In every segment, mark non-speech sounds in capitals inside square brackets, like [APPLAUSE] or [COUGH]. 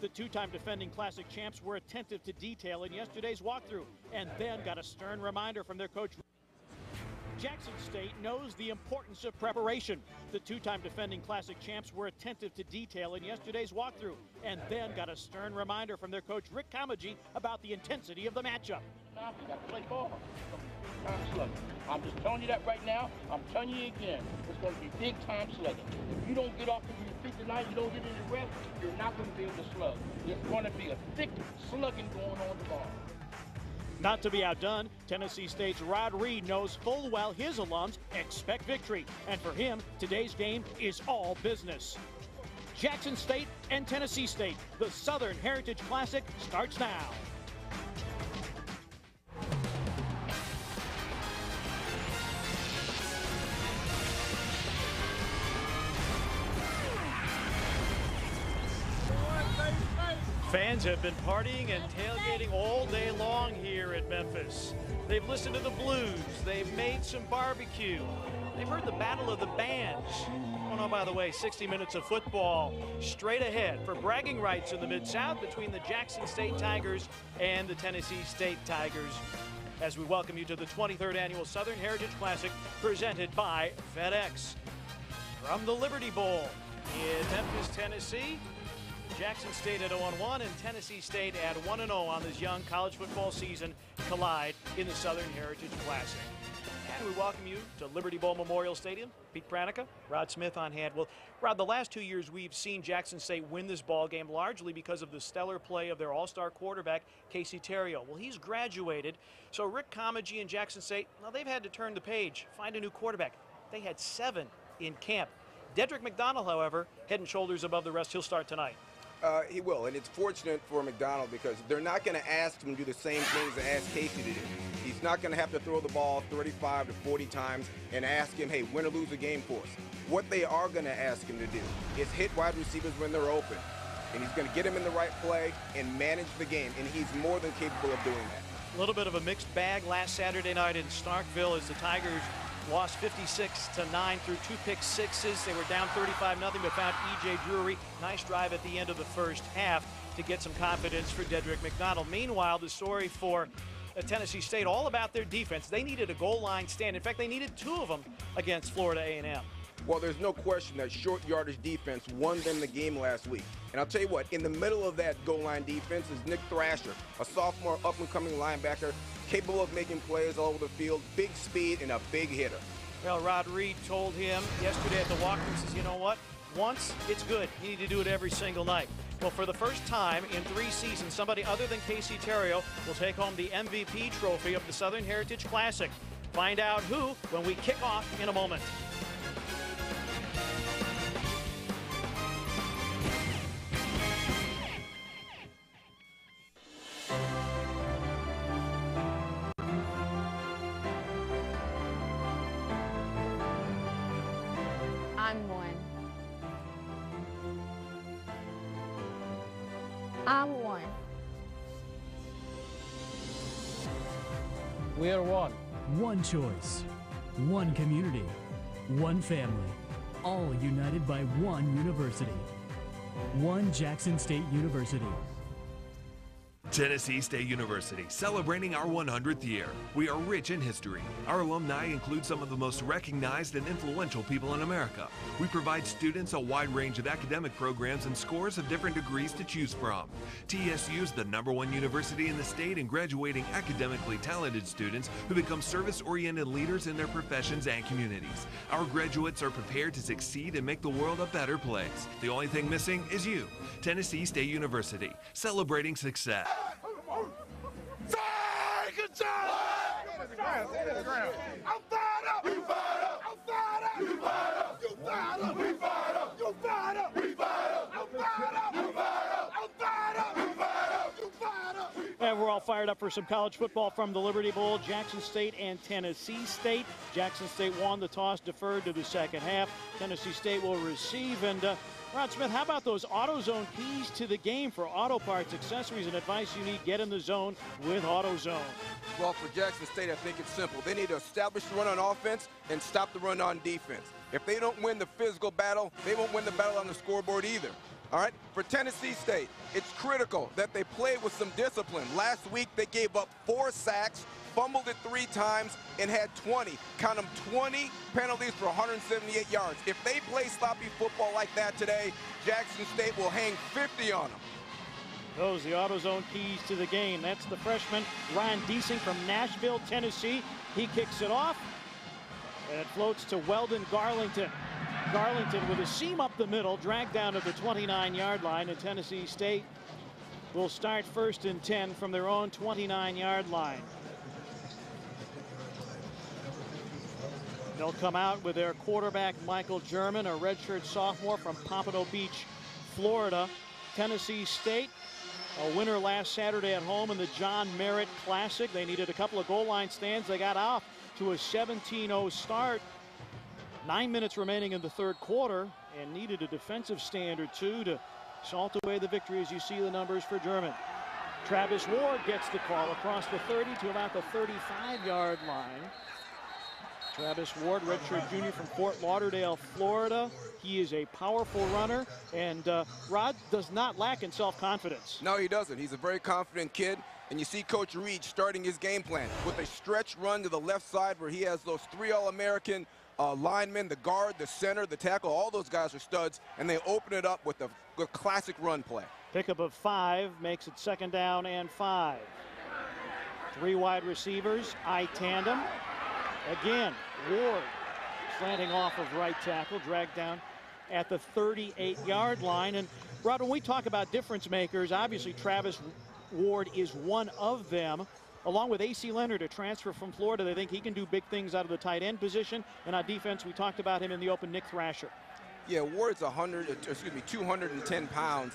The two-time defending Classic champs were attentive to detail in yesterday's walkthrough and then got a stern reminder from their coach. Jackson State knows the importance of preparation. The two-time defending Classic champs were attentive to detail in yesterday's walkthrough and then got a stern reminder from their coach Rick Comegy about the intensity of the matchup. Time slugging. I'm just telling you that right now. I'm telling you again. It's going to be big time slugging. If you don't get off of your feet tonight, you don't get any rest, you're not going to be able to slug. It's going to be a thick slugging going on tomorrow. Not to be outdone, Tennessee State's Rod Reed knows full well his alums expect victory. And for him, today's game is all business. Jackson State and Tennessee State, the Southern Heritage Classic starts now. Fans have been partying and tailgating all day long here at Memphis. They've listened to the blues, they've made some barbecue, they've heard the battle of the bands. Oh no, by the way, 60 minutes of football straight ahead for bragging rights in the Mid-South between the Jackson State Tigers and the Tennessee State Tigers. As we welcome you to the 23rd Annual Southern Heritage Classic presented by FedEx. From the Liberty Bowl in Memphis, Tennessee, Jackson State at 0-1 and Tennessee State at 1-0 on this young college football season collide in the Southern Heritage Classic. And we welcome you to Liberty Bowl Memorial Stadium. Pete Pranica, Rod Smith on hand. Well, Rod, the last two years we've seen Jackson State win this ball game largely because of the stellar play of their all-star quarterback, Casey Therriault. Well, he's graduated, so Rick Comegy and Jackson State, well, they've had to turn the page, find a new quarterback. They had seven in camp. Dedrick McDonald, however, head and shoulders above the rest. He'll start tonight. Uh, he will, and it's fortunate for McDonald because they're not going to ask him to do the same things they asked Casey to do. He's not going to have to throw the ball 35 to 40 times and ask him, hey, win or lose a game for us. What they are going to ask him to do is hit wide receivers when they're open, and he's going to get them in the right play and manage the game, and he's more than capable of doing that. A little bit of a mixed bag last Saturday night in Starkville as the Tigers lost 56 to 9 through two pick sixes. They were down 35 nothing, but found E.J. Drury. Nice drive at the end of the first half to get some confidence for Dedrick McDonald. Meanwhile, the story for uh, Tennessee State all about their defense. They needed a goal line stand. In fact, they needed two of them against Florida A&M. Well, there's no question that short yardage defense won them the game last week. And I'll tell you what, in the middle of that goal line defense is Nick Thrasher, a sophomore up-and-coming linebacker, capable of making plays all over the field, big speed, and a big hitter. Well, Rod Reed told him yesterday at the walkthrough, says, you know what? Once, it's good. You need to do it every single night. Well, for the first time in three seasons, somebody other than Casey Therriault will take home the MVP trophy of the Southern Heritage Classic. Find out who when we kick off in a moment. I'm one. We are one. One choice, one community, one family, all united by one university. One Jackson State University. Tennessee State University, celebrating our 100th year. We are rich in history. Our alumni include some of the most recognized and influential people in America. We provide students a wide range of academic programs and scores of different degrees to choose from. TSU is the number one university in the state in graduating academically talented students who become service-oriented leaders in their professions and communities. Our graduates are prepared to succeed and make the world a better place. The only thing missing is you. Tennessee State University, celebrating success. Good job! I'm fired up! You fired up! I'm fired up! You fired up! You fired up! We fired up! You fired up! We fired up! I'm fired up! You fired up! I'm fired up! You fired up! You fired up! And we're all fired up for some college football from the Liberty Bowl. Jackson State and Tennessee State. Jackson State won the toss, deferred to the second half. Tennessee State will receive. And uh, Rod Smith, how about those AutoZone keys to the game for auto parts, accessories, and advice you need? Get in the zone with AutoZone. Well, for Jackson State, I think it's simple. They need to establish the run on offense and stop the run on defense. If they don't win the physical battle, they won't win the battle on the scoreboard either. All right, for Tennessee State, it's critical that they play with some discipline. Last week, they gave up four sacks, fumbled it three times, and had 20. Count them 20 penalties for 178 yards. If they play sloppy football like that today, Jackson State will hang 50 on them. Those the AutoZone keys to the game. That's the freshman Ryan Deesing from Nashville, Tennessee. He kicks it off, and it floats to Weldon Garlington. Garlington with a seam up the middle, dragged down to the 29-yard line, and Tennessee State will start first and 10 from their own 29-yard line. They'll come out with their quarterback, Michael German, a redshirt sophomore from Pompano Beach, Florida. Tennessee State, a winner last Saturday at home in the John Merritt Classic. They needed a couple of goal line stands. They got off to a 17-0 start. Nine minutes remaining in the third quarter and needed a defensive stand or two to salt away the victory as you see the numbers for German. Travis Ward gets the call across the 30 to about the 35-yard line. Travis Ward, redshirt junior from Fort Lauderdale, Florida. He is a powerful runner, and uh, Rod does not lack in self-confidence. No, he doesn't. He's a very confident kid. And you see Coach Reed starting his game plan with a stretch run to the left side where he has those three All-American uh, linemen, the guard, the center, the tackle, all those guys are studs, and they open it up with a, a classic run play. Pickup of five makes it second down and five. Three wide receivers, I tandem. Again, Ward slanting off of right tackle, dragged down at the 38-yard line. And Rod, when we talk about difference makers, obviously Travis Ward is one of them. Along with A.C. Leonard, a transfer from Florida, they think he can do big things out of the tight end position. And on defense, we talked about him in the open, Nick Thrasher. Yeah, Ward's 100, excuse me, 210 pounds.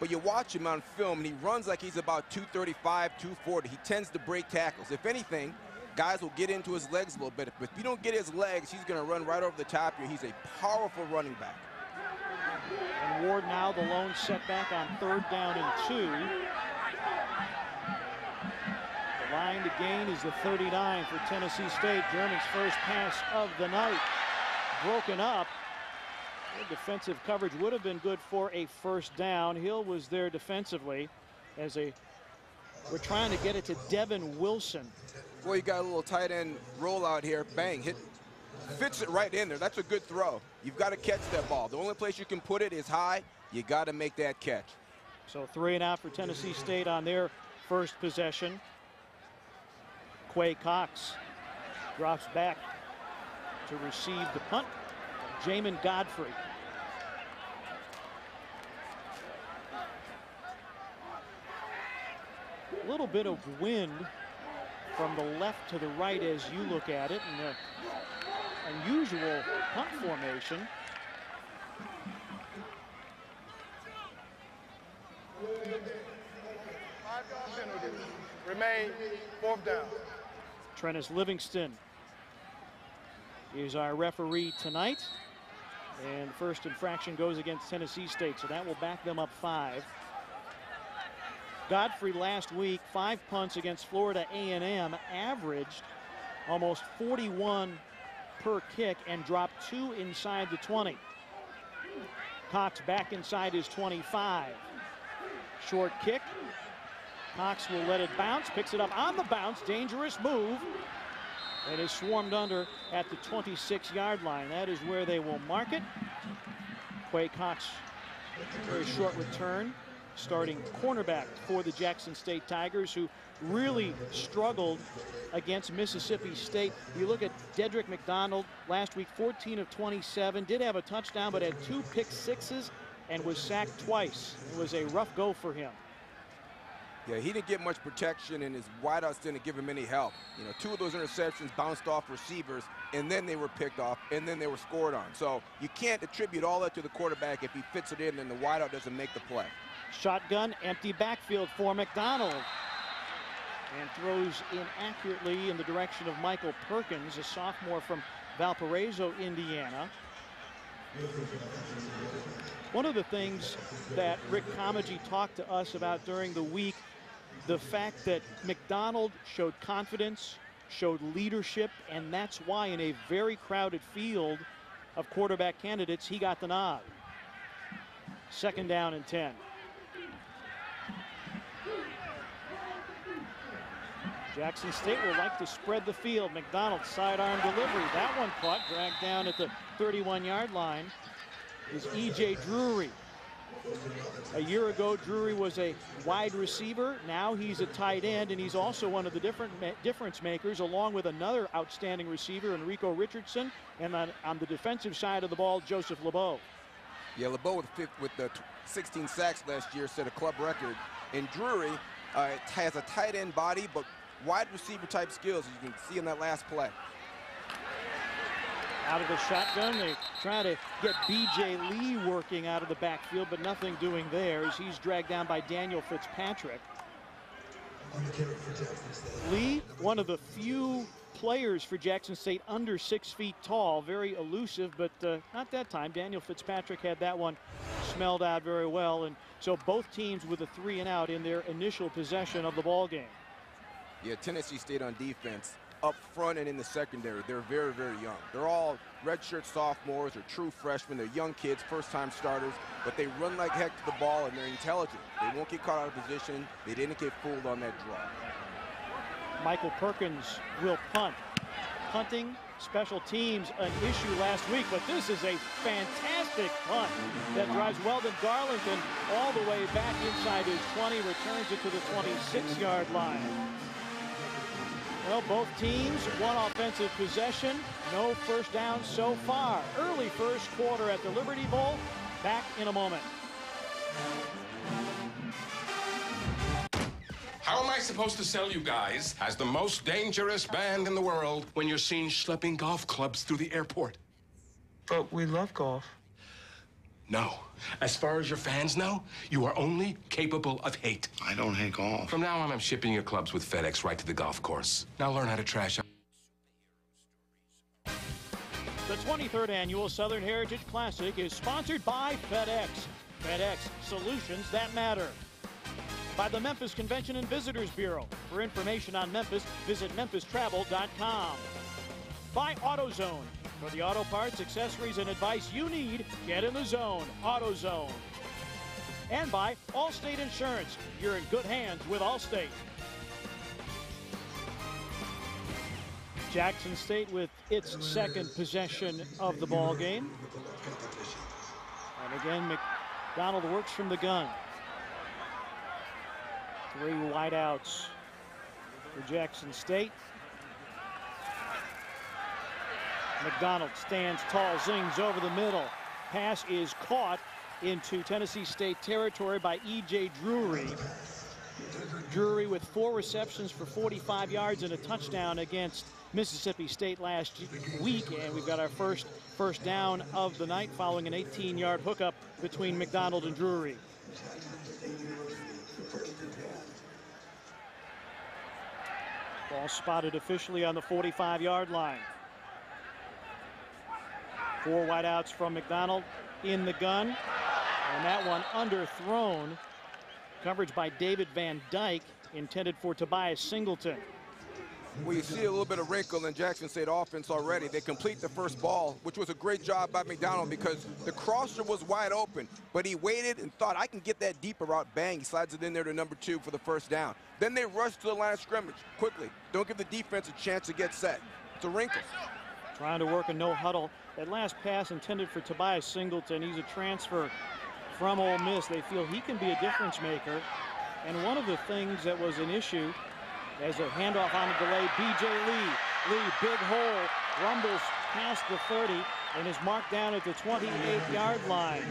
But you watch him on film, and he runs like he's about 235, 240. He tends to break tackles. If anything, guys will get into his legs a little bit. But if you don't get his legs, he's going to run right over the top here. He's a powerful running back. And Ward now the lone setback on third down and two. The line to gain is the 39 for Tennessee State. German's first pass of the night. Broken up. The defensive coverage would have been good for a first down. Hill was there defensively as a we're trying to get it to Devin Wilson. Well, you got a little tight end rollout here. Bang, hit, fits it right in there. That's a good throw. You've got to catch that ball. The only place you can put it is high. You got to make that catch. So three and out for Tennessee State on their first possession. Quay Cox drops back to receive the punt. Jamin Godfrey. A little bit of wind from the left to the right as you look at it. And the unusual punt formation. Remain fourth down. Trennis Livingston is our referee tonight. And first infraction goes against Tennessee State, so that will back them up five. Godfrey last week, five punts against Florida A&M, averaged almost 41 per kick and dropped two inside the 20. Cox back inside his 25. Short kick. Cox will let it bounce, picks it up on the bounce, dangerous move. It is swarmed under at the 26-yard line. That is where they will mark it. Quay Cox, very short return starting cornerback for the Jackson State Tigers, who really struggled against Mississippi State. You look at Dedrick McDonald last week, 14 of 27, did have a touchdown, but had two pick sixes and was sacked twice. It was a rough go for him. Yeah, he didn't get much protection, and his wideouts didn't give him any help. You know, two of those interceptions bounced off receivers, and then they were picked off, and then they were scored on. So you can't attribute all that to the quarterback if he fits it in and the wideout doesn't make the play. Shotgun, empty backfield for McDonald. And throws inaccurately in the direction of Michael Perkins, a sophomore from Valparaiso, Indiana. One of the things that Rick Comegy talked to us about during the week, the fact that McDonald showed confidence, showed leadership, and that's why in a very crowded field of quarterback candidates, he got the nod. Second down and 10. Jackson State will like to spread the field. McDonald sidearm delivery. That one caught, dragged down at the 31 yard line is E.J. Drury. A year ago, Drury was a wide receiver. Now he's a tight end, and he's also one of the different ma difference makers, along with another outstanding receiver, Enrico Richardson, and on, on the defensive side of the ball, Joseph LeBeau. Yeah, LeBeau with, with the 16 sacks last year set a club record. And Drury uh, has a tight end body, but wide receiver type skills, as you can see in that last play. Out of the shotgun, they try to get B.J. Lee working out of the backfield, but nothing doing there as he's dragged down by Daniel Fitzpatrick. Lee, one of the few players for Jackson State under six feet tall, very elusive, but uh, not that time. Daniel Fitzpatrick had that one smelled out very well, and so both teams with a three and out in their initial possession of the ball game. Yeah, Tennessee State on defense up front and in the secondary. They're very, very young. They're all redshirt sophomores or true freshmen. They're young kids, first-time starters, but they run like heck to the ball and they're intelligent. They won't get caught out of position. They didn't get fooled on that draw. Michael Perkins will punt. Punting, special teams, an issue last week, but this is a fantastic punt that drives Weldon Garlington all the way back inside his 20, returns it to the 26-yard line. Well, both teams, one offensive possession, no first down so far. Early first quarter at the Liberty Bowl. Back in a moment. How am I supposed to sell you guys as the most dangerous band in the world when you're seen schlepping golf clubs through the airport? But we love golf. No. As far as your fans know, you are only capable of hate. I don't hate golf. From now on, I'm shipping your clubs with FedEx right to the golf course. Now learn how to trash. Up. The 23rd annual Southern Heritage Classic is sponsored by FedEx. FedEx, solutions that matter. By the Memphis Convention and Visitors Bureau. For information on Memphis, visit memphistravel.com. By AutoZone. For the auto parts, accessories, and advice you need, get in the zone. AutoZone. And by Allstate Insurance. You're in good hands with Allstate. Jackson State with its second possession of the ball game. And again, McDonald works from the gun. Three wideouts for Jackson State. McDonald stands tall, zings over the middle. Pass is caught into Tennessee State territory by E.J. Drury. Drury with four receptions for 45 yards and a touchdown against Mississippi State last week. And we've got our first first down of the night following an 18-yard hookup between McDonald and Drury. Ball spotted officially on the 45-yard line. Four wideouts from McDonald in the gun. And that one underthrown. Coverage by David Van Dyke, intended for Tobias Singleton. Well, you see a little bit of wrinkle in Jackson State offense already. They complete the first ball, which was a great job by McDonald because the crosser was wide open, but he waited and thought, I can get that deeper route. Bang, he slides it in there to number two for the first down. Then they rush to the line of scrimmage quickly. Don't give the defense a chance to get set. It's a wrinkle. Trying to work a no huddle. That last pass intended for Tobias Singleton. He's a transfer from Ole Miss. They feel he can be a difference maker. And one of the things that was an issue as a handoff on the delay, B.J. Lee. Lee, big hole, rumbles past the 30 and is marked down at the 28-yard line.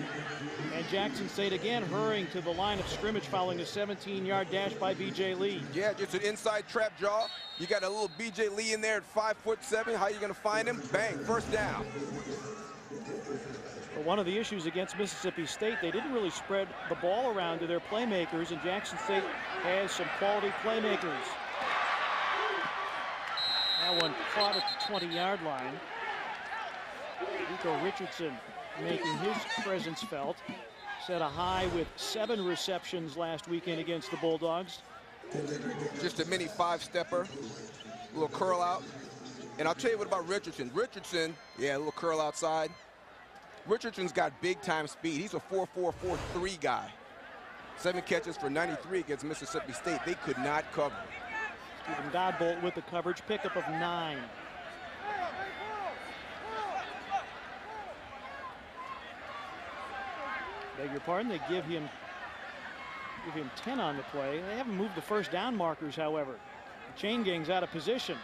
And Jackson State again hurrying to the line of scrimmage following a 17-yard dash by B.J. Lee. Yeah, just an inside trap jaw. You got a little B.J. Lee in there at five foot seven. How are you going to find him? Bang, first down. But one of the issues against Mississippi State, they didn't really spread the ball around to their playmakers, and Jackson State has some quality playmakers. That one caught at the 20-yard line. Rico Richardson making his presence felt. Set a high with seven receptions last weekend against the Bulldogs. Just a mini five-stepper, little curl out. And I'll tell you what about Richardson. Richardson, yeah, a little curl outside. Richardson's got big time speed. He's a 4-4-4-3 guy. Seven catches for 93 against Mississippi State. They could not cover. Stephen Godbolt with the coverage, pickup of nine. Beg your pardon, they give him give him 10 on the play. They haven't moved the first down markers, however. The chain gang's out of position.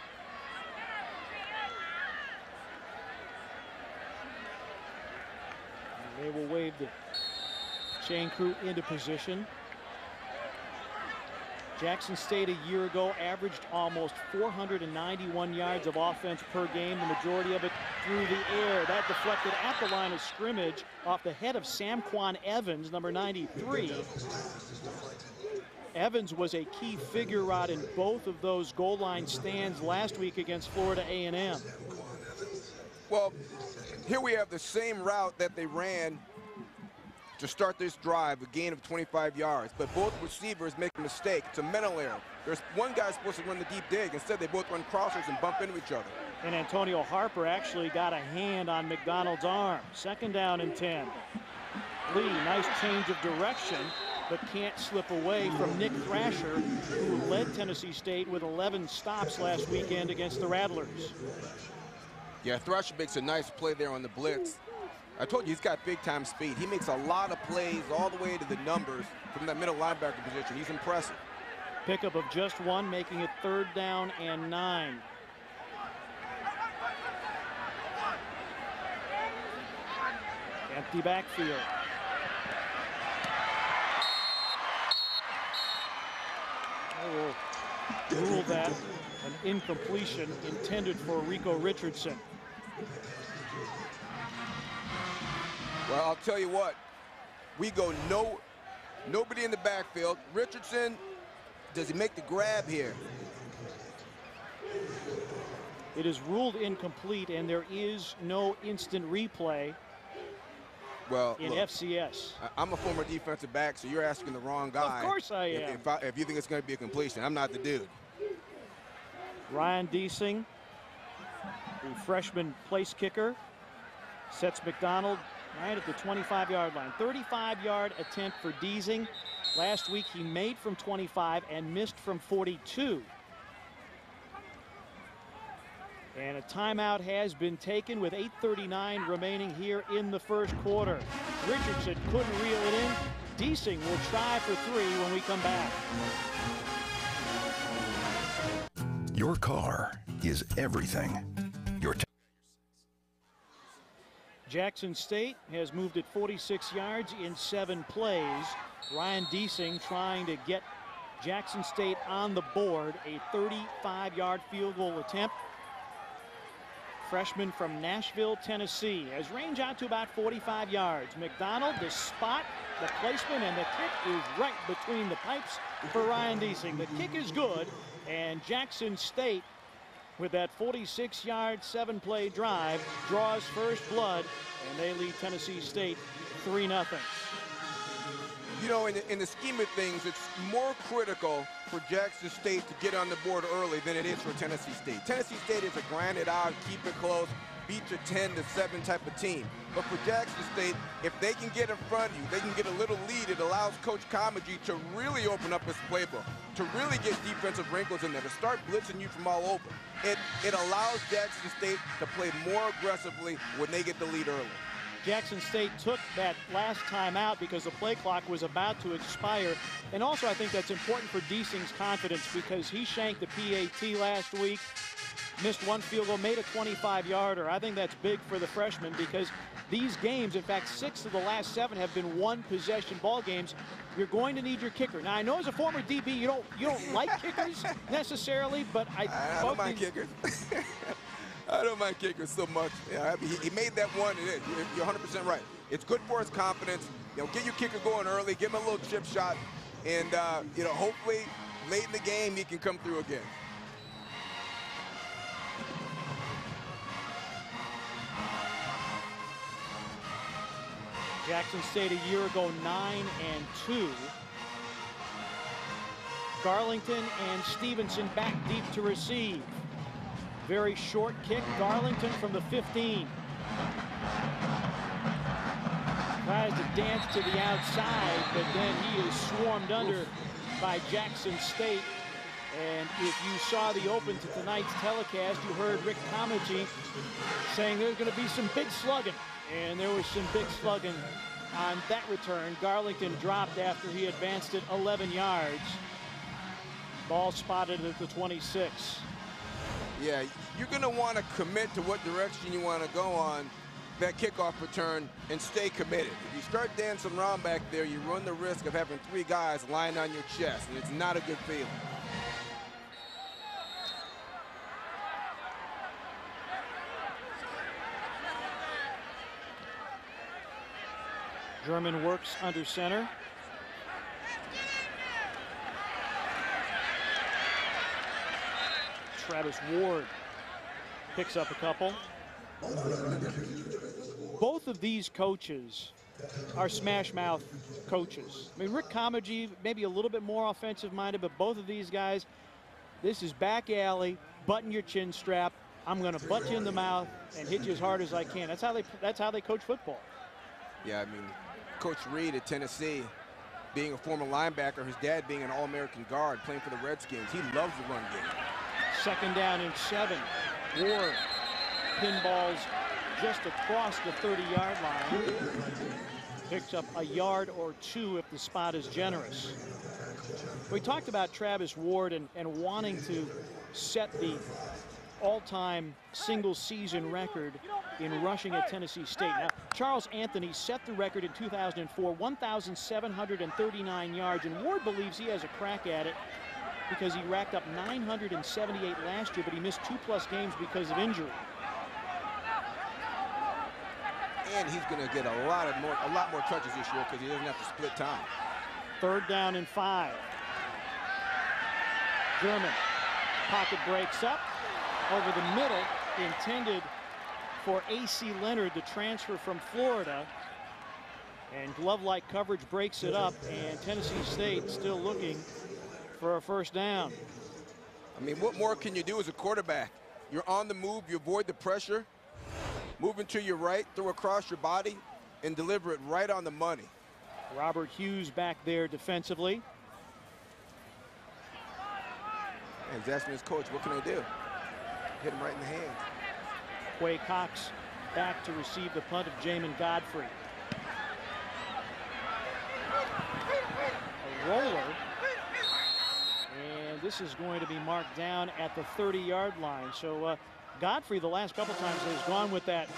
And they will wave the chain crew into position. Jackson State a year ago averaged almost 491 yards of offense per game, the majority of it through the air. That deflected at the line of scrimmage off the head of Samquan Evans, number 93. Evans was a key figure rod in both of those goal line stands last week against Florida A&M. Well, here we have the same route that they ran to start this drive, a gain of 25 yards. But both receivers make a mistake. It's a mental error. There's one guy supposed to run the deep dig. Instead, they both run crossers and bump into each other. And Antonio Harper actually got a hand on McDonald's arm. Second down and 10. Lee, nice change of direction, but can't slip away from Nick Thrasher, who led Tennessee State with 11 stops last weekend against the Rattlers. Yeah, Thrasher makes a nice play there on the blitz. I told you he's got big time speed. He makes a lot of plays all the way to the numbers from that middle linebacker position. He's impressive. Pickup of just one, making it third down and nine. Empty backfield. Rule that an incompletion intended for Rico Richardson. Well, I'll tell you what. We go no, nobody in the backfield. Richardson, does he make the grab here? It is ruled incomplete, and there is no instant replay well, in look, FCS. I, am a former defensive back, so you're asking the wrong guy. Of course I am. If, if, I, if you think it's going to be a completion, I'm not the dude. Ryan Deesing, the freshman place kicker, sets McDonald right at the 25-yard line. 35-yard attempt for Deesing. Last week he made from 25 and missed from 42. And a timeout has been taken with 8.39 remaining here in the first quarter. Richardson couldn't reel it in. Deesing will try for three when we come back. Your car is everything. Jackson State has moved it 46 yards in seven plays. Ryan Deesing trying to get Jackson State on the board. A 35-yard field goal attempt freshman from Nashville, Tennessee, has range out to about 45 yards. McDonald, the spot, the placement, and the kick is right between the pipes for Ryan Deesing. The kick is good, and Jackson State, with that 46-yard, seven-play drive, draws first blood, and they lead Tennessee State 3-0 you know, in the, in the, scheme of things, it's more critical for Jackson State to get on the board early than it is for Tennessee State. Tennessee State is a grind it out, keep it close, beat your 10 to 7 type of team. But for Jackson State, if they can get in front of you, they can get a little lead. It allows Coach Comegy to really open up his playbook, to really get defensive wrinkles in there, to start blitzing you from all over. It, it allows Jackson State to play more aggressively when they get the lead early. Jackson State took that last time out because the play clock was about to expire. And also, I think that's important for Deesing's confidence because he shanked the PAT last week, missed one field goal, made a 25-yarder. I think that's big for the freshman because these games, in fact, six of the last seven have been one-possession ball games. You're going to need your kicker. Now, I know as a former DB, you don't you don't like [LAUGHS] kickers necessarily, but I, I don't mind kickers. [LAUGHS] I don't mind kickers so much. Yeah, he, he, made that one. You're 100% right. It's good for his confidence. You know, get your kicker going early, give him a little chip shot, and uh, you know, hopefully late in the game he can come through again. Jackson State a year ago, nine and two. Garlington and Stevenson back deep to receive. Very short kick. Garlington from the 15. Tries to dance to the outside, but then he is swarmed under by Jackson State. And if you saw the open to tonight's telecast, you heard Rick Comegy saying there's going to be some big slugging. And there was some big slugging on that return. Garlington dropped after he advanced it 11 yards. Ball spotted at the 26. Yeah, you're going to want to commit to what direction you want to go on that kickoff return and stay committed. If you start dancing around back there, you run the risk of having three guys lying on your chest, and it's not a good feeling. German works under center. Travis Ward picks up a couple. Both of these coaches are smash mouth coaches. I mean, Rick Comegy, maybe a little bit more offensive minded, but both of these guys, this is back alley, button your chin strap. I'm going to butt you in the mouth and hit you as hard as I can. That's how they that's how they coach football. Yeah, I mean, Coach Reed at Tennessee, being a former linebacker, his dad being an All-American guard, playing for the Redskins, he loves the run game. Second down and seven. Ward pinballs just across the 30-yard line. Picks up a yard or two if the spot is generous. We talked about Travis Ward and, and wanting to set the all-time single-season record in rushing at Tennessee State. Now, Charles Anthony set the record in 2004, 1,739 yards, and Ward believes he has a crack at it because he racked up 978 last year, but he missed two-plus games because of injury. And he's going to get a lot of more, a lot more touches this year because he doesn't have to split time. Third down and five. German pocket breaks up over the middle, intended for A.C. Leonard, the transfer from Florida. And glove-like coverage breaks it up, and Tennessee State still looking for a first down. I mean, what more can you do as a quarterback? You're on the move, you avoid the pressure, moving to your right, throw across your body, and deliver it right on the money. Robert Hughes back there defensively. And his coach, what can I do? Hit him right in the hand. Quay Cox back to receive the punt of Jamin Godfrey. A roller. And this is going to be marked down at the 30-yard line. So uh, Godfrey, the last couple times, has gone with that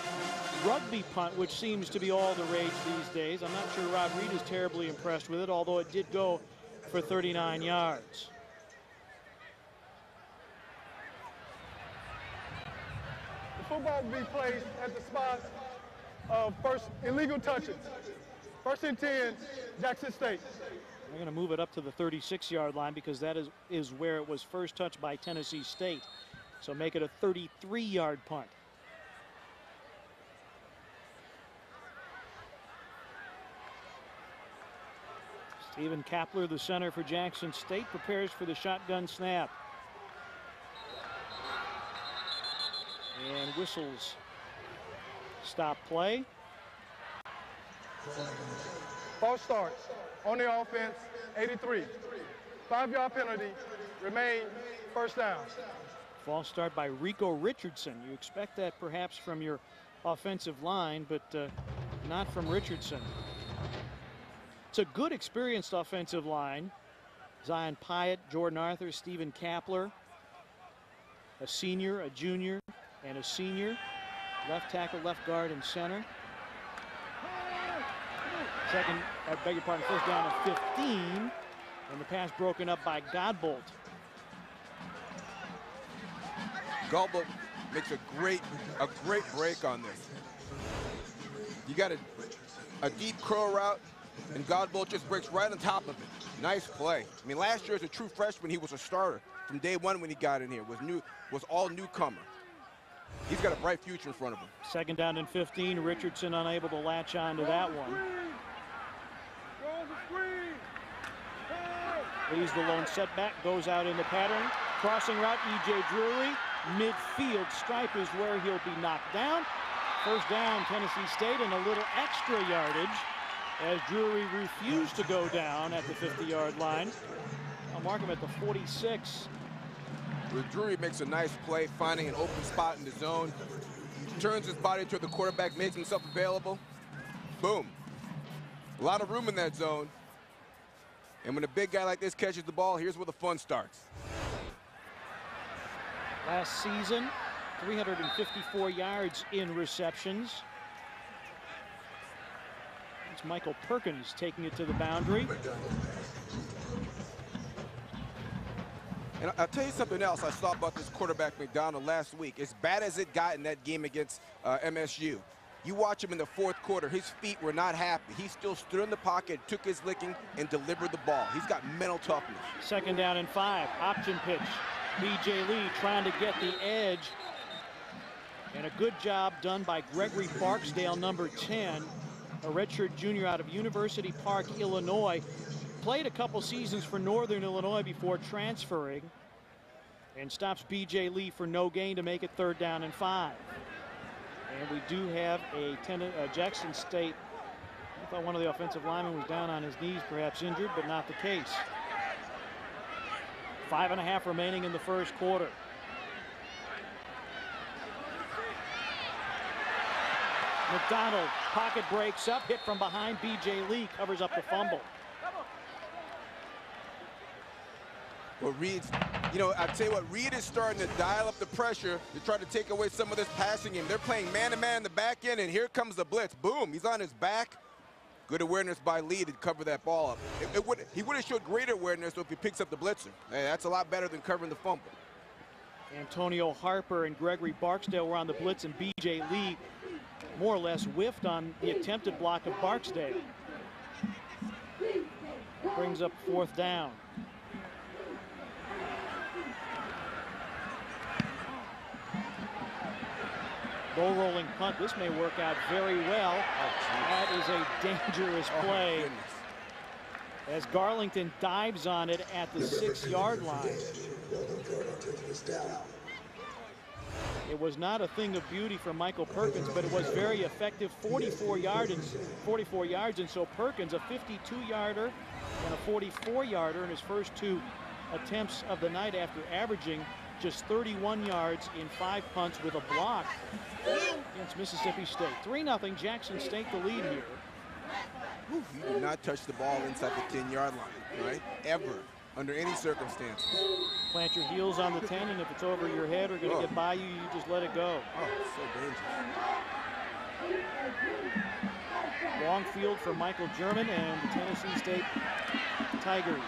rugby punt, which seems to be all the rage these days. I'm not sure Rod Reed is terribly impressed with it, although it did go for 39 yards. Football will be placed at the spot of first illegal touches. First and 10, Jackson State. They're going to move it up to the 36-yard line because that is, is where it was first touched by Tennessee State. So make it a 33-yard punt. Stephen Kapler, the center for Jackson State, prepares for the shotgun snap. And whistles stop play. False starts on the offense, 83. Five-yard penalty, remain first down. False start by Rico Richardson. You expect that perhaps from your offensive line, but uh, not from Richardson. It's a good experienced offensive line. Zion Pyatt, Jordan Arthur, Stephen Kapler, a senior, a junior, and a senior. Left tackle, left guard, and center. Second, I beg your pardon, first down at 15. And the pass broken up by Godbolt. Godbolt makes a great, a great break on this. You got a, a deep curl route, and Godbolt just breaks right on top of it. Nice play. I mean, last year as a true freshman, he was a starter from day one when he got in here. Was new, was all newcomer. He's got a bright future in front of him. Second down and 15. Richardson unable to latch on to that one. Leaves the lone setback, goes out in the pattern. Crossing route, E.J. Drury. Midfield stripe is where he'll be knocked down. First down, Tennessee State, and a little extra yardage as Drury refused to go down at the 50-yard line. I'll mark him at the 46. Drury makes a nice play, finding an open spot in the zone. Turns his body toward the quarterback, makes himself available. Boom. A lot of room in that zone. And when a big guy like this catches the ball, here's where the fun starts. Last season, 354 yards in receptions. It's Michael Perkins taking it to the boundary. And I'll tell you something else I saw about this quarterback McDonald last week. As bad as it got in that game against uh, MSU, you watch him in the fourth quarter, his feet were not happy. He still stood in the pocket, took his licking, and delivered the ball. He's got mental toughness. Second down and five. Option pitch. B.J. Lee trying to get the edge. And a good job done by Gregory Barksdale, number 10, a redshirt junior out of University Park, Illinois. Played a couple seasons for Northern Illinois before transferring. And stops B.J. Lee for no gain to make it third down and five. And we do have a, ten, a Jackson State. I thought one of the offensive linemen was down on his knees, perhaps injured, but not the case. Five and a half remaining in the first quarter. McDonald, pocket breaks up, hit from behind. B.J. Lee covers up the fumble. Well, Reed's, you know, I tell you what, Reed is starting to dial up the pressure to try to take away some of this passing game. They're playing man-to-man -man in the back end, and here comes the blitz. Boom, he's on his back. Good awareness by Lee to cover that ball up. It, it would, he would have showed greater awareness if he picks up the blitzer. Hey, that's a lot better than covering the fumble. Antonio Harper and Gregory Barksdale were on the blitz, and B.J. Lee more or less whiffed on the attempted block of Barksdale. Brings up fourth down. Goal rolling punt. This may work out very well. that is a dangerous play. as Garlington dives on it at the six yard line. It was not a thing of beauty for Michael Perkins, but it was very effective. 44 yards, and 44 yards, and so Perkins, a 52-yarder and a 44-yarder in his first two attempts of the night after averaging just 31 yards in five punts with a block against Mississippi State. 3-0 Jackson State the lead here. You do not touch the ball inside the 10-yard line, right? Ever, under any circumstances. Plant your heels on the 10, and if it's over your head or going to oh. get by you, you just let it go. Oh, so dangerous. Long field for Michael German and the Tennessee State Tigers.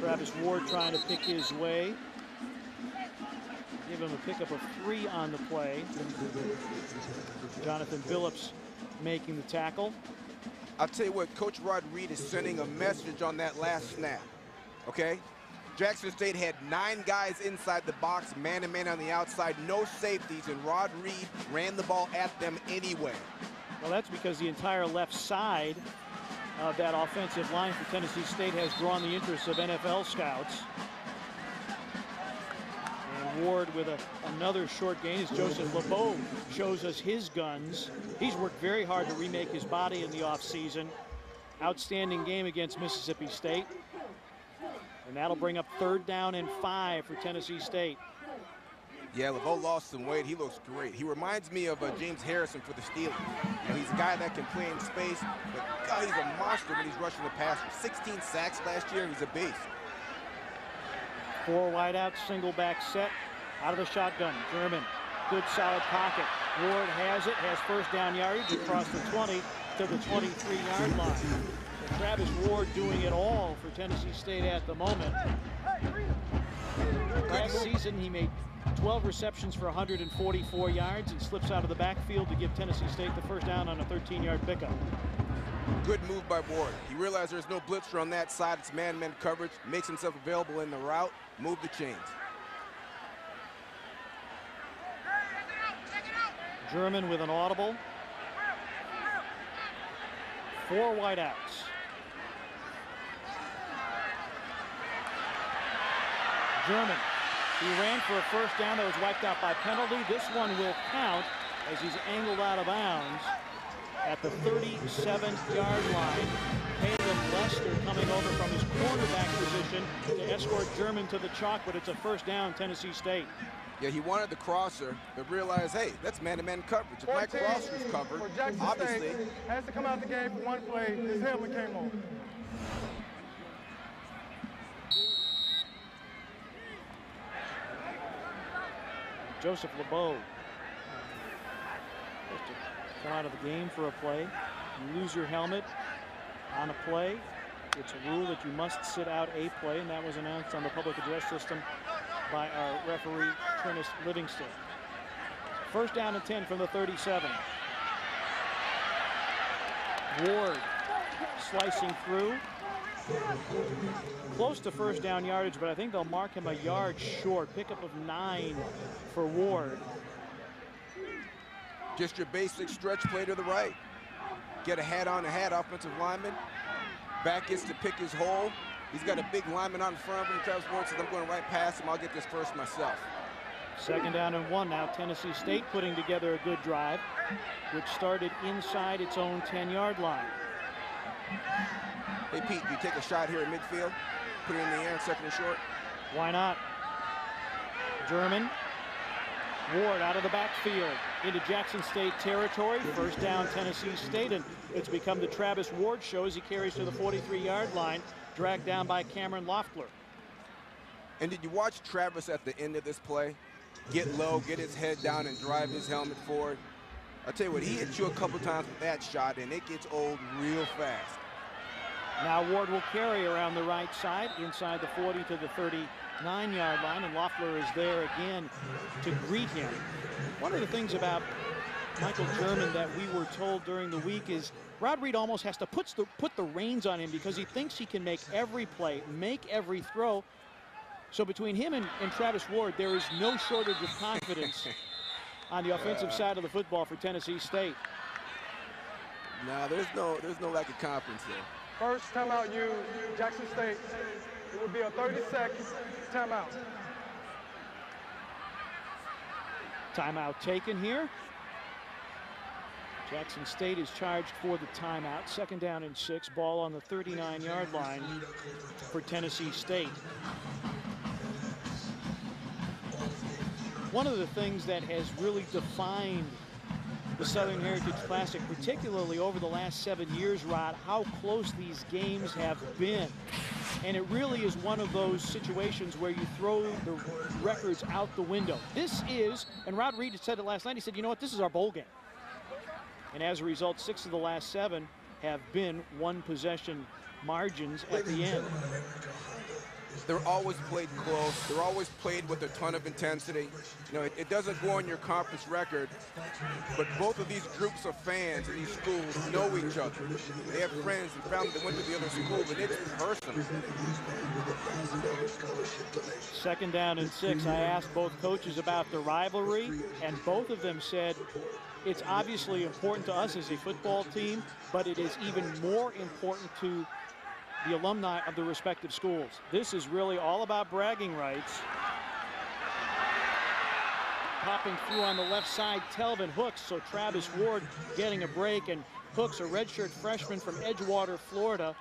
Travis Ward trying to pick his way. Give him a pickup of three on the play. Jonathan Phillips making the tackle. I'll tell you what, Coach Rod Reed is sending a message on that last snap, okay? Jackson State had nine guys inside the box, man-to-man -man on the outside, no safeties, and Rod Reed ran the ball at them anyway. Well, that's because the entire left side of that offensive line for Tennessee State has drawn the interest of NFL scouts. And Ward with a, another short gain as Joseph LeBeau shows us his guns. He's worked very hard to remake his body in the offseason. Outstanding game against Mississippi State. And that'll bring up third down and five for Tennessee State. Yeah, LeBeau lost some weight. He looks great. He reminds me of uh, James Harrison for the Steelers. You know, he's a guy that can play in space, but God, he's a monster when he's rushing the passer. 16 sacks last year, he's a beast. Four wideouts, single back set, out of the shotgun. German, good solid pocket. Ward has it, has first down yardage across the 20 to the 23-yard line. Travis Ward doing it all for Tennessee State at the moment. Last season, he made 12 receptions for 144 yards and slips out of the backfield to give Tennessee State the first down on a 13-yard pickup. Good move by Ward. He realized there's no blitzer on that side. It's man-man coverage. Makes himself available in the route. Move the chains. German with an audible. Four wideouts. German he ran for a first down that was wiped out by penalty. This one will count as he's angled out of bounds. at the 37-yard line. Caleb Lester coming over from his cornerback position to escort German to the chalk, but it's a first down, Tennessee State. Yeah, he wanted the crosser, but realized, hey, that's man-to-man coverage. If Mike 14 Ross was covered, for Jackson obviously, State has to come out the game for one play. His helmet came off. Joseph LeBeau to come out of the game for a play. You lose your helmet on a play. It's a rule that you must sit out a play, and that was announced on the public address system by our referee, Trinus Livingston. First down and 10 from the 37. Ward slicing through. Close to first down yardage, but I think they'll mark him a yard short. Pickup of nine for Ward. just your basic stretch play to the right. Get a hat on a hat, offensive lineman. Back gets to pick his hole. He's got a big lineman on in front of him. Travis Ward says, I'm going right past him. I'll get this first myself. Second down and one now. Tennessee State putting together a good drive, which started inside its own 10-yard line. Hey, Pete, do you take a shot here at midfield? Put it in the air, second and short? Why not? German. Ward out of the backfield into Jackson State territory. First down, Tennessee State, and it's become the Travis Ward show as he carries to the 43-yard line, dragged down by Cameron Loeffler. And did you watch Travis at the end of this play? Get low, get his head down, and drive his helmet forward. I'll tell you what, he hit you a couple times with that shot, and it gets old real fast. Now Ward will carry around the right side, inside the 40 to the 39-yard line, and Loeffler is there again to greet him. One of the things about Michael German that we were told during the week is Rod Reed almost has to put the, put the reins on him because he thinks he can make every play, make every throw. So between him and, and Travis Ward, there is no shortage of confidence [LAUGHS] on the offensive side of the football for Tennessee State. No, there's no, there's no lack of confidence there. First timeout, you, Jackson State. It will be a 30-second timeout. Timeout taken here. Jackson State is charged for the timeout. Second down and six. Ball on the 39-yard line for Tennessee State. One of the things that has really defined the Southern Heritage Classic, particularly over the last seven years, Rod, how close these games have been. And it really is one of those situations where you throw the records out the window. This is, and Rod Reed said it last night, he said, you know what, this is our bowl game. And as a result, six of the last seven have been one possession margins at the end. They're always played close. They're always played with a ton of intensity. You know, it, it, doesn't go on your conference record, but both of these groups of fans in these schools know each other. They have friends and family that went to the other school, but it's personal. Second down and six. I asked both coaches about the rivalry, and both of them said it's obviously important to us as a football team, but it is even more important to the alumni of the respective schools. This is really all about bragging rights. Popping through on the left side, Telvin Hooks, so Travis Ward getting a break, and Hooks, a redshirt freshman from Edgewater, Florida,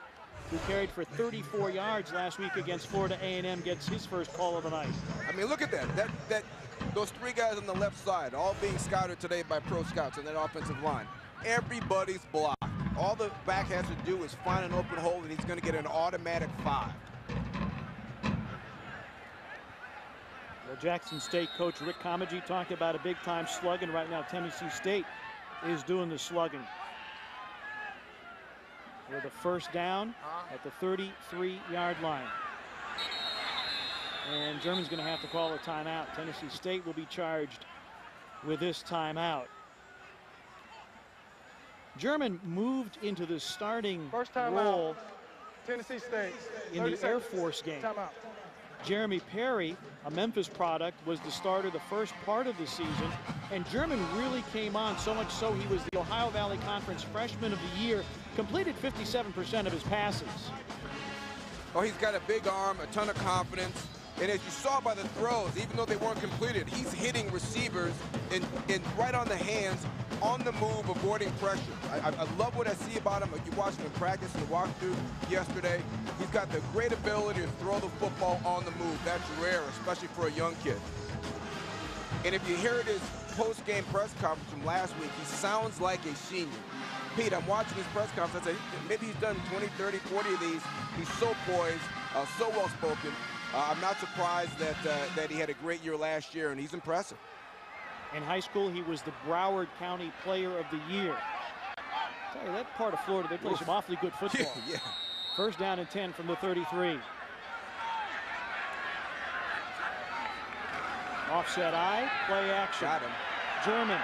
who carried for 34 yards last week against Florida A&M, gets his first call of the night. I mean, look at that. That that those three guys on the left side, all being scouted today by pro scouts on that offensive line. Everybody's blocked. All the back has to do is find an open hole, and he's going to get an automatic five. Well, Jackson State coach Rick Comegy talked about a big-time slugging. Right now, Tennessee State is doing the slugging. With a first down uh-huh. at the 33-yard line. And German's going to have to call a timeout. Tennessee State will be charged with this timeout. German moved into the starting First time role out. Tennessee State. in the Air Force game. Timeout. Jeremy Perry, a Memphis product, was the starter the first part of the season, and German really came on so much so he was the Ohio Valley Conference Freshman of the Year, completed 57% of his passes. Oh, he's got a big arm, a ton of confidence. And as you saw by the throws, even though they weren't completed, he's hitting receivers and, in right on the hands, on the move, avoiding pressure. I, I, love what I see about him. You watched him in practice and walkthrough yesterday. He's got the great ability to throw the football on the move. That's rare, especially for a young kid. And if you hear his post-game press conference from last week, he sounds like a senior. Pete, I'm watching his press conference. I said, maybe he's done 20, 30, 40 of these. He's so poised, uh, so well-spoken. Uh, I'm not surprised that, uh, that he had a great year last year, and he's impressive. In high school, he was the Broward County Player of the Year. tell you, that part of Florida, they play some awfully good football. Yeah, [LAUGHS] yeah. First down and 10 from the 33. Offset eye, play action. Got him. German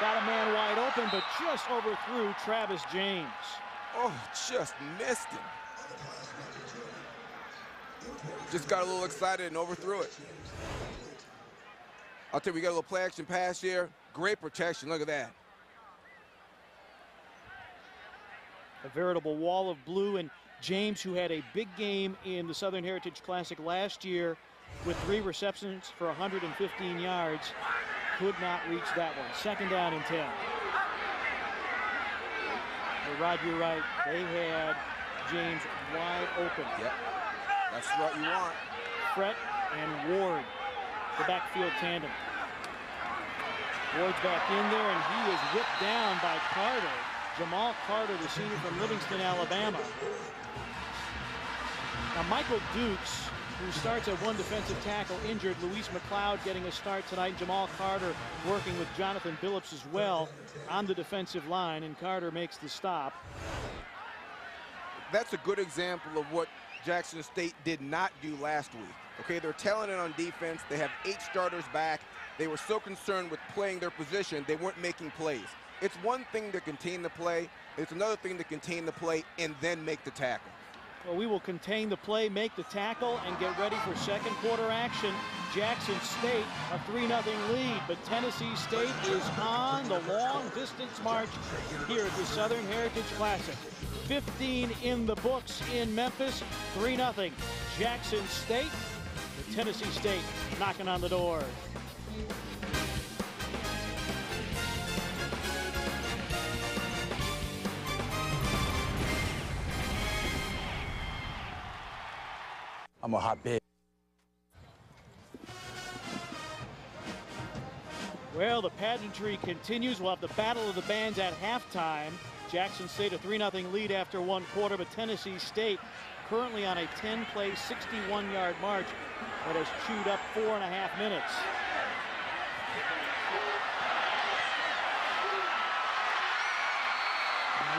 got a man wide open, but just overthrew Travis James. Oh, just missed him. Just got a little excited and overthrew it. I'll tell you, we got a little play action pass here. Great protection. Look at that. A veritable wall of blue. And James, who had a big game in the Southern Heritage Classic last year with three receptions for 115 yards, could not reach that one. Second down and 10. But Rod, you're right. They had James wide open. Yep. That's what you want. Fret and Ward, the backfield tandem. Ward's back in there, and he is whipped down by Carter. Jamal Carter, the senior from Livingston, Alabama. Now, Michael Dukes, who starts at one defensive tackle, injured. Luis McLeod getting a start tonight. Jamal Carter working with Jonathan Billups as well on the defensive line, and Carter makes the stop. That's a good example of what Jackson State did not do last week. Okay, they're talented on defense. They have eight starters back. They were so concerned with playing their position, they weren't making plays. It's one thing to contain the play. It's another thing to contain the play and then make the tackle. Well, we will contain the play, make the tackle, and get ready for second quarter action. Jackson State a 3-0 lead, but Tennessee State is on the long distance march here at the Southern Heritage Classic. 15 in the books in Memphis, 3-0. Jackson State, Tennessee State knocking on the door. I'm a hot bed. Well, the pageantry continues. We'll have the Battle of the Bands at halftime. Jackson State a 3-0 lead after one quarter, but Tennessee State currently on a 10-play, 61-yard march that has chewed up four and a half minutes.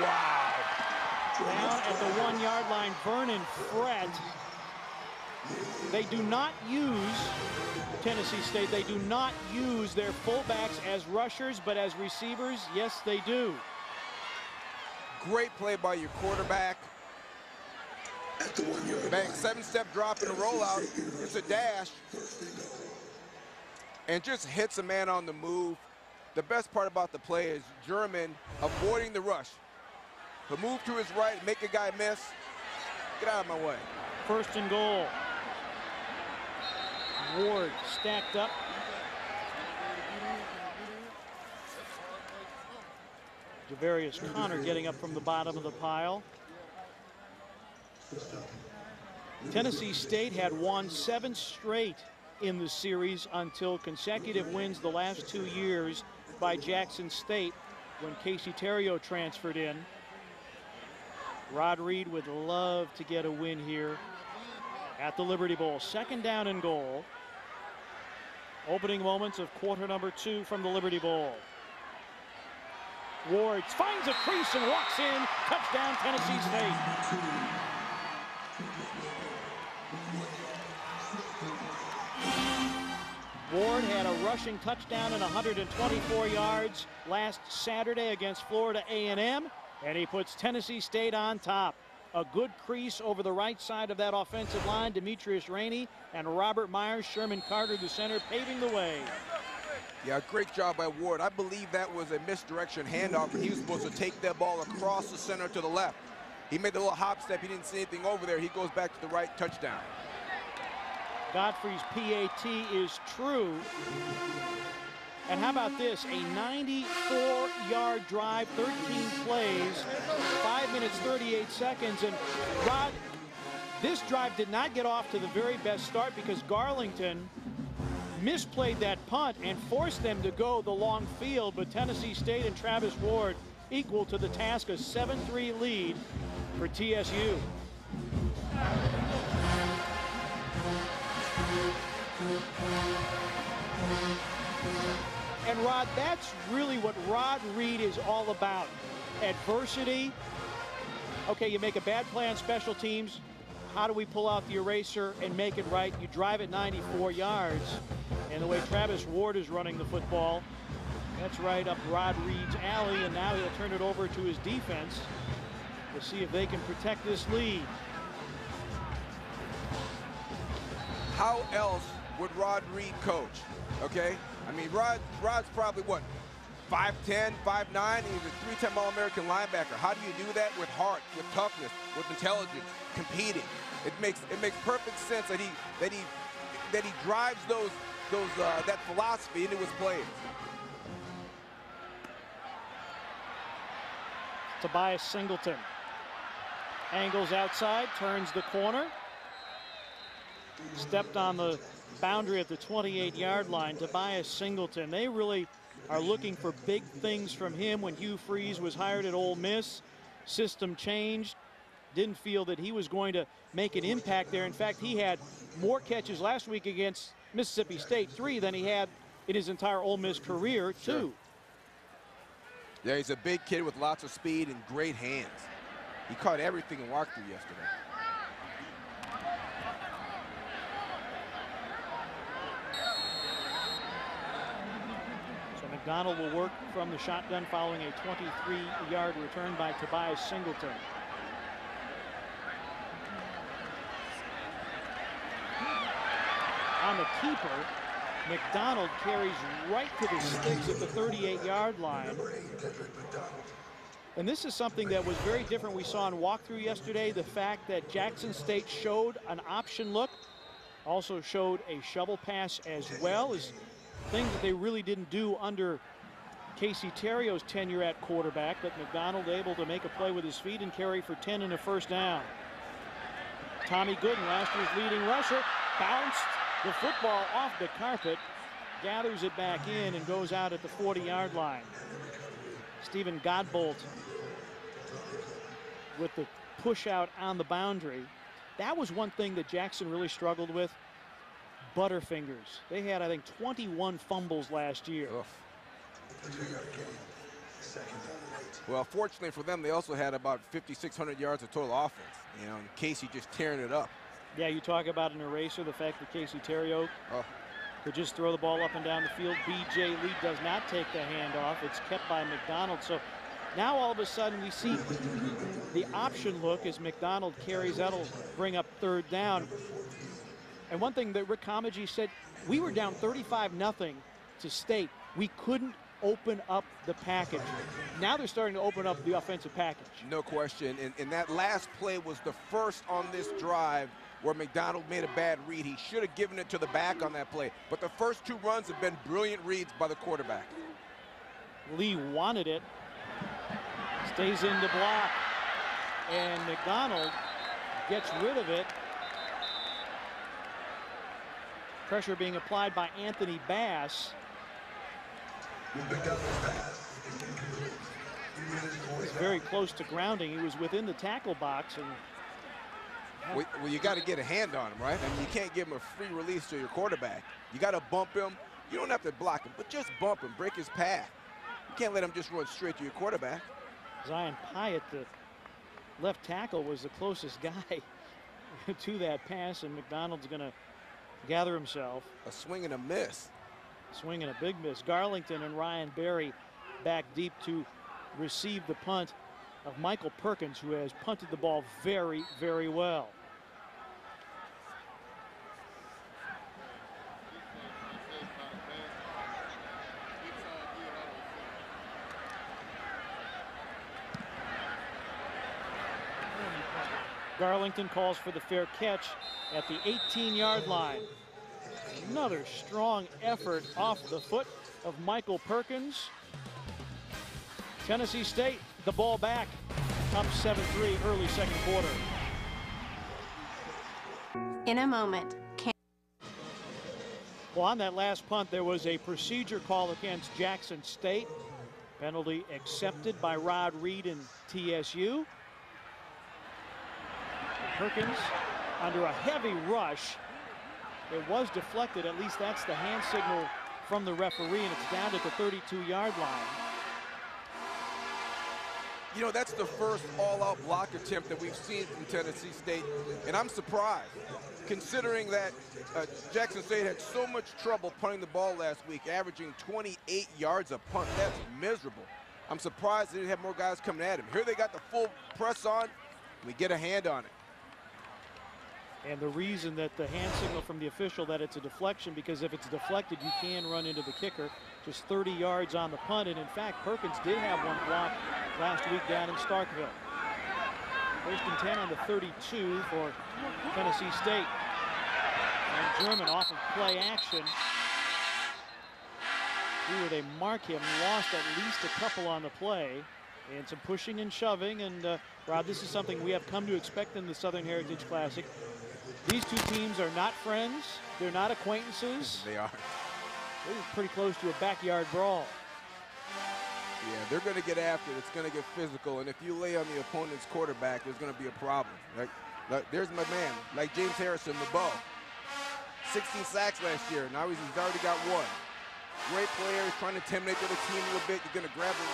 Wow. Down at the one-yard line, Vernon Fret. They do not use, Tennessee State, they do not use their fullbacks as rushers, but as receivers, yes, they do. Great play by your quarterback. Bang, seven-step drop and a rollout. It's a dash. And just hits a man on the move. The best part about the play is German avoiding the rush. The move to his right, make a guy miss. Get out of my way. First and goal. Ward stacked up. Javarius Connor getting up from the bottom of the pile. Tennessee State had won seven straight in the series until consecutive wins the last two years by Jackson State when Casey Therriault transferred in. Rod Reed would love to get a win here at the Liberty Bowl. Second down and goal. Opening moments of quarter number two from the Liberty Bowl. Ward finds a crease and walks in. Touchdown, Tennessee State. Ward had a rushing touchdown and 124 yards last Saturday against Florida A&M, and he puts Tennessee State on top. A good crease over the right side of that offensive line. Demetrius Rainey and Robert Myers, Sherman Carter, the center, paving the way. Yeah, great job by Ward. I believe that was a misdirection handoff, and he was supposed to take that ball across the center to the left. He made the little hop step. He didn't see anything over there. He goes back to the right touchdown. Godfrey's PAT is true. And how about this? A 94-yard drive, 13 plays, 5 minutes, 38 seconds. And Rod, this drive did not get off to the very best start because Garlington misplayed that punt and forced them to go the long field. But Tennessee State and Travis Ward equal to the task, a 7-3 lead for TSU. And Rod, that's really what Rod Reed is all about. Adversity. Okay, you make a bad play on special teams. How do we pull out the eraser and make it right? You drive it 94 yards. And the way Travis Ward is running the football, that's right up Rod Reed's alley. And now he'll turn it over to his defense to see if they can protect this lead. How else would Rod Reed coach? Okay? I mean, Rod, Rod's probably what, 5'10", 5'9", and he's a three-time All-American linebacker. How do you do that with heart, with toughness, with intelligence, competing? It makes it makes perfect sense that he that he that he drives those those uh, that philosophy into his players. Tobias Singleton angles outside, turns the corner, stepped on the boundary at the 28-yard line. Tobias Singleton. They really are looking for big things from him when Hugh Freeze was hired at Ole Miss. System changed. Didn't feel that he was going to make an impact there. In fact, he had more catches last week against Mississippi State, three, than he had in his entire Ole Miss career, Sure. two. Yeah, he's a big kid with lots of speed and great hands. He caught everything in walkthrough yesterday. So McDonald will work from the shotgun following a 23-yard return by Tobias Singleton. On the keeper, McDonald carries right to the sticks at the 38-yard line. And this is something that was very different we saw in walkthrough yesterday. The fact that Jackson State showed an option look, also showed a shovel pass as well as things that they really didn't do under Casey Therriault's tenure at quarterback, but McDonald able to make a play with his feet and carry for 10 and a first down. Tommy Gooden, last year's leading rusher, bounced the football off the carpet, gathers it back in and goes out at the 40-yard line. Stephen Godbolt with the push out on the boundary. That was one thing that Jackson really struggled with. Butterfingers. They had, I think, 21 fumbles last year. Well, fortunately for them, they also had about 5,600 yards of total offense. You know, and Casey just tearing it up. Yeah, you talk about an eraser, the fact that Casey Therriault Oh. could just throw the ball up and down the field. B.J. Lee does not take the handoff. It's kept by McDonald. So now all of a sudden we see the option look as McDonald carries. That'll bring up third down. And one thing that Rick Comegy said, we were down 35 nothing to state. We couldn't open up the package. Now they're starting to open up the offensive package. No question. And, and that last play was the first on this drive where McDonald made a bad read. He should have given it to the back on that play. But the first two runs have been brilliant reads by the quarterback. Lee wanted it. Stays in the block. And McDonald gets rid of it. Pressure being applied by Anthony Bass. He's very close to grounding. He was within the tackle box and Well, well, you got to get a hand on him, right? I mean, you can't give him a free release to your quarterback. You got to bump him. You don't have to block him, but just bump him, break his path. You can't let him just run straight to your quarterback. Zion Pyatt, the left tackle, was the closest [LAUGHS] guy to that pass, and McDonald's going to gather himself. A swing and a miss. Swing and a big miss. Garlington and Ryan Berry back deep to receive the punt of Michael Perkins, who has punted the ball very, very well. Garlington calls for the fair catch at the 18-yard line. Another strong effort off the foot of Michael Perkins. Tennessee State, the ball back, up 7-3 early second quarter. In a moment, Well, on that last punt, there was a procedure call against Jackson State. Penalty accepted by Rod Reed and TSU. Perkins under a heavy rush. It was deflected, at least that's the hand signal from the referee, and it's down at the 32-yard line. You know, that's the first all-out block attempt that we've seen from Tennessee State, and I'm surprised, considering that uh, Jackson State had so much trouble punting the ball last week, averaging 28 yards a punt. That's miserable. I'm surprised they didn't have more guys coming at him. Here they got the full press on. We get a hand on it. And the reason that the hand signal from the official that it's a deflection, because if it's deflected, you can run into the kicker. Just 30 yards on the punt. And in fact, Perkins did have one block last week down in Starkville. First and 10 on the 32 for Tennessee State. And German off of play action. Where they mark him, lost at least a couple on the play. And some pushing and shoving. And uh, Rod, this is something we have come to expect in the Southern Heritage Classic. These two teams are not friends. They're not acquaintances. [LAUGHS] They are. This is pretty close to a backyard brawl. Yeah, they're going to get after it. It's going to get physical. And if you lay on the opponent's quarterback, there's going to be a problem. Like, like there's my man, like James Harrison, the ball. 16 sacks last year. Now he's, he's already got one. Great player. He's trying to intimidate the other team a little bit. You're going to grab the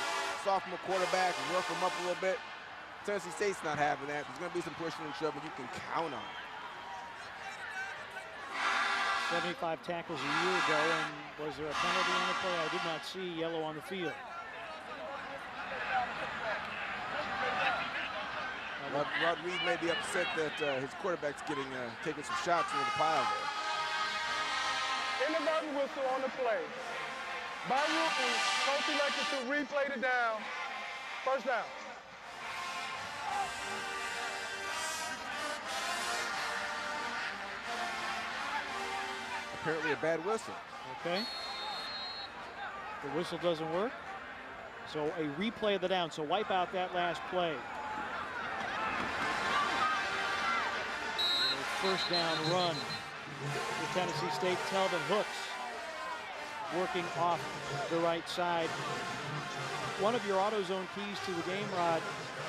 sophomore quarterback and rough him up a little bit. Tennessee State's not having that. There's going to be some pushing and shoving you can count on. 75 tackles a year ago, and was there a penalty on the play? I did not see yellow on the field. Rod, Rod Reed may be upset that uh, his quarterback's getting uh, taking some shots into the pile there. Kindergarten whistle on the play. By rule, coach elected to replay the down. First down. Apparently a bad whistle. Okay. The whistle doesn't work. So a replay of the down. So wipe out that last play. First down run The Tennessee State. Telvin Hooks working off the right side. One of your AutoZone keys to the game, Rod,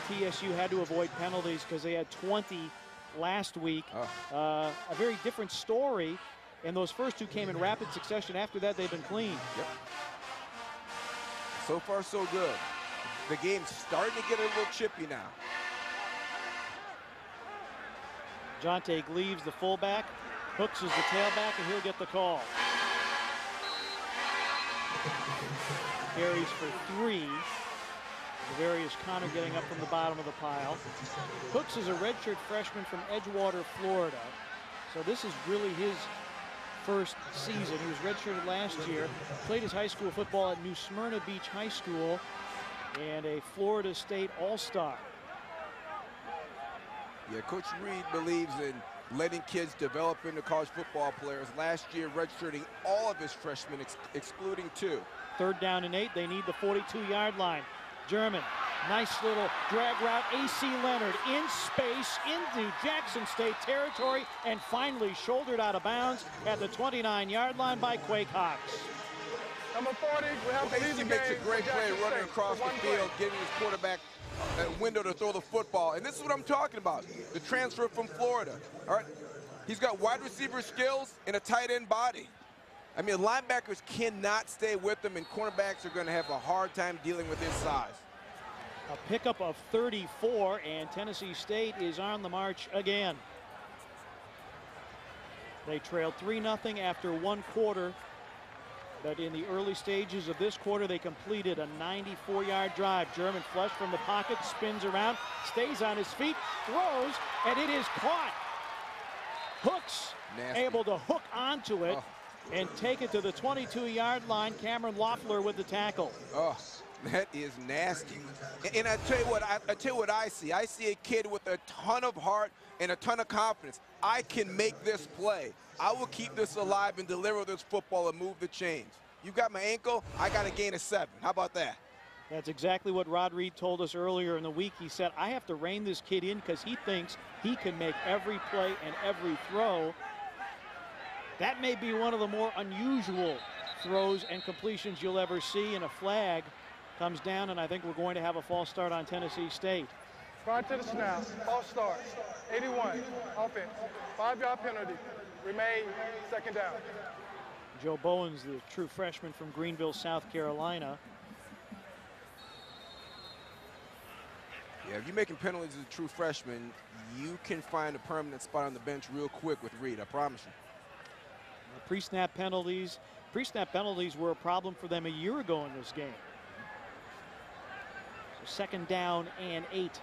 TSU had to avoid penalties because they had 20 last week. Oh. Uh, a very different story. And those first two came in rapid succession. After that, they've been clean. Yep. So far, so good. The game's starting to get a little chippy now. Jonte Gleaves, the fullback. Hooks is the tailback, and he'll get the call. Carries for three. Javarius Connor getting up from the bottom of the pile. Hooks is a redshirt freshman from Edgewater, Florida. So this is really his first season. He was redshirted last year. Played his high school football at New Smyrna Beach High School and a Florida State All-Star. Yeah, Coach Reed believes in letting kids develop into college football players. Last year, redshirting all of his freshmen, ex excluding two. Third down and eight. They need the 42-yard line. German, nice little drag route. A.C. Leonard in space into Jackson State territory and finally shouldered out of bounds at the 29-yard line by Quake Hawks. Number 40, we have well, to lead makes a great play running across the field, play. giving his quarterback a window to throw the football. And this is what I'm talking about, the transfer from Florida. All right, he's got wide receiver skills and a tight end body. I mean, linebackers cannot stay with him, and cornerbacks are going to have a hard time dealing with his size. A pickup of 34, and Tennessee State is on the march again. They trailed 3-0 after one quarter, but in the early stages of this quarter, they completed a 94-yard drive. German flush from the pocket, spins around, stays on his feet, throws, and it is caught. Hooks Nasty. able to hook onto it Oh. and take it to the 22-yard line. Cameron Loeffler with the tackle. Oh, that is nasty. And, I tell you what, I, I tell you what I see. I see a kid with a ton of heart and a ton of confidence. I can make this play. I will keep this alive and deliver this football and move the chains. You got my ankle, I got to gain a seven. How about that? That's exactly what Rod Reed told us earlier in the week. He said, I have to rein this kid in because he thinks he can make every play and every throw. That may be one of the more unusual throws and completions you'll ever see, in a flag comes down, and I think we're going to have a false start on Tennessee State. Prior to the snap, false start, 81, offense, five-yard penalty, remain second down. Joe Bowens, the true freshman from Greenville, South Carolina. Yeah, if you're making penalties as a true freshman, you can find a permanent spot on the bench real quick with Reed, I promise you. Pre-snap penalties. Pre-snap penalties were a problem for them a year ago in this game. Second down and eight.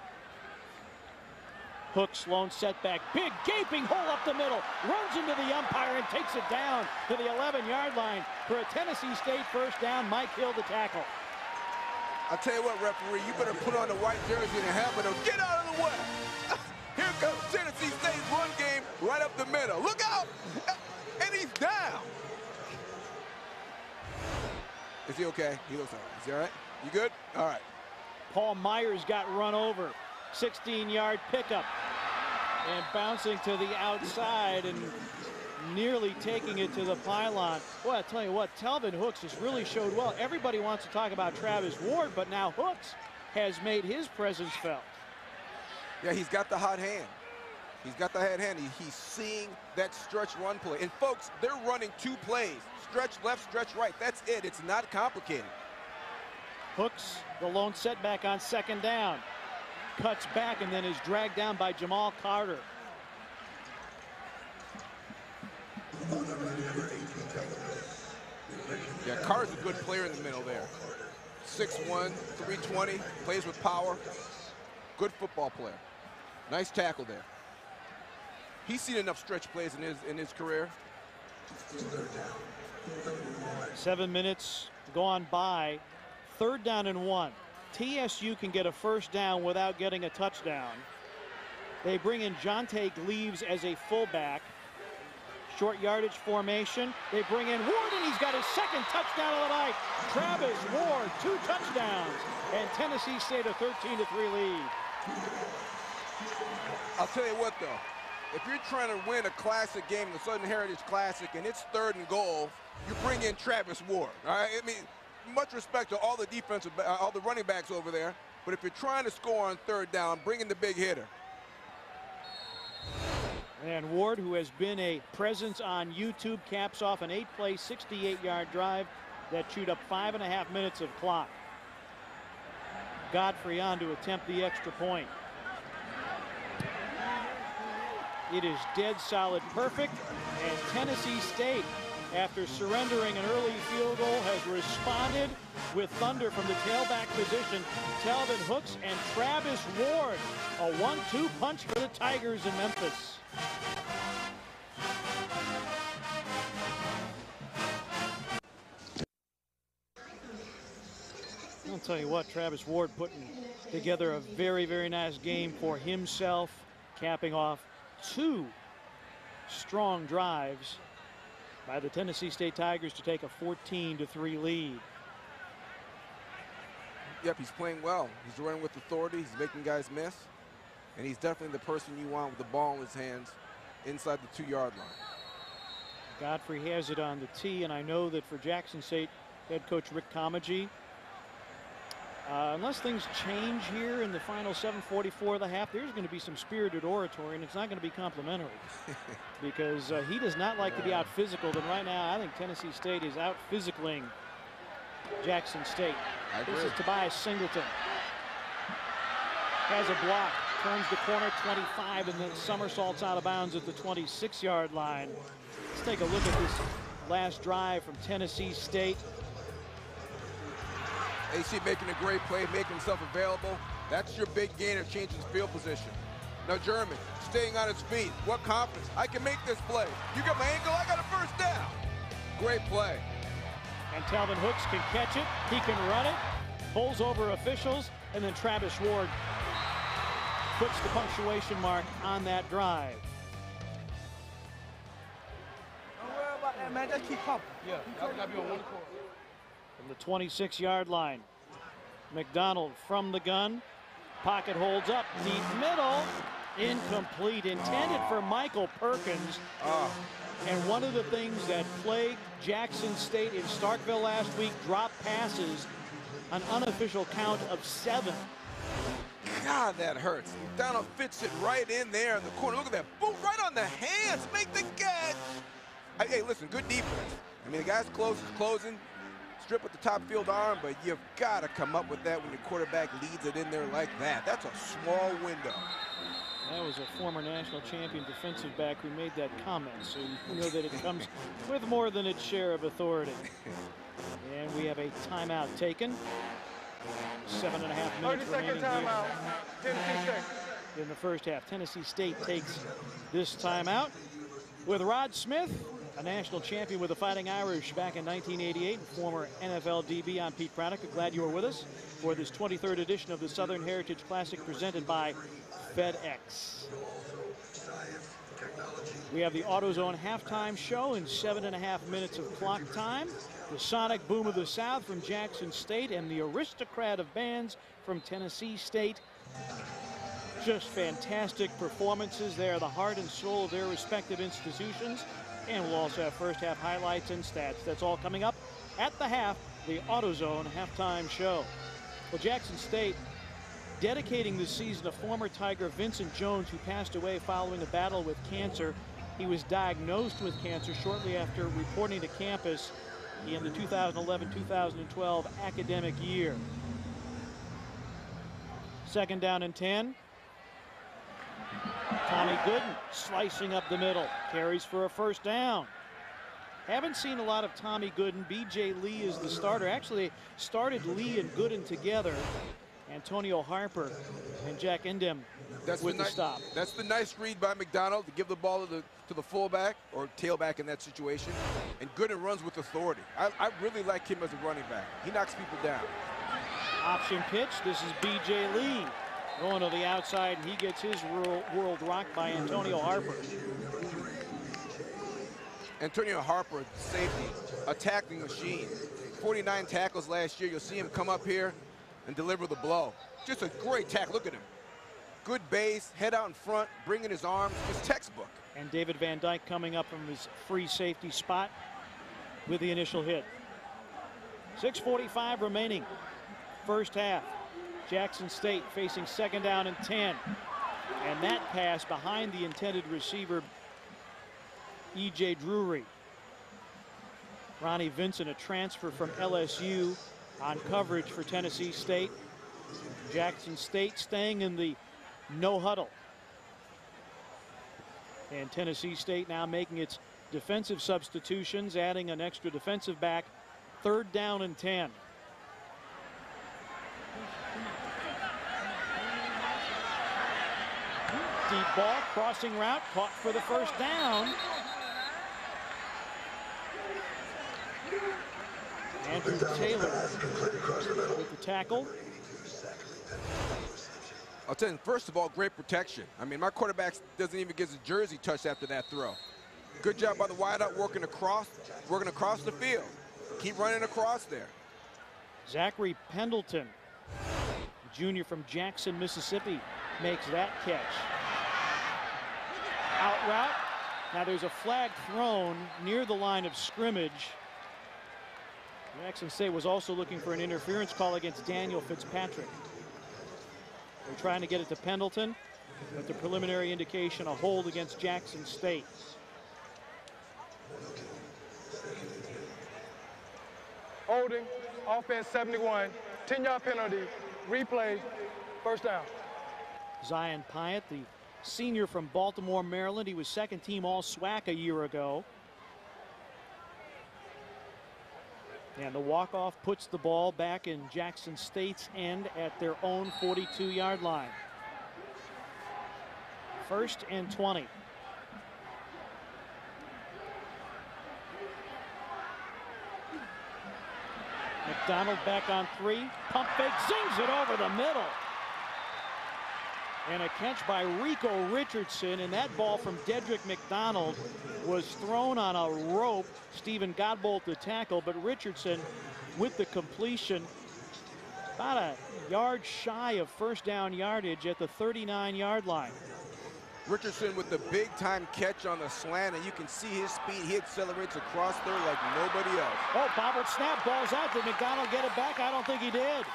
Hooks lone setback. Big gaping hole up the middle. Runs into the umpire and takes it down to the 11-yard line for a Tennessee State first down. Mike Hill the tackle. I'll tell you what, referee, you better put on the white jersey and helmet or get out of the way. [LAUGHS] Here comes Tennessee State's run game right up the middle. Look out! [LAUGHS] And he's down. Is he okay? He looks all right. Is he all right? You good? All right. Paul Myers got run over. 16-yard pickup. And bouncing to the outside and nearly taking it to the pylon. Well, I tell you what, Telvin Hooks has really showed well. Everybody wants to talk about Travis Ward, but now Hooks has made his presence felt. Yeah, he's got the hot hand. He's got the hot hand. He, he's seeing that stretch run play. And folks, they're running two plays. Stretch left, stretch right. That's it. It's not complicated. Hooks, the lone setback on second down. Cuts back and then is dragged down by Jamal Carter. Yeah, Carter's a good player in the middle there. 6'1", 320, plays with power. Good football player. Nice tackle there. He's seen enough stretch plays in his in his career. Seven minutes gone by. Third down and one. TSU can get a first down without getting a touchdown. They bring in Jonte Gleaves as a fullback. Short yardage formation. They bring in Ward, and he's got his second touchdown of the night. Travis Ward, two touchdowns, and Tennessee State a 13 to 3 lead. I'll tell you what, though. If you're trying to win a classic game, the Southern Heritage Classic, and it's third and goal, you bring in Travis Ward. All right, I mean, much respect to all the defensive, uh, all the running backs over there. But if you're trying to score on third down, bring in the big hitter. And Ward, who has been a presence on YouTube, caps off an eight-play, 68-yard drive that chewed up five and a half minutes of clock. Godfrey on to attempt the extra point. It is dead solid perfect, and Tennessee State, after surrendering an early field goal, has responded with thunder from the tailback position. Telvin Hooks and Travis Ward, a one-two punch for the Tigers in Memphis. I'll tell you what, Travis Ward putting together a very, very nice game for himself, capping off two strong drives by the Tennessee State Tigers to take a 14 to 3 lead. Yep, he's playing well. He's running with authority. He's making guys miss. And he's definitely the person you want with the ball in his hands inside the two-yard line. Godfrey has it on the tee, and I know that for Jackson State head coach Rick Comegy, uh, unless things change here in the final 7:44 of the half, there's going to be some spirited oratory, and it's not going to be complimentary [LAUGHS] because uh, he does not like to be out physical. And right now, I think Tennessee State is out physicaling Jackson State. This is Tobias Singleton. Has a block, turns the corner 25, and then somersaults out of bounds at the 26-yard line. Let's take a look at this last drive from Tennessee State. AC making a great play, making himself available. That's your big gainer, changing his field position. Now German, staying on his feet. What confidence? I can make this play. You got my ankle, I got a first down. Great play. And Telvin Hooks can catch it. He can run it. Pulls over officials. And then Travis Ward puts the punctuation mark on that drive. Don't worry about Hey, man, just keep pumping. Yeah, y'all gotta be on one accord. From the 26 yard line. McDonald from the gun. Pocket holds up. Deep middle. Incomplete. Intended for Michael Perkins. Ah. And one of the things that plagued Jackson State in Starkville last week drop passes, an unofficial count of seven. God, that hurts. McDonald fits it right in there in the corner. Look at that. Boom, right on the hands. Make the catch. Hey, listen, good defense. I mean, the guy's close, closing. Strip with the top field arm, but you've got to come up with that when your quarterback leads it in there like that. That's a small window. That was a former national champion defensive back who made that comment, so you know that it comes [LAUGHS] with more than its share of authority. And we have a timeout taken. Seven and a half 30 minutes second remaining here timeout. Tennessee State. in the first half. Tennessee State takes this timeout with Rod Smith, a national champion with the Fighting Irish back in 1988, and former NFL DB. I'm Pete Pranica. Glad you are with us for this 23rd edition of the Southern Heritage Classic presented by FedEx. We have the AutoZone halftime show in seven and a half minutes of clock time. The Sonic Boom of the South from Jackson State and the Aristocrat of Bands from Tennessee State. Just fantastic performances. They are the heart and soul of their respective institutions. And we'll also have first half highlights and stats. That's all coming up at the half, the AutoZone halftime show. Well, Jackson State dedicating this season to former Tiger Vincent Jones, who passed away following a battle with cancer. He was diagnosed with cancer shortly after reporting to campus in the 2011-2012 academic year. Second down and 10. Tommy Gooden slicing up the middle, carries for a first down. Haven't seen a lot of Tommy Gooden. B.J. Lee is the starter. Actually, started Lee and Gooden together. Antonio Harper and Jack Indem That's with the, the stop. That's the nice read by McDonald to give the ball to the to the fullback or tailback in that situation. And Gooden runs with authority. I, I really like him as a running back. He knocks people down. Option pitch. This is B.J. Lee going to the outside, and he gets his world, rocked by Antonio Harper. Antonio Harper, safety, a tackling machine. 49 tackles last year. You'll see him come up here and deliver the blow. Just a great tackle. Look at him. Good base, head out in front, bringing his arms. Just textbook. And David Van Dyke coming up from his free safety spot with the initial hit. 6.45 remaining. First half. Jackson State facing second down and 10. And that pass behind the intended receiver, E.J. Drury. Ronnie Vincent, a transfer from LSU on coverage for Tennessee State. Jackson State staying in the no huddle. And Tennessee State now making its defensive substitutions, adding an extra defensive back. Third down and 10. Deep ball, crossing route, caught for the first down. Andrew Taylor with the tackle. I'll tell you, first of all, great protection. I mean, my quarterback doesn't even get his jersey touched after that throw. Good job by the wideout working across, working across the field. Keep running across there. Zachary Pendleton, junior from Jackson, Mississippi, makes that catch. Out route. Now there's a flag thrown near the line of scrimmage. Jackson State was also looking for an interference call against Daniel Fitzpatrick. They're trying to get it to Pendleton, but the preliminary indication a hold against Jackson State. Holding, offense 71, 10-yard penalty, replay, first down. Zion Pyatt, the senior from Baltimore, Maryland. He was second team All SWAC a year ago. And the walk-off puts the ball back in Jackson State's end at their own 42-yard line. First and 20. McDonald back on three. Pump fake, zings it over the middle. And a catch by Rico Richardson, and that ball from Dedrick McDonald was thrown on a rope. Stephen Godbolt the tackle, but Richardson with the completion about a yard shy of first down yardage at the 39 yard line. Richardson with the big time catch on the slant, and you can see his speed. He accelerates across there like nobody else. Oh, bobbled snap, balls out. Did McDonald get it back? I don't think he did.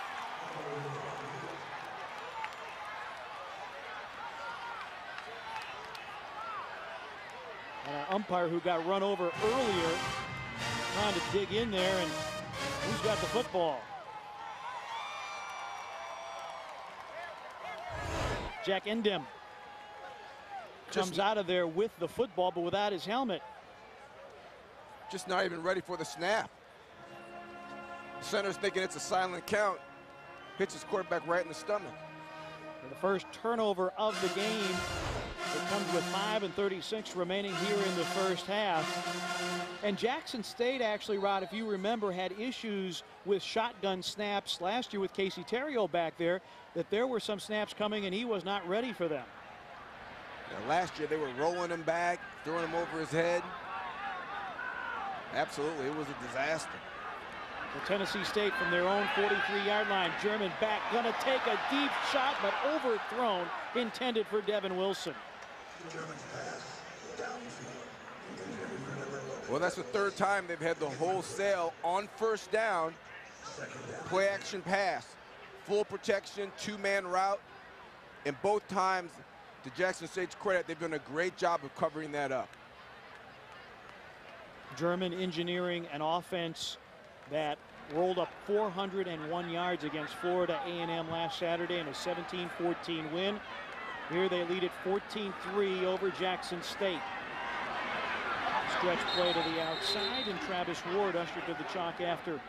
Umpire who got run over earlier trying to dig in there, and who's got the football? Jack Endem comes out of there with the football, but without his helmet. Just not even ready for the snap. Center's thinking it's a silent count. Hits his quarterback right in the stomach. For the first turnover of the game. It comes with 5 and 36 remaining here in the first half. And Jackson State actually, Rod, if you remember, had issues with shotgun snaps last year with Casey Therriault back there, that there were some snaps coming and he was not ready for them. Now, last year they were rolling him back, throwing him over his head. Absolutely, it was a disaster. The Tennessee State from their own 43-yard line. German back, gonna take a deep shot, but overthrown, intended for Devin Wilson. Well, that's the third time they've had the wholesale on first down, play action pass, full protection, two-man route, and both times, to Jackson State's credit, they've done a great job of covering that up. German engineering an offense that rolled up 401 yards against Florida A&M last Saturday in a 17-14 win. Here they lead it 14-3 over Jackson State. Stretch play to the outside, and Travis Ward ushered to the chalk after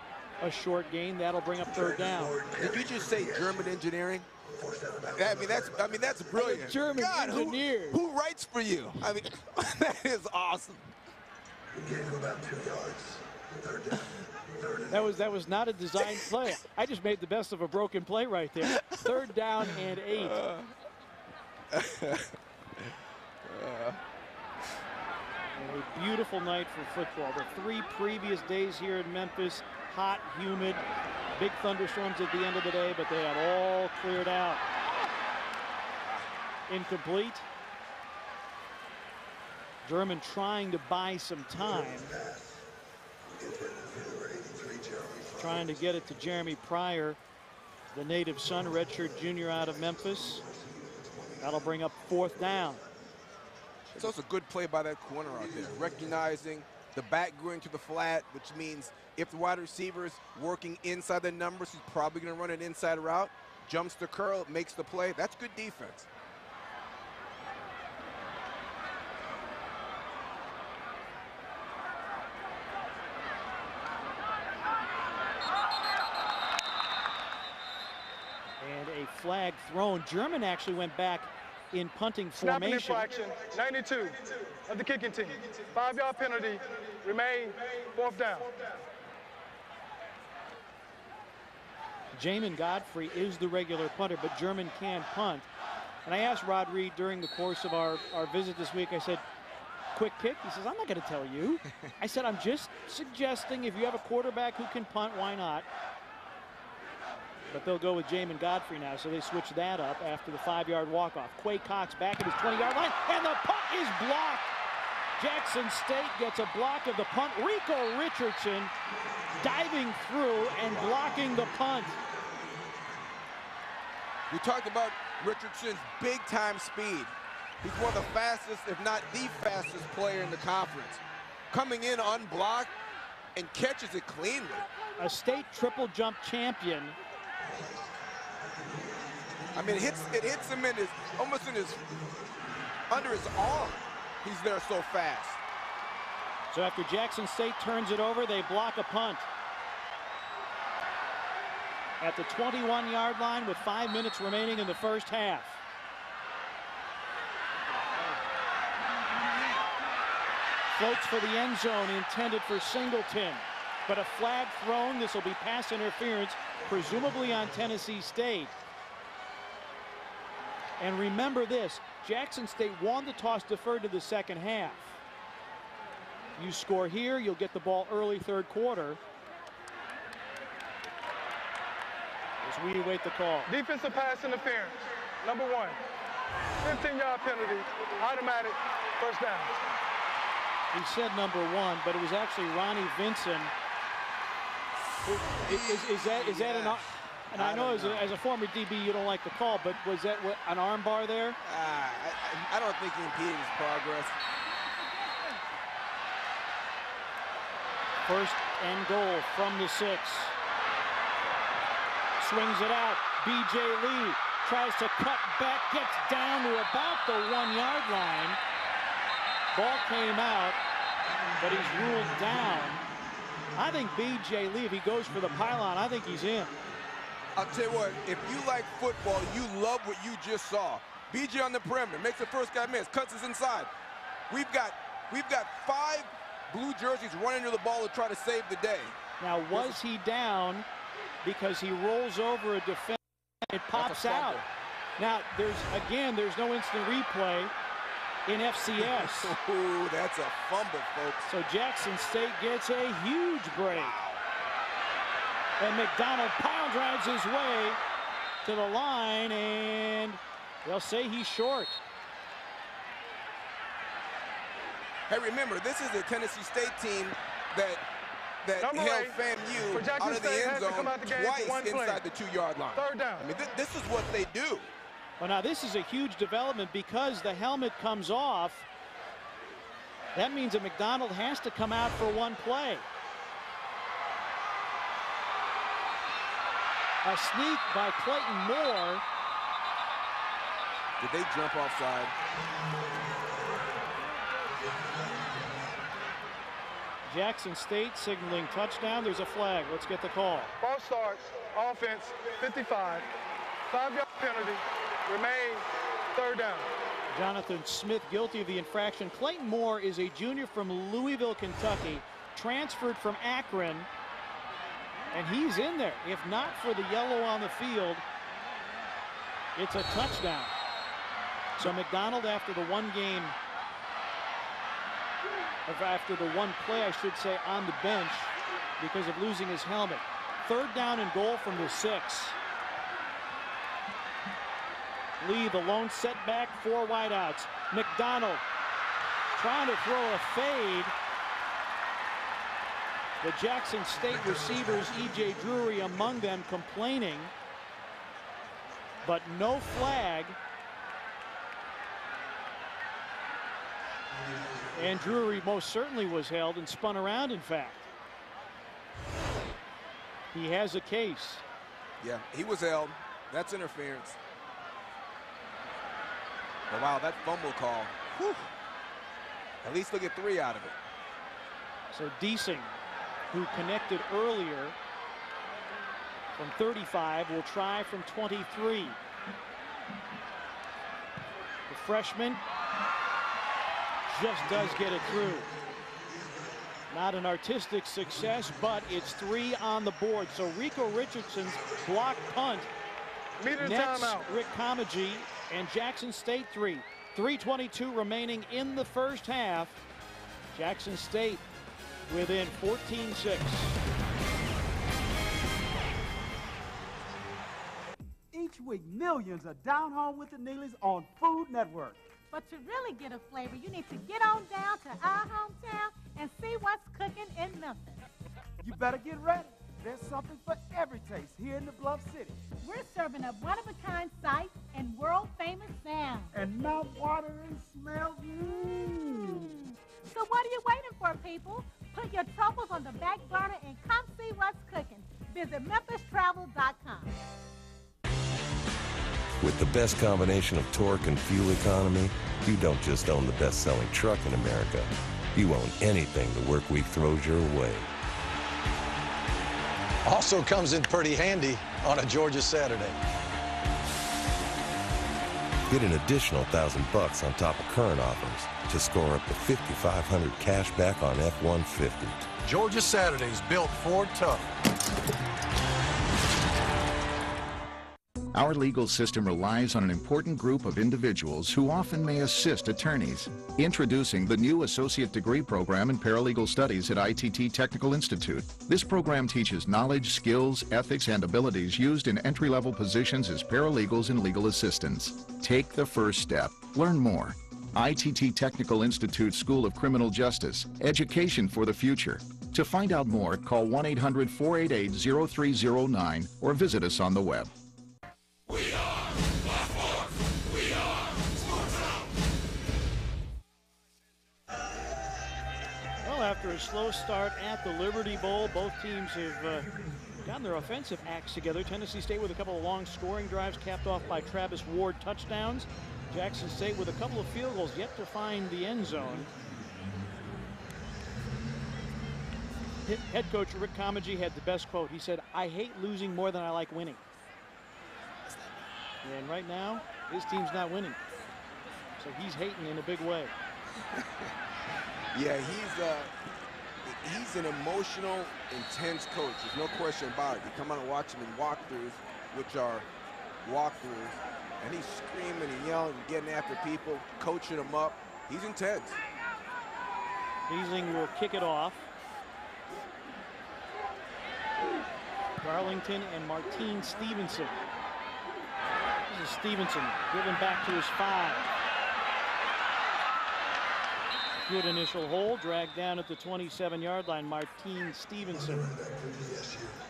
a short gain. That'll bring up third down. Did you just say German engineering? I mean, that's I mean that's brilliant. German God, engineer. Who, who writes for you? I mean, [LAUGHS] that is awesome. You gave about two yards. Third down. That was that was not a design play. I just made the best of a broken play right there. Third down and eight. [LAUGHS] Uh, a beautiful night for football. The three previous days here in Memphis, hot, humid, big thunderstorms at the end of the day, but they have all cleared out. Incomplete. German trying to buy some time. Trying to get it to Jeremy Pryor, the native son, redshirt junior out of Memphis. That'll bring up fourth down. So It's a good play by that corner out there, recognizing the back going to the flat, which means if the wide receiver is working inside the numbers, he's probably going to run an inside route, jumps the curl, makes the play. That's good defense. And a flag thrown. German actually went back in punting Snapping formation. infraction, 92 of the kicking team. Five-yard penalty, remain fourth down. Jamin Godfrey is the regular punter, but German can punt. And I asked Rod Reed during the course of our, our visit this week, I said, quick kick? He says, I'm not going to tell you. [LAUGHS] I said, I'm just suggesting if you have a quarterback who can punt, why not? But they'll go with Jamin Godfrey now, so they switch that up after the five-yard walk-off. Quay Cox back at his 20-yard line, and the punt is blocked. Jackson State gets a block of the punt. Rico Richardson diving through and blocking the punt. We talked about Richardson's big-time speed. He's one of the fastest, if not the fastest player in the conference. Coming in unblocked and catches it cleanly. A state triple jump champion. I mean, it hits, it hits him in his, almost in his, under his arm. He's there so fast. So after Jackson State turns it over, they block a punt. At the 21-yard line with five minutes remaining in the first half. Floats for the end zone intended for Singleton. But a flag thrown. This will be pass interference, presumably on Tennessee State. And remember this Jackson State won the toss deferred to the second half. You score here, you'll get the ball early third quarter. As we await the call. Defensive pass interference. Number one. 15-yard penalty. Automatic. First down. He said number one, but it was actually Ronnie Vinson. Is, is, that is that an? And I, I know as a, as a former DB you don't like the call, but was that what, an arm bar there? I, I, I don't think he impeded his progress. First and goal from the six. Swings it out. B.J. Lee tries to cut back, gets down to about the one-yard line. Ball came out, but he's ruled down. I think B.J. Lee, if he goes for the pylon, I think he's in. I'll tell you what, if you like football, you love what you just saw. BJ on the perimeter, makes the first guy miss, cuts his inside. We've got we've got five blue jerseys running to the ball to try to save the day. Now, was he down because he rolls over a defense and it pops out? Now, there's again, there's no instant replay in FCS. [LAUGHS] Ooh, that's a fumble, folks. So Jackson State gets a huge break. And McDonald pound drives his way to the line, and they'll say he's short. Hey, remember, this is a Tennessee State team that that Number held eight, FAMU out of the State, end has to zone come out the game twice one play. inside the two-yard line. Third down. I mean, th this is what they do. Well, now this is a huge development because the helmet comes off. That means that McDonald has to come out for one play. A sneak by Clayton Moore. Did they jump offside? Jackson State signaling touchdown. There's a flag. Let's get the call. Ball starts. Offense. 55. Five-yard penalty. Remain. Third down. Jonathan Smith guilty of the infraction. Clayton Moore is a junior from Louisville, Kentucky, transferred from Akron, and he's in there. If not for the yellow on the field, it's a touchdown. So McDonald, after the one game, after the one play, I should say, on the bench because of losing his helmet. Third down and goal from the six. Lee, the lone setback, four wideouts. McDonald trying to throw a fade. The Jackson State receivers, E.J. Drury among them, complaining. But no flag. And Drury most certainly was held and spun around, in fact. He has a case. Yeah, he was held. That's interference. But wow, that fumble call. whew. At least look at three out of it. So Deasing, who connected earlier from 35, will try from 23. The freshman just does get it through. Not an artistic success, but it's three on the board. So Rico Richardson's block punt Meter nets timeout. Rick Comegy and Jackson State three. 322 remaining in the first half. Jackson State within 14-6. Each week, millions are down home with the Neelys on Food Network. But to really get a flavor, you need to get on down to our hometown and see what's cooking in Memphis. You better get ready. There's something for every taste here in the Bluff City. We're serving up one-of-a-kind sights and world-famous sounds. And mouth-watering smells. Mmm. So what are you waiting for, people? Put your troubles on the back burner and come see what's cooking. Visit MemphisTravel.com. With the best combination of torque and fuel economy, you don't just own the best-selling truck in America. You own anything the work week throws your way. Also comes in pretty handy on a Georgia Saturday. Get an additional thousand bucks on top of current offers to score up to 5,500 cash back on F-150. Georgia Saturdays built for tough. Our legal system relies on an important group of individuals who often may assist attorneys. Introducing the new Associate Degree Program in Paralegal Studies at ITT Technical Institute. This program teaches knowledge, skills, ethics, and abilities used in entry-level positions as paralegals and legal assistants. Take the first step. Learn more. ITT Technical Institute School of Criminal Justice. Education for the future. To find out more, call 1-800-488-0309 or visit us on the web. Well, after a slow start at the Liberty Bowl, both teams have uh, gotten their offensive acts together. Tennessee State with a couple of long scoring drives capped off by Travis Ward touchdowns. Jackson State with a couple of field goals yet to find the end zone. Head coach Rick Comegy had the best quote. He said, I hate losing more than I like winning. And right now, his team's not winning. So he's hating in a big way. [LAUGHS] Yeah, he's uh, he's an emotional, intense coach. There's no question about it. You come out and watch him in walkthroughs, which are walkthroughs, and he's screaming and yelling and getting after people, coaching them up. He's intense. Beasling will kick it off. Garlington and Martine Stevenson. Is Stevenson driven back to his five. Good initial hold, dragged down at the 27-yard line. Martine Stevenson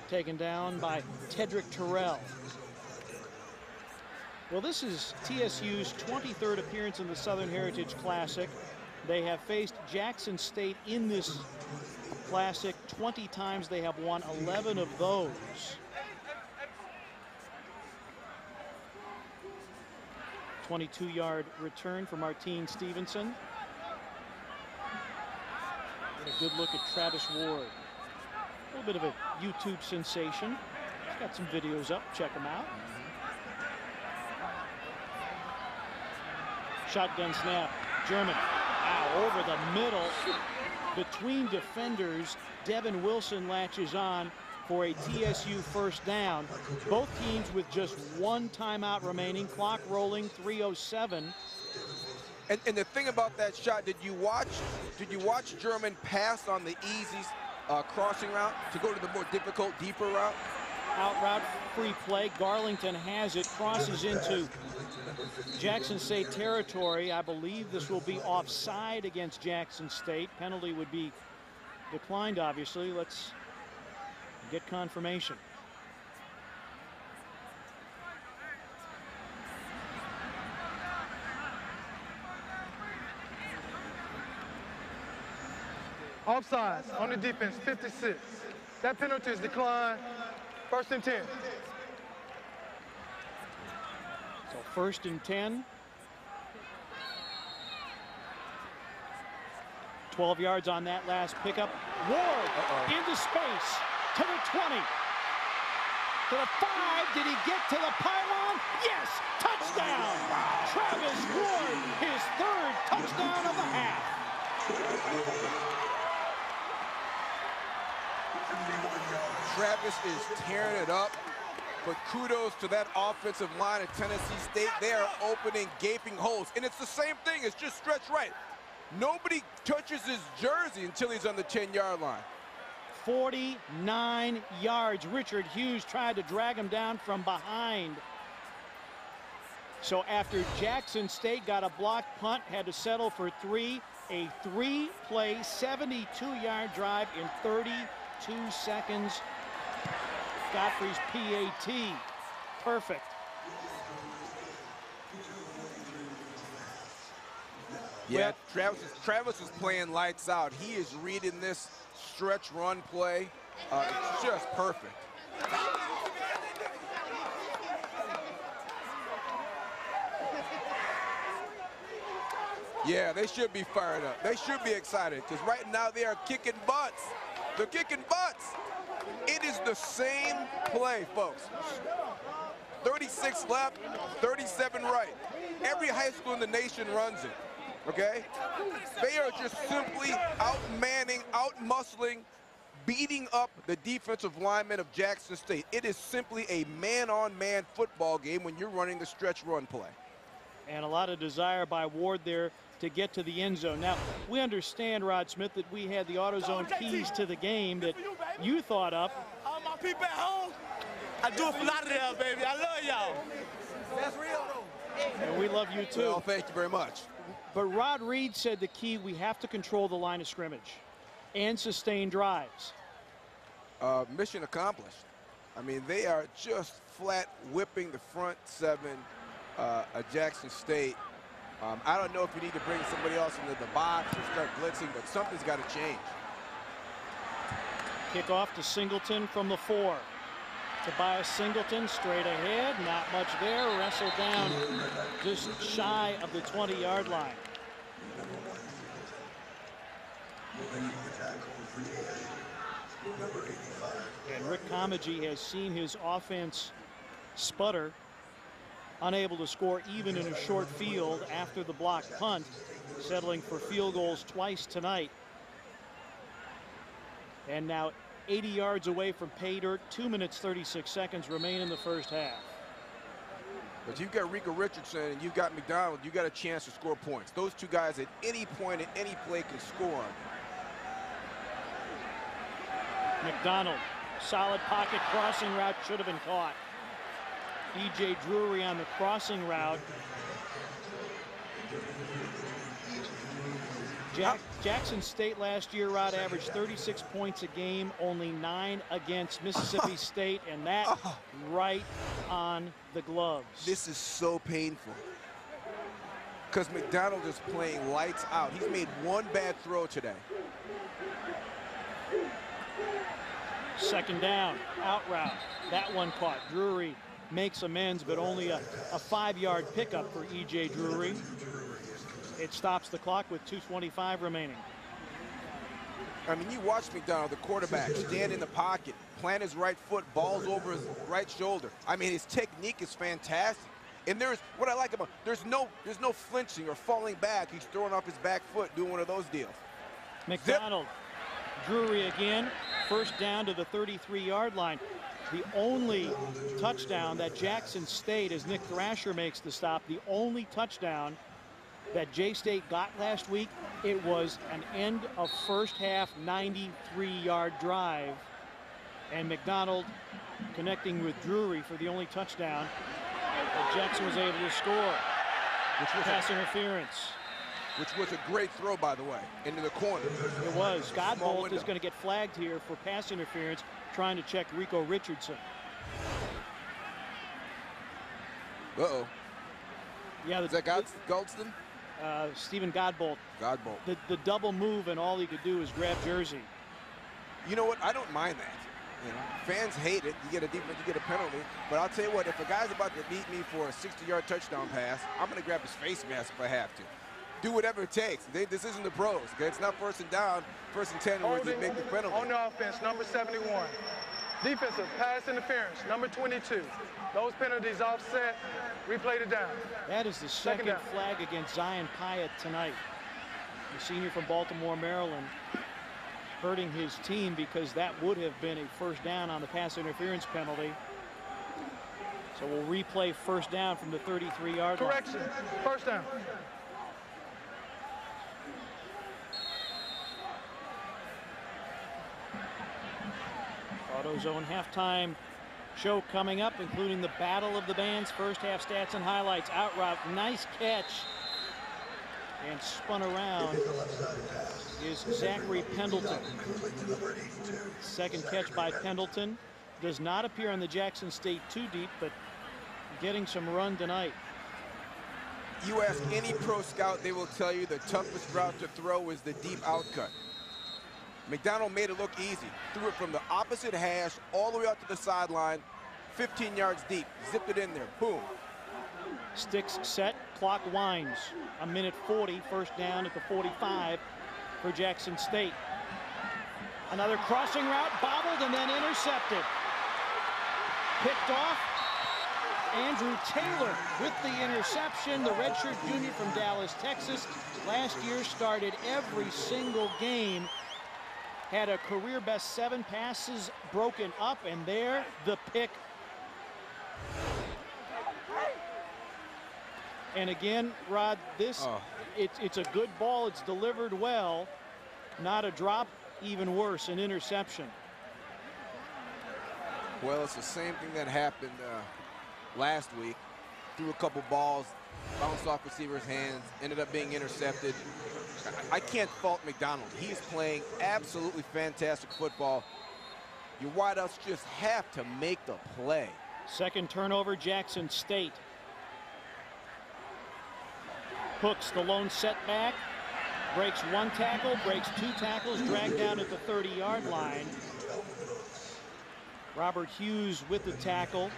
taken down by Tedrick Terrell. Well, this is TSU's 23rd appearance in the Southern Heritage Classic. They have faced Jackson State in this Classic 20 times. They have won 11 of those. Twenty-two yard return for Martine Stevenson. A good look at Travis Ward. A little bit of a YouTube sensation. He's got some videos up. Check them out. Shotgun snap. German. Wow, over the middle. Between defenders, Devin Wilson latches on for a TSU first down. Both teams with just one timeout remaining. Clock rolling 307. And, and the thing about that shot, did you watch? Did you watch German pass on the easy uh, crossing route to go to the more difficult, deeper route? Out route, free play. Garlington has it, crosses into Jackson State territory. I believe this will be offside against Jackson State. Penalty would be declined, obviously. Let's get confirmation. Offsides on the defense, 56. That penalty is declined. First and 10. So first and 10. 12 yards on that last pickup. Ward uh -oh. into space to the 20. To the five. Did he get to the pylon? Yes! Touchdown! Travis Ward, his third touchdown of the half. Travis is tearing it up. But kudos to that offensive line at Tennessee State. They are opening gaping holes. And it's the same thing. It's just stretch right. Nobody touches his jersey until he's on the 10-yard line. 49 yards. Richard Hughes tried to drag him down from behind. So after Jackson State got a blocked punt, had to settle for three, a three-play, 72-yard drive in 32 seconds. Godfrey's PAT. Perfect. Yeah, Travis is, Travis is playing lights out. He is reading this stretch run play. Uh, it's just perfect. Yeah, they should be fired up. They should be excited because right now they are kicking butts. They're kicking butts. It is the same play, folks. 36 left, 37 right. Every high school in the nation runs it, okay? They are just simply out-manning, out-muscling beating up the defensive linemen of Jackson State. It is simply a man-on-man -man football game when you're running the stretch run play. And a lot of desire by Ward there to get to the end zone. Now, we understand, Rod Smith, that we had the AutoZone keys to the game that you thought up. All my people at home, I do it for Lauderdale, baby. I love y'all. That's real, though. And we love you, too. Well, thank you very much. But Rod Reed said the key, we have to control the line of scrimmage and sustain drives. Uh, mission accomplished. I mean, they are just flat whipping the front seven uh, at Jackson State. Um, I don't know if you need to bring somebody else into the box or start blitzing, but something's got to change. Kickoff to Singleton from the four. Tobias Singleton straight ahead, not much there, wrestled down just shy of the 20-yard line. And Rick Comegy has seen his offense sputter, unable to score even in a short field after the block punt, settling for field goals twice tonight. And now 80 yards away from pay dirt, 2 minutes 36 seconds remain in the first half. But you've got Rico Richardson and you've got McDonald, You've got a chance to score points. Those two guys at any point in any play can score. McDonald, solid pocket crossing route, should have been caught. E.J. Drury on the crossing route. Jack, Jackson State last year, Rod, averaged 36 points a game, only nine against Mississippi [LAUGHS] State, and that oh. right on the gloves. This is so painful. Because McDonald is playing lights out. He's made one bad throw today. Second down, out route. That one caught. Drury makes amends, but only a, a five-yard pickup for E.J. Drury. It stops the clock with 2.25 remaining. I mean, you watch McDonald, the quarterback, stand in the pocket, plant his right foot, balls over his right shoulder. I mean, his technique is fantastic. And there's what I like about there's no there's no flinching or falling back. He's throwing off his back foot, doing one of those deals. McDonald, Drury again, first down to the 33-yard line. The only touchdown that Jackson State, as Nick Thrasher makes the stop, the only touchdown that J-State got last week, it was an end of first half 93-yard drive. And McDonald connecting with Drury for the only touchdown that Jackson was able to score. Which was pass interference. Which was a great throw, by the way, into the corner. It was. Godbolt is going to get flagged here for pass interference, trying to check Rico Richardson. Uh-oh. Yeah, the, is that Goldston? Uh, Stephen Godbolt. Godbolt. The, the double move, and all he could do is grab jersey. You know what? I don't mind that. You know, fans hate it. You get a defense, you get a penalty. But I'll tell you what, if a guy's about to beat me for a 60-yard touchdown pass, I'm going to grab his face mask if I have to. Do whatever it takes. They, this isn't the pros. Okay? It's not first and down, first and 10 where you make the penalty. On the offense, number 71. Defensive pass interference, number 22. Those penalties offset. Replay it down. That is the second, second flag against Zion Pyatt tonight. The senior from Baltimore, Maryland, hurting his team because that would have been a first down on the pass interference penalty. So we'll replay first down from the 33-yard line. Correction, first down. AutoZone halftime show coming up, including the Battle of the Bands, first half stats and highlights. Out route, nice catch. And spun around is Zachary Pendleton. Second catch by Pendleton. Does not appear on the Jackson State too deep, but getting some run tonight. You ask any pro scout, they will tell you the toughest route to throw is the deep outcut. McDonald made it look easy. Threw it from the opposite hash all the way out to the sideline, 15 yards deep. Zipped it in there. Boom. Sticks set. Clock winds. A minute 40. First down at the 45 for Jackson State. Another crossing route. Bobbled and then intercepted. Picked off. Andrew Taylor with the interception. The redshirt junior from Dallas, Texas. Last year started every single game had a career best seven passes broken up, and there the pick. And again, Rod, this Oh. it's it's a good ball. It's delivered well, not a drop. Even worse, an interception. Well, it's the same thing that happened uh, last week. Threw a couple balls, bounced off receivers' hands, ended up being intercepted. I, can't fault McDonald. He's playing absolutely fantastic football. Your wideouts just have to make the play. Second turnover, Jackson State. Hooks the lone setback, breaks one tackle, breaks two tackles, dragged down at the 30-yard line. Robert Hughes with the tackle.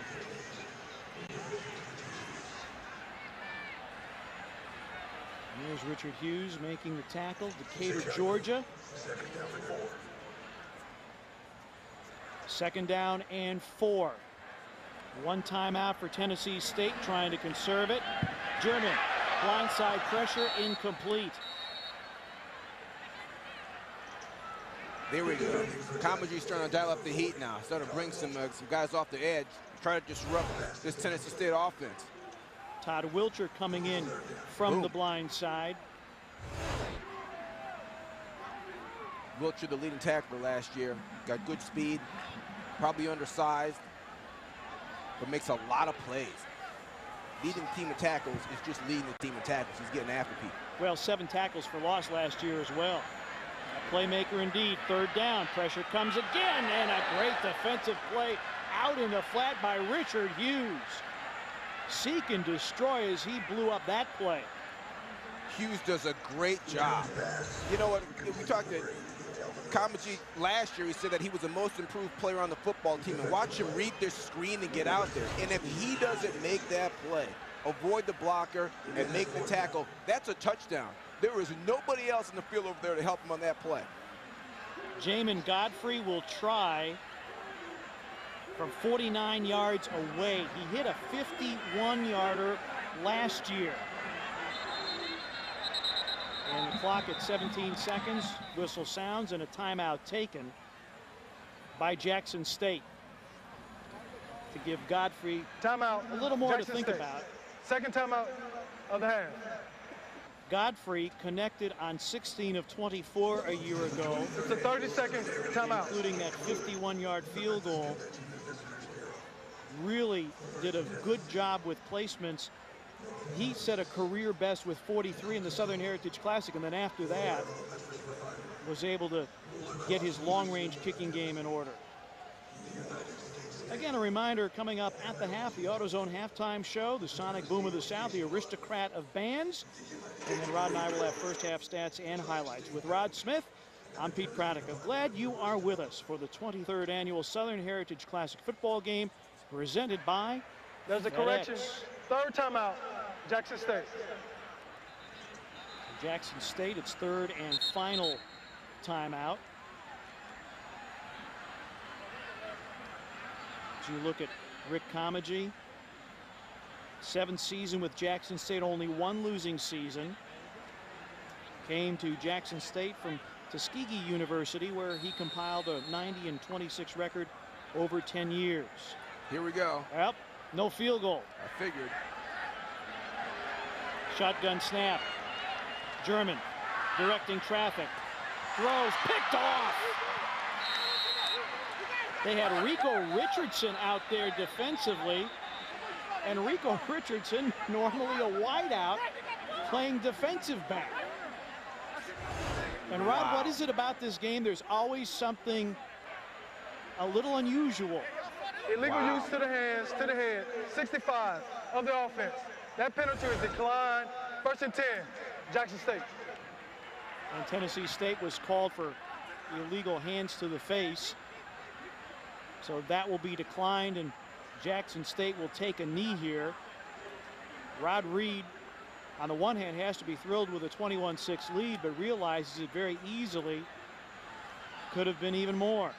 Here's Richard Hughes making the tackle. Decatur, Georgia. Second down and four. One timeout for Tennessee State trying to conserve it. German blindside pressure incomplete. There we go. Comegy's trying to dial up the heat now. Start to bring some uh, some guys off the edge. Try to disrupt this Tennessee State offense. Todd Wilcher coming in from Boom. the blind side. Wilcher, the leading tackler last year, got good speed, probably undersized, but makes a lot of plays. Leading the team of tackles is just leading the team of tackles. He's getting after people. Well, seven tackles for loss last year as well. Playmaker indeed. Third down. Pressure comes again, and a great defensive play out in the flat by Richard Hughes. Seek and destroy as he blew up that play. Hughes does a great job. You know what? We talked to Comegy last year. He said that he was the most improved player on the football team. And watch him read this screen and get out there. And if he doesn't make that play, avoid the blocker and make the tackle, that's a touchdown. There is nobody else in the field over there to help him on that play. Jamin Godfrey will try from 49 yards away. He hit a 51-yarder last year. And the clock at 17 seconds. Whistle sounds and a timeout taken by Jackson State to give Godfrey timeout. a little more Jackson to think State. about. Second timeout of the half. Godfrey connected on 16 of 24 a year ago. It's a 30-second timeout. Including that 51-yard field goal. Really did a good job with placements. He set a career best with 43 in the Southern Heritage Classic, and then after that was able to get his long-range kicking game in order. Again, a reminder coming up at the half, the AutoZone halftime show, the Sonic Boom of the South, the aristocrat of bands. And then Rod and I will have first half stats and highlights. With Rod Smith, I'm Pete Pranica. Glad you are with us for the 23rd annual Southern Heritage Classic football game presented by There's a correction. Third timeout, Jackson State. Jackson State, its third and final timeout. As you look at Rick Comegy, seventh season with Jackson State, only one losing season. Came to Jackson State from Tuskegee University, where he compiled a 90 and 26 record over 10 years. Here we go. Yep, no field goal. I figured. Shotgun snap. German directing traffic. Throws picked off. They had Rico Richardson out there defensively. And Rico [LAUGHS] Richardson, normally a wideout, playing defensive back. And Rod, what is it about this game? There's always something a little unusual. Illegal use to the hands, to the head, 65 of the offense. That penalty is declined. First and 10, Jackson State. And Tennessee State was called for illegal hands to the face. So that will be declined, and Jackson State will take a knee here. Rod Reed, on the one hand, has to be thrilled with a 21-6 lead, but realizes it very easily could have been even more.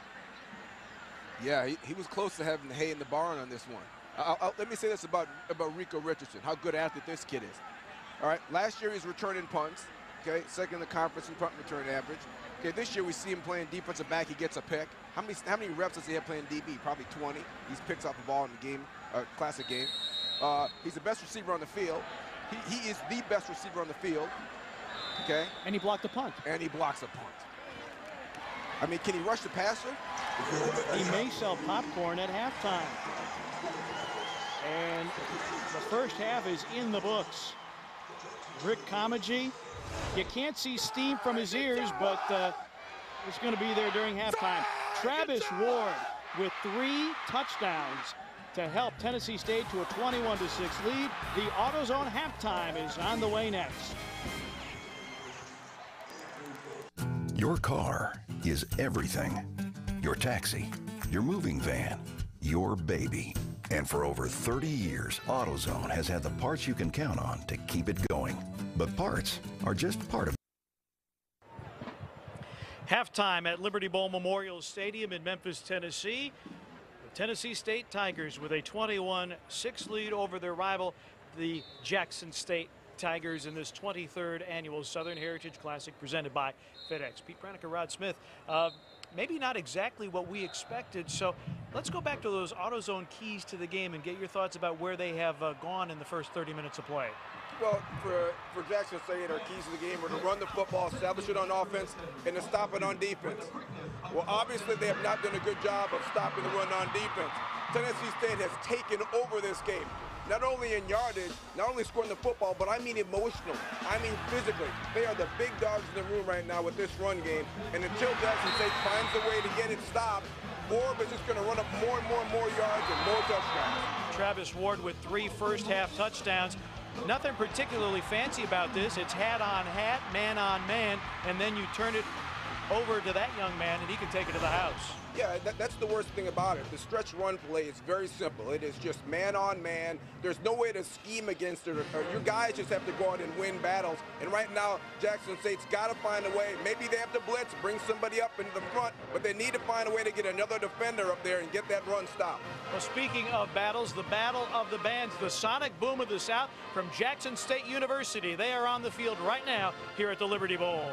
Yeah, he, he was close to having the hay in the barn on this one. I'll, I'll- let me say this about, about Rico Richardson, how good athlete this kid is. All right, last year he's returning punts. Okay, second in the conference in punt return average. Okay, this year we see him playing defensive back. He gets a pick. How many how many reps does he have playing DB? Probably 20. He's picks off the ball in the game, uh, classic game. Uh, he's the best receiver on the field. He, he is the best receiver on the field. Okay. And he blocked a punt. And he blocks a punt. I mean, can he rush the passer? He may sell popcorn at halftime. And the first half is in the books. Rick Comegy, you can't see steam from his ears, but uh, it's going to be there during halftime. Travis Ward with three touchdowns to help Tennessee State to a 21 6 lead. The AutoZone halftime is on the way next. Your car is everything. Your taxi, your moving van, your baby. And for over 30 years, AutoZone has had the parts you can count on to keep it going. But parts are just part of Halftime at Liberty Bowl Memorial Stadium in Memphis, Tennessee. The Tennessee State Tigers with a 21-6 lead over their rival, the Jackson State Tigers in this 23rd annual Southern Heritage Classic presented by FedEx. Pete Pranica, Rod Smith. Uh, maybe not exactly what we expected. So let's go back to those AutoZone keys to the game and get your thoughts about where they have uh, gone in the first 30 minutes of play. Well, for, for Jackson State, our keys to the game were to run the football, establish it on offense, and to stop it on defense. Well, obviously, they have not done a good job of stopping the run on defense. Tennessee State has taken over this game, not only in yardage, not only scoring the football, but I mean emotionally. I mean physically. They are the big dogs in the room right now with this run game. And until Jackson State finds a way to get it stopped, Orb is just going to run up more and more and more yards and more touchdowns. Travis Ward with three first half touchdowns. Nothing particularly fancy about this. It's hat on hat, man on man, and then you turn it over to that young man and he can take it to the house. Yeah, that, that's the worst thing about it. The stretch run play is very simple. It is just man on man. There's no way to scheme against it. Your guys just have to go out and win battles. And right now, Jackson State's got to find a way. Maybe they have to blitz, bring somebody up into the front, but they need to find a way to get another defender up there and get that run stopped. Well, speaking of battles, the battle of the bands, the Sonic Boom of the South from Jackson State University. They are on the field right now here at the Liberty Bowl.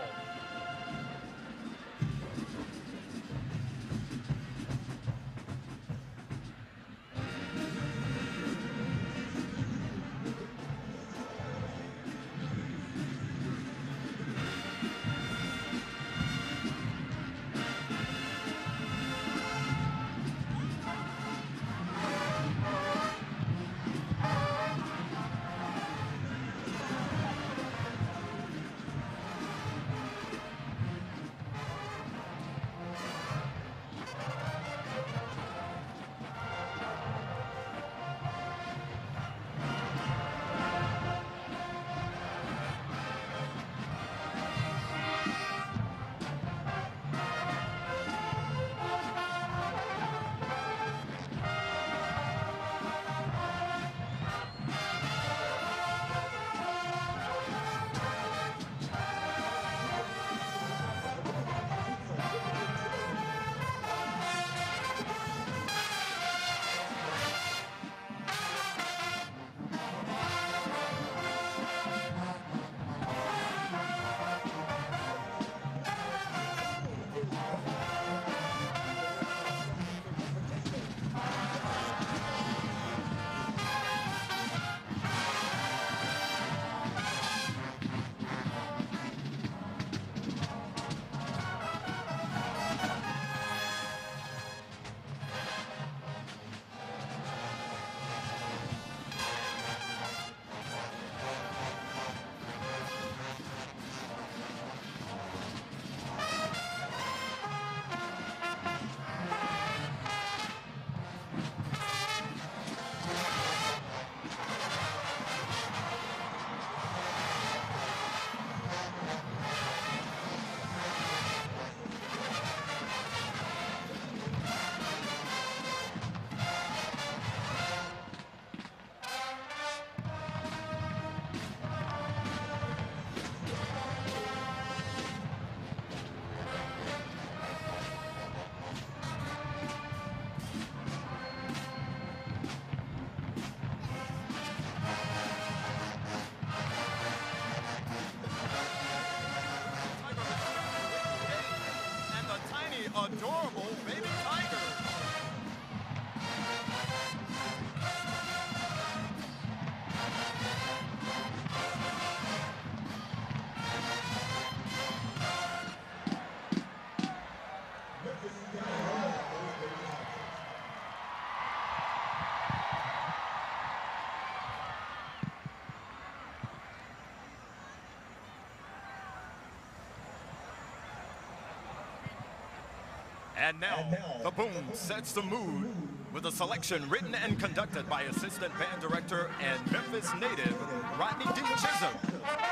And now, the boom sets the mood with a selection written and conducted by assistant band director and Memphis native Rodney D. Chisholm.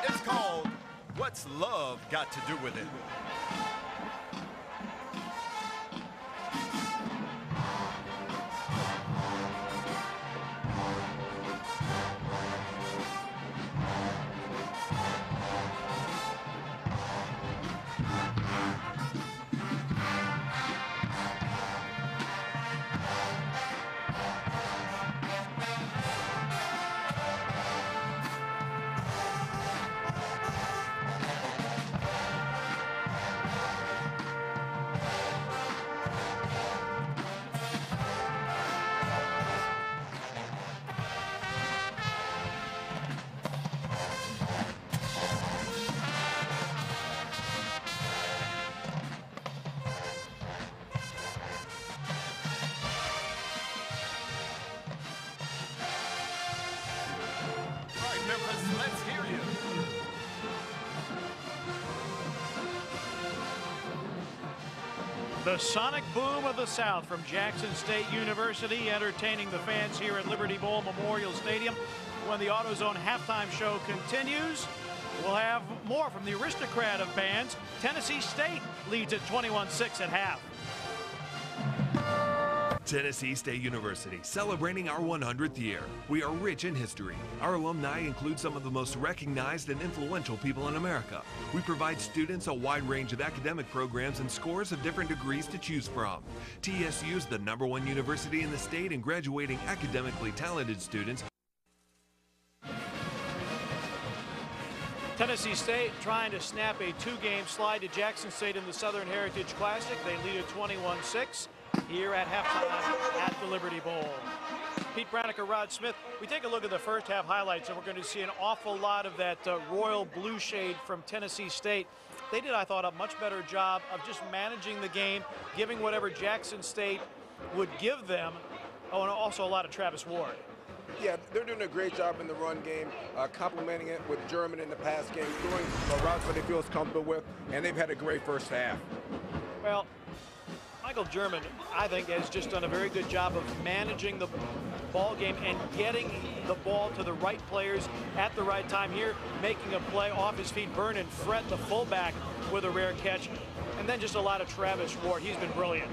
It's called What's Love Got to Do with It? Sonic boom of the South from Jackson State University entertaining the fans here at Liberty Bowl Memorial Stadium. When the AutoZone halftime show continues, we'll have more from the aristocrat of bands. Tennessee State leads at 21-6 at half. Tennessee State University, celebrating our 100th year. We are rich in history. Our alumni include some of the most recognized and influential people in America. We provide students a wide range of academic programs and scores of different degrees to choose from. TSU is the number one university in the state in graduating academically talented students Tennessee State trying to snap a two-game slide to Jackson State in the Southern Heritage Classic. They lead at 21-6 here at halftime at the Liberty Bowl. Pete Pranica, Rod Smith. We take a look at the first half highlights, and we're going to see an awful lot of that uh, royal blue shade from Tennessee State. They did, I thought, a much better job of just managing the game, giving whatever Jackson State would give them. Oh, and also a lot of Travis Ward. Yeah, they're doing a great job in the run game, uh, complementing it with German in the pass game, doing uh, routes that he feels comfortable with, and they've had a great first half. Well, Michael German, I think, has just done a very good job of managing the ball game and getting the ball to the right players at the right time here, making a play off his feet, and fret the fullback with a rare catch, and then just a lot of Travis Ward. He's been brilliant.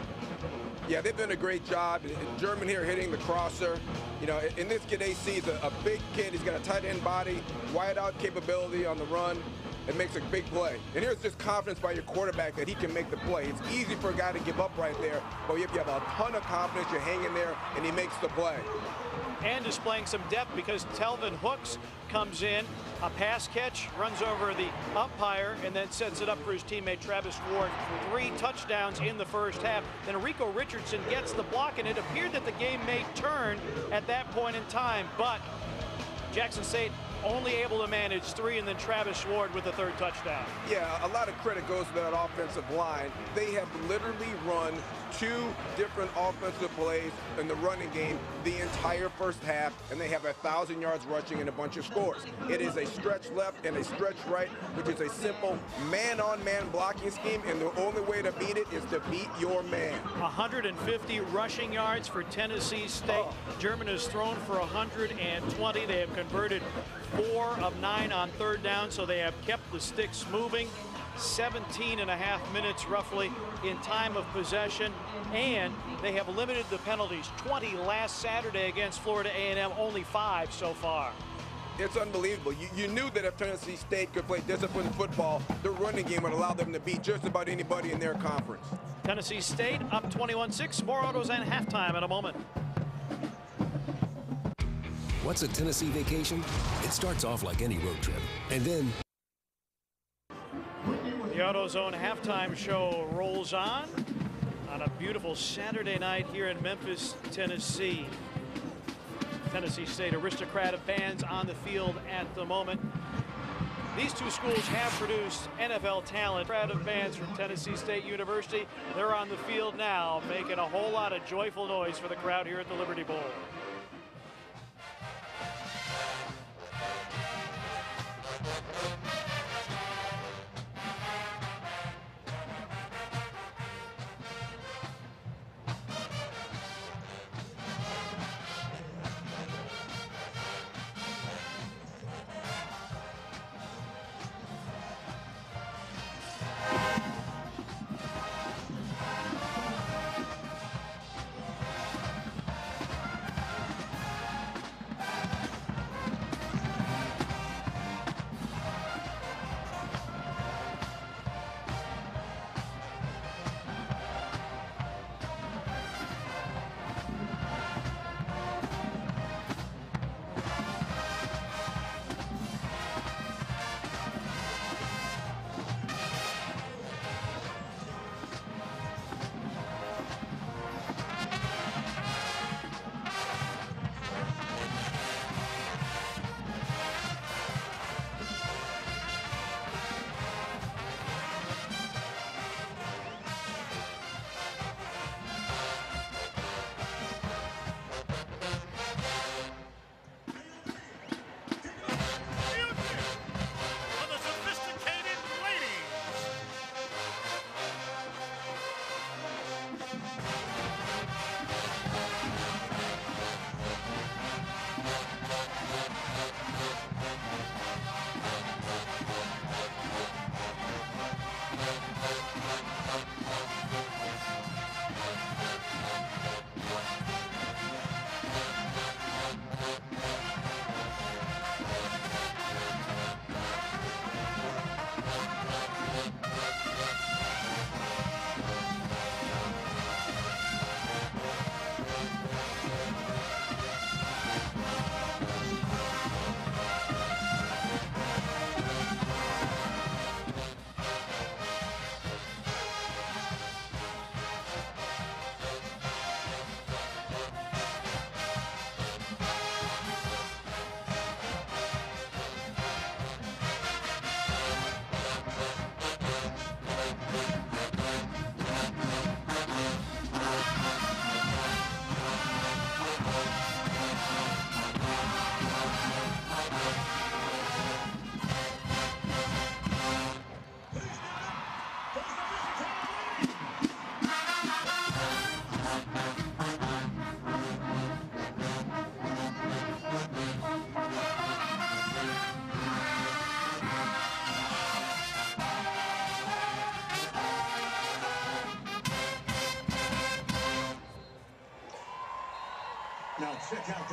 Yeah, they've done a great job. German here hitting the crosser. You know, in this kid AC, he's a, a big kid. He's got a tight end body, wide out capability on the run. It makes a big play. And here's just confidence by your quarterback that he can make the play. It's easy for a guy to give up right there, but if you have a ton of confidence, you're hanging there, and he makes the play. And displaying some depth because Telvin Hooks comes in, a pass catch, runs over the umpire, and then sets it up for his teammate Travis Ward. Three touchdowns in the first half. Then Rico Richardson gets the block, and it appeared that the game may turn at that point in time, but Jackson State only able to manage three, and then Travis Ward with the third touchdown. Yeah, a lot of credit goes to that offensive line. They have literally run two different offensive plays in the running game the entire first half, and they have a thousand yards rushing and a bunch of scores. It is a stretch left and a stretch right, which is a simple man-on-man blocking scheme, and the only way to beat it is to beat your man. 150 rushing yards for Tennessee State. Oh. German has thrown for 120. They have converted four of nine on third down, so they have kept the sticks moving. 17 and a half minutes roughly in time of possession and they have limited the penalties 20 last Saturday against Florida A&M only five so far it's unbelievable. You, you, knew that if Tennessee State could play disciplined football, the running game would allow them to beat just about anybody in their conference. Tennessee State up 21-6. More autos and halftime in a moment. What's a Tennessee vacation? It starts off like any road trip, and then the AutoZone halftime show rolls on. on a beautiful Saturday night here in Memphis, Tennessee. Tennessee State Aristocrat of bands on the field at the moment. These two schools have produced NFL talent. Crowd of bands from Tennessee State University. They're on the field now, making a whole lot of joyful noise for the crowd here at the Liberty Bowl.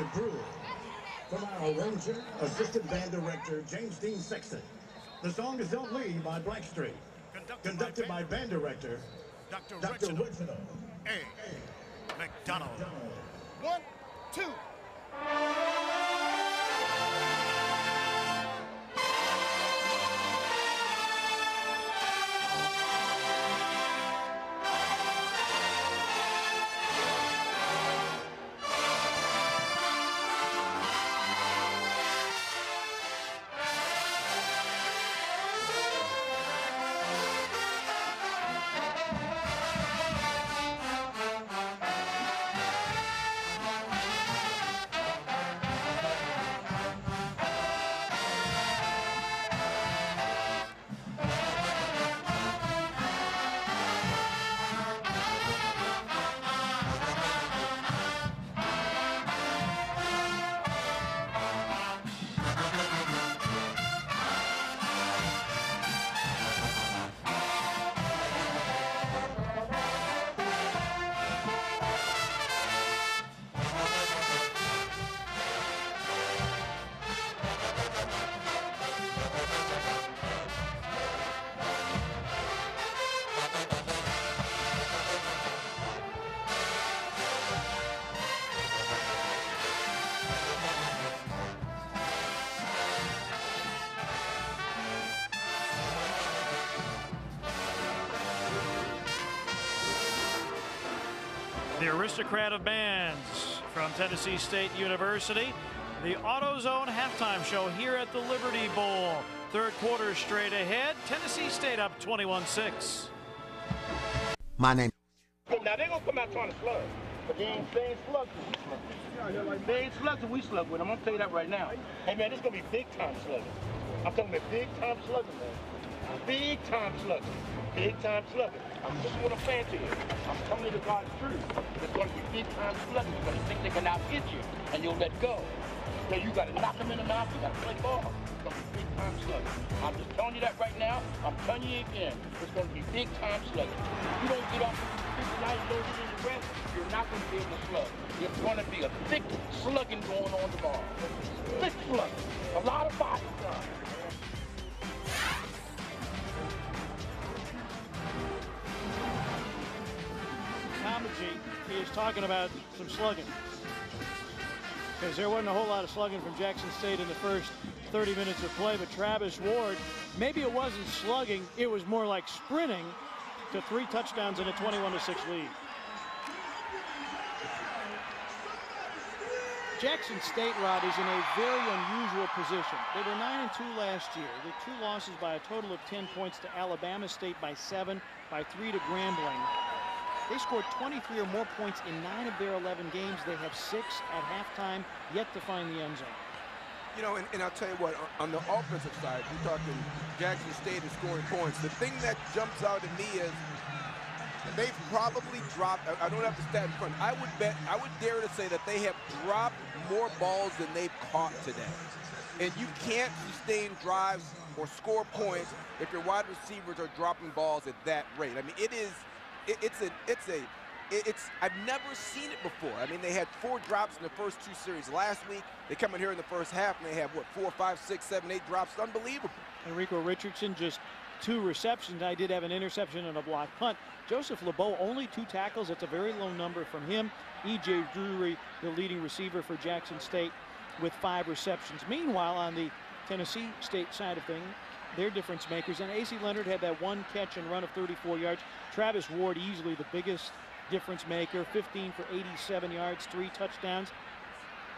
Check out the groove from our arranger, assistant band director, James Dean Sexton. The song is Don't Leave by Blackstreet. Conducted, by, band director, Dr. Dr. Reginald Reginald. Aristocrat of bands from Tennessee State University. The AutoZone halftime show here at the Liberty Bowl. Third quarter straight ahead. Tennessee State up 21-6. My name. Now they're gonna come out trying to slug, but they ain't, they ain't slugs we slug with. They ain't slugs we slug with. I'm gonna tell you that right now. Hey man, this is gonna be big time slugging. I'm talking about big time slugging, man. Big time slugging. Big time slugging. I'm just what I'm saying to you. I'm telling you the God's truth. It's gonna be big time slugging. You're gonna think they can out hit you, and you'll let go. So you gotta knock them in the mouth. You gotta play ball. It's gonna be big time slugging. I'm just telling you that right now. I'm telling you again. It's gonna be big time slugging. You don't get off of you don't get in the rest, you're not gonna be able to slug. It's gonna be a thick slugging going on tomorrow. Thick slugging. A lot of body time. Comegy is talking about some slugging. Because there wasn't a whole lot of slugging from Jackson State in the first 30 minutes of play, but Travis Ward, maybe it wasn't slugging, it was more like sprinting to three touchdowns and a 21 6 lead. Jackson State, Rod, is in a very unusual position. They were 9-2 last year. The two losses by a total of 10 points to Alabama State by 7, by 3 to Grambling. They scored 23 or more points in 9 of their 11 games. They have 6 at halftime, yet to find the end zone. You know, and, and, I'll tell you what, on the offensive side, we're talking Jackson State is scoring points. The thing that jumps out at me is they've probably dropped, I don't have the stat in front, I would bet, I would dare to say that they have dropped more balls than they've caught today. And you can't sustain drives or score points if your wide receivers are dropping balls at that rate. I mean, it is, it, it's a, it's a, it's I've never seen it before. I mean, they had four drops in the first two series last week. They come in here in the first half and they have what four, five, six, seven, eight drops. Unbelievable. Enrico Richardson just two receptions. I did have an interception and a block punt. Joseph LeBeau only two tackles. That's a very low number from him. E.J. Drury, the leading receiver for Jackson State, with five receptions. Meanwhile, on the Tennessee State side of things, their difference makers. And A.C. Leonard had that one catch and run of 34 yards. Travis Ward, easily the biggest difference maker, 15 for 87 yards, three touchdowns.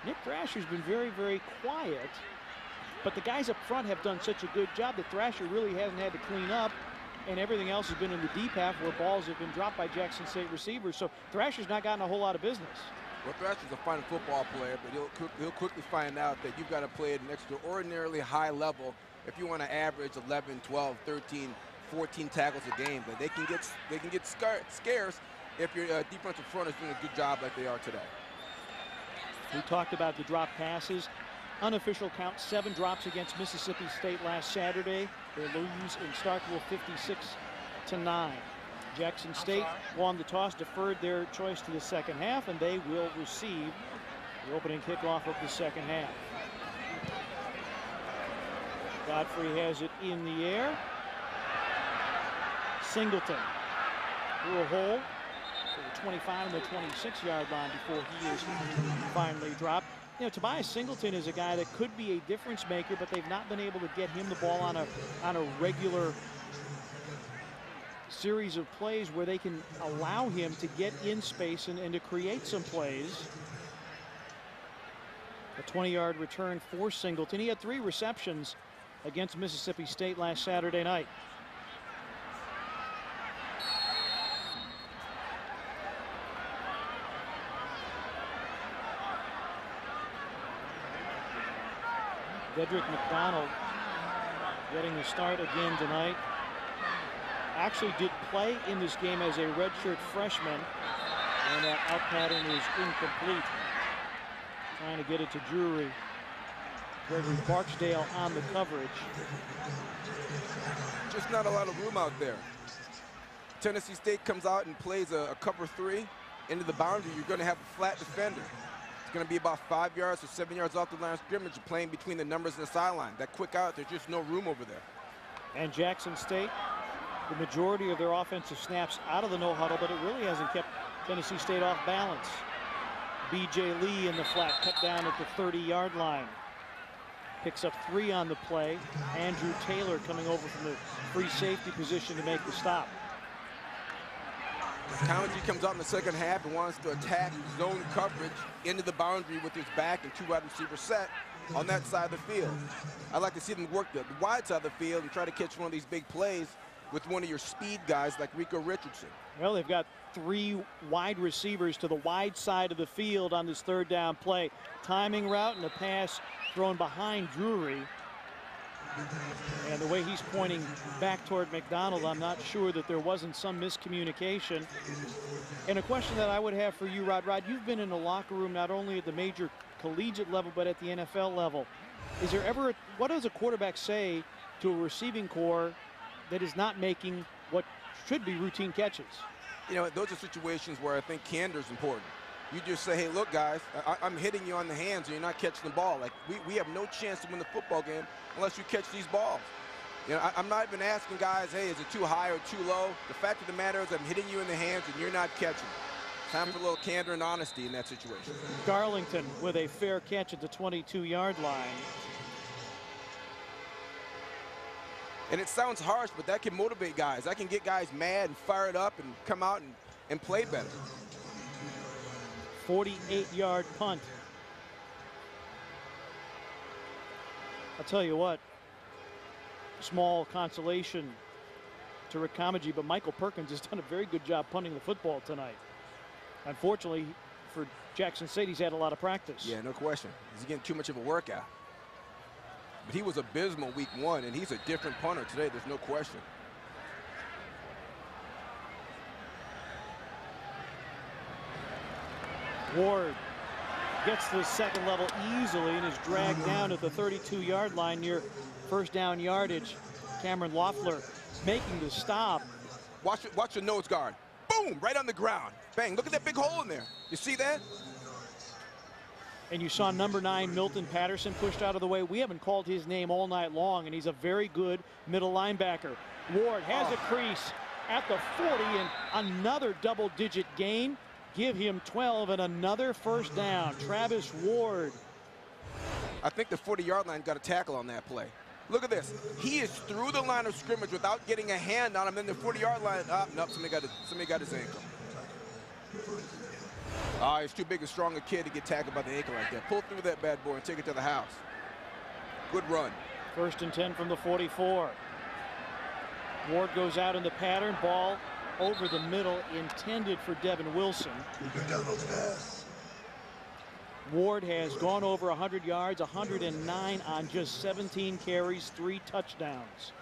Nick Thrasher's been very, very quiet, but the guys up front have done such a good job that Thrasher really hasn't had to clean up, and everything else has been in the deep half where balls have been dropped by Jackson State receivers. So Thrasher's not gotten a whole lot of business. Well, Thrasher's a fine football player, but he'll, he'll quickly find out that you've got to play at an extraordinarily high level if you want to average 11, 12, 13, 14 tackles a game. But they can get they can get scarce if your uh, defensive front is doing a good job like they are today. We talked about the drop passes. Unofficial count, seven drops against Mississippi State last Saturday. They lose in Starkville 56 to 9. Jackson State won the toss, deferred their choice to the second half, and they will receive the opening kickoff of the second half. Godfrey has it in the air. Singleton through a hole the 25 and the 26 yard line before he is finally dropped. You know, Tobias Singleton is a guy that could be a difference maker, but they've not been able to get him the ball on a on a regular series of plays where they can allow him to get in space and, and to create some plays. A 20-yard return for Singleton. He had three receptions against Mississippi State last Saturday night. Dedrick McDonald getting the start again tonight. Actually did play in this game as a redshirt freshman. And that out pattern is incomplete. Trying to get it to Drury. Gregory Barksdale on the coverage. Just not a lot of room out there. Tennessee State comes out and plays a, a cover three into the boundary. You're going to have a flat defender It's going to be about five yards or seven yards off the line of scrimmage, playing between the numbers and the sideline. That quick out, there's just no room over there. And Jackson State, the majority of their offensive snaps out of the no huddle, but it really hasn't kept Tennessee State off balance. B.J. Lee in the flat, cut down at the 30-yard line. Picks up three on the play. Andrew Taylor coming over from the free safety position to make the stop. Comegy comes out in the second half and wants to attack zone coverage into the boundary with his back and two wide receiver set on that side of the field. I'd like to see them work the wide side of the field and try to catch one of these big plays with one of your speed guys like Rico Richardson. Well, they've got three wide receivers to the wide side of the field on this third down play. Timing route and a pass thrown behind Drury. And the way he's pointing back toward McDonald, I'm not sure that there wasn't some miscommunication. And a question that I would have for you, Rod. Rod, you've been in the locker room not only at the major collegiate level, but at the NFL level. Is there ever, what does a quarterback say to a receiving corps that is not making what should be routine catches? You know, those are situations where I think candor is important. You just say, hey, look, guys, I, am hitting you on the hands and you're not catching the ball. Like, we, we have no chance to win the football game unless you catch these balls. You know, I, am not even asking guys, hey, is it too high or too low? The fact of the matter is I'm hitting you in the hands and you're not catching. Time for a little candor and honesty in that situation. Garlington with a fair catch at the 22-yard line. And it sounds harsh, but that can motivate guys. That can get guys mad and fired up and come out and, and play better. 48-yard punt. I'll tell you what, small consolation to Rick Comegy, but Michael Perkins has [LAUGHS] done a very good job punting the football tonight. Unfortunately, for Jackson State, he's had a lot of practice. Yeah, no question. He's getting too much of a workout. But he was abysmal week one, and he's a different punter today. There's no question. Ward gets to the second level easily and is dragged down at the 32-yard line near first down yardage. Cameron Loeffler making the stop. Watch, watch your nose guard. Boom, right on the ground. Bang, look at that big hole in there. You see that? And you saw number nine, Milton Patterson, pushed out of the way. We haven't called his name all night long, and he's a very good middle linebacker. Ward has oh. a crease at the 40 and another double-digit gain. Give him 12 and another first down. Travis Ward. I think the 40-yard line got a tackle on that play. Look at this. He is through the line of scrimmage without getting a hand on him. Then the 40-yard line, up, oh, nope, somebody got, his, somebody got his ankle. Ah, he's too big and strong a kid to get tackled by the ankle like that. Pull through that bad boy and take it to the house. Good run. First and 10 from the 44. Ward goes out in the pattern. Ball over the middle, intended for Devin Wilson. Ward has gone over 100 yards, 109 on just 17 carries, three touchdowns.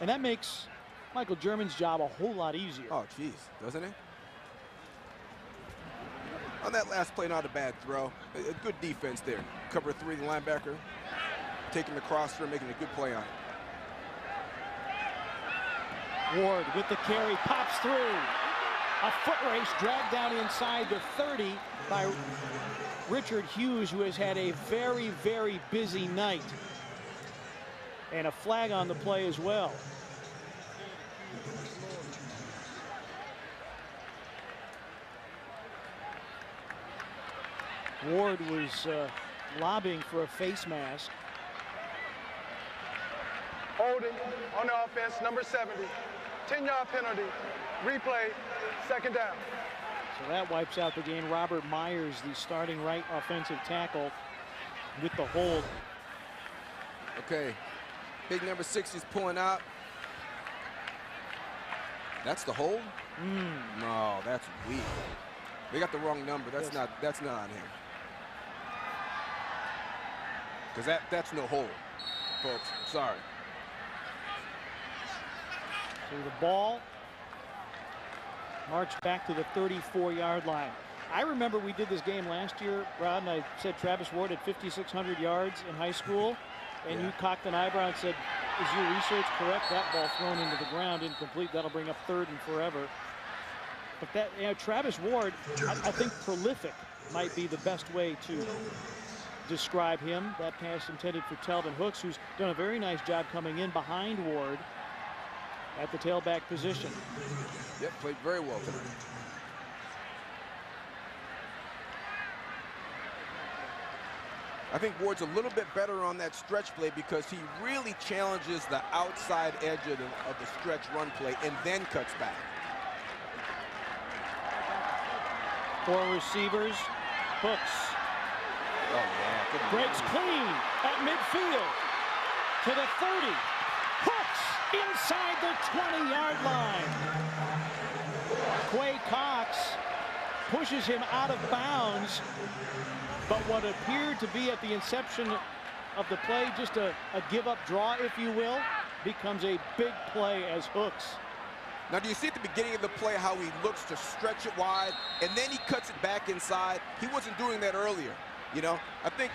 And that makes Michael German's job a whole lot easier. Oh, geez, doesn't it? On that last play, not a bad throw. A, good defense there. Cover three, the linebacker, taking the cross crosser, making a good play on it. Ward with the carry, pops through. A foot race dragged down inside the 30 by Richard Hughes, who has had a very, very busy night. And a flag on the play as well. Ward was uh, lobbying for a face mask. Holding on the offense, number 70. 10-yard penalty, replay, second down. So that wipes out the game. Robert Myers, the starting right offensive tackle, with the hold. Okay, big number six is pulling out. That's the hold? Mm. No, that's weak. They got the wrong number. That's yes. not that's not on him. Because that, that's no hold, folks. Sorry. So the ball marched back to the 34-yard line. I remember we did this game last year, Rod, and I said Travis Ward had 5,600 yards in high school, and yeah. you cocked an eyebrow and said, is your research correct? That ball thrown into the ground, incomplete. That'll bring up third and forever. But that, you know, Travis Ward, I, I think prolific might be the best way to describe him. That pass intended for Telvin Hooks, who's done a very nice job coming in behind Ward at the tailback position. Yep, played very well tonight. I think Ward's a little bit better on that stretch play because he really challenges the outside edge of the, of the stretch run play and then cuts back. Four receivers. Hooks. Oh, man. Breaks clean at midfield to the 30. Hooks inside the 20-yard line. Quay Cox pushes him out of bounds, but what appeared to be at the inception of the play, just a, a give-up draw, if you will, becomes a big play as Hooks now, do you see at the beginning of the play how he looks to stretch it wide, and then he cuts it back inside? He wasn't doing that earlier. You know, I think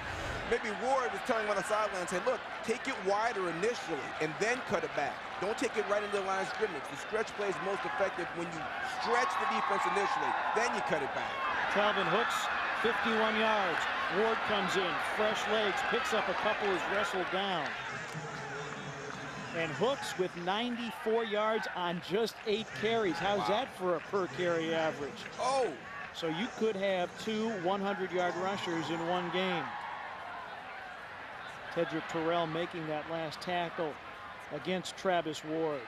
maybe Ward was telling him on the sideline, say, look, take it wider initially and then cut it back. Don't take it right into the line of scrimmage. The stretch play is most effective when you stretch the defense initially, then you cut it back. Telvin Hooks, 51 yards. Ward comes in, fresh legs, picks up a couple, is wrestled down. And Hooks with 94 yards on just eight carries. How's wow. that for a per carry average? Oh! So you could have two 100-yard rushers in one game. Tedrick Terrell making that last tackle against Travis Ward.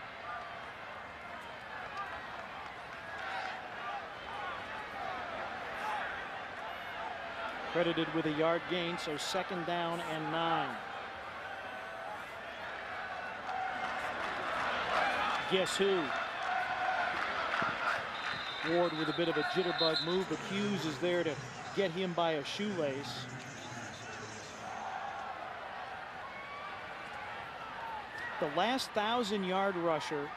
Credited with a yard gain, so second down and nine. guess who? Ward with a bit of a jitterbug move, but Hughes is there to get him by a shoelace. The last thousand-yard rusher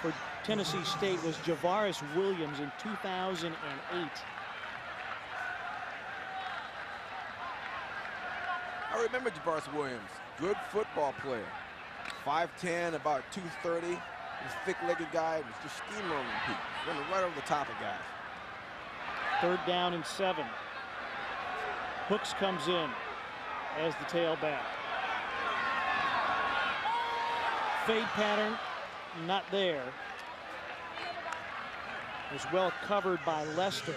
for Tennessee State was Javarris Williams in 2008. I remember Javarris Williams, good football player. 5'10", about 230. This thick-legged guy was just steamrolling people, running right over the top of guys. Third down and seven. Hooks comes in as the tailback. Fade pattern, not there. Was well covered by Lester.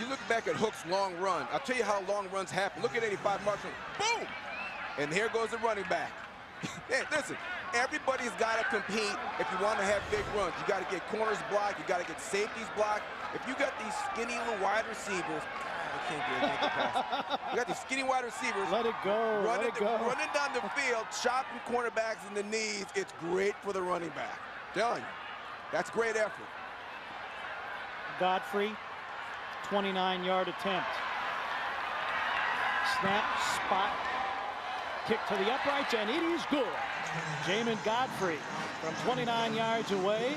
You look back at Hook's long run. I'll tell you how long runs happen. Look at 85 Marshall. Boom! And here goes the running back. [LAUGHS] hey, listen, everybody's got to compete if you want to have big runs. You got to get corners blocked. You got to get safeties blocked. If you got these skinny little wide receivers, [LAUGHS] I can't do it. Can't you got these skinny wide receivers. Let it go. Running, let it go. running down the field, chopping cornerbacks in the knees. It's great for the running back. I'm telling you, that's great effort. Godfrey, 29-yard attempt. Snap, spot, kick to the uprights, and it is good. Jamin Godfrey from 29 yards away,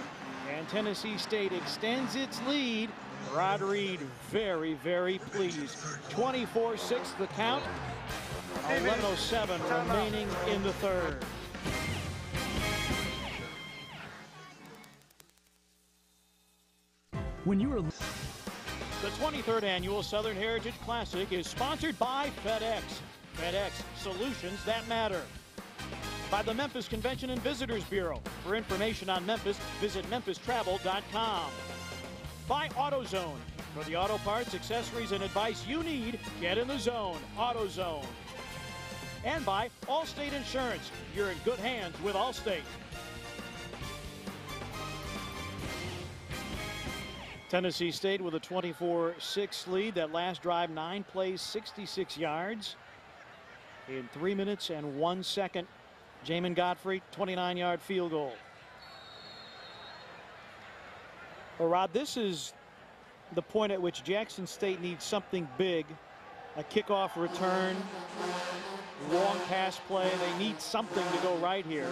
and Tennessee State extends its lead. Rod Reed very, very pleased. 24-6 the count. 11.07 remaining in the third. When you are the 23rd annual Southern Heritage Classic is sponsored by FedEx. FedEx, solutions that matter. By the Memphis Convention and Visitors Bureau. For information on Memphis, visit memphistravel.com. By AutoZone. For the auto parts, accessories, and advice you need, get in the zone. AutoZone. And by Allstate Insurance. You're in good hands with Allstate. Tennessee State with a 24-6 lead. That last drive, nine plays, 66 yards in three minutes and one second. Jamin Godfrey, 29-yard field goal. Well, Rod, this is the point at which Jackson State needs something big. A kickoff return, long pass play. They need something to go right here.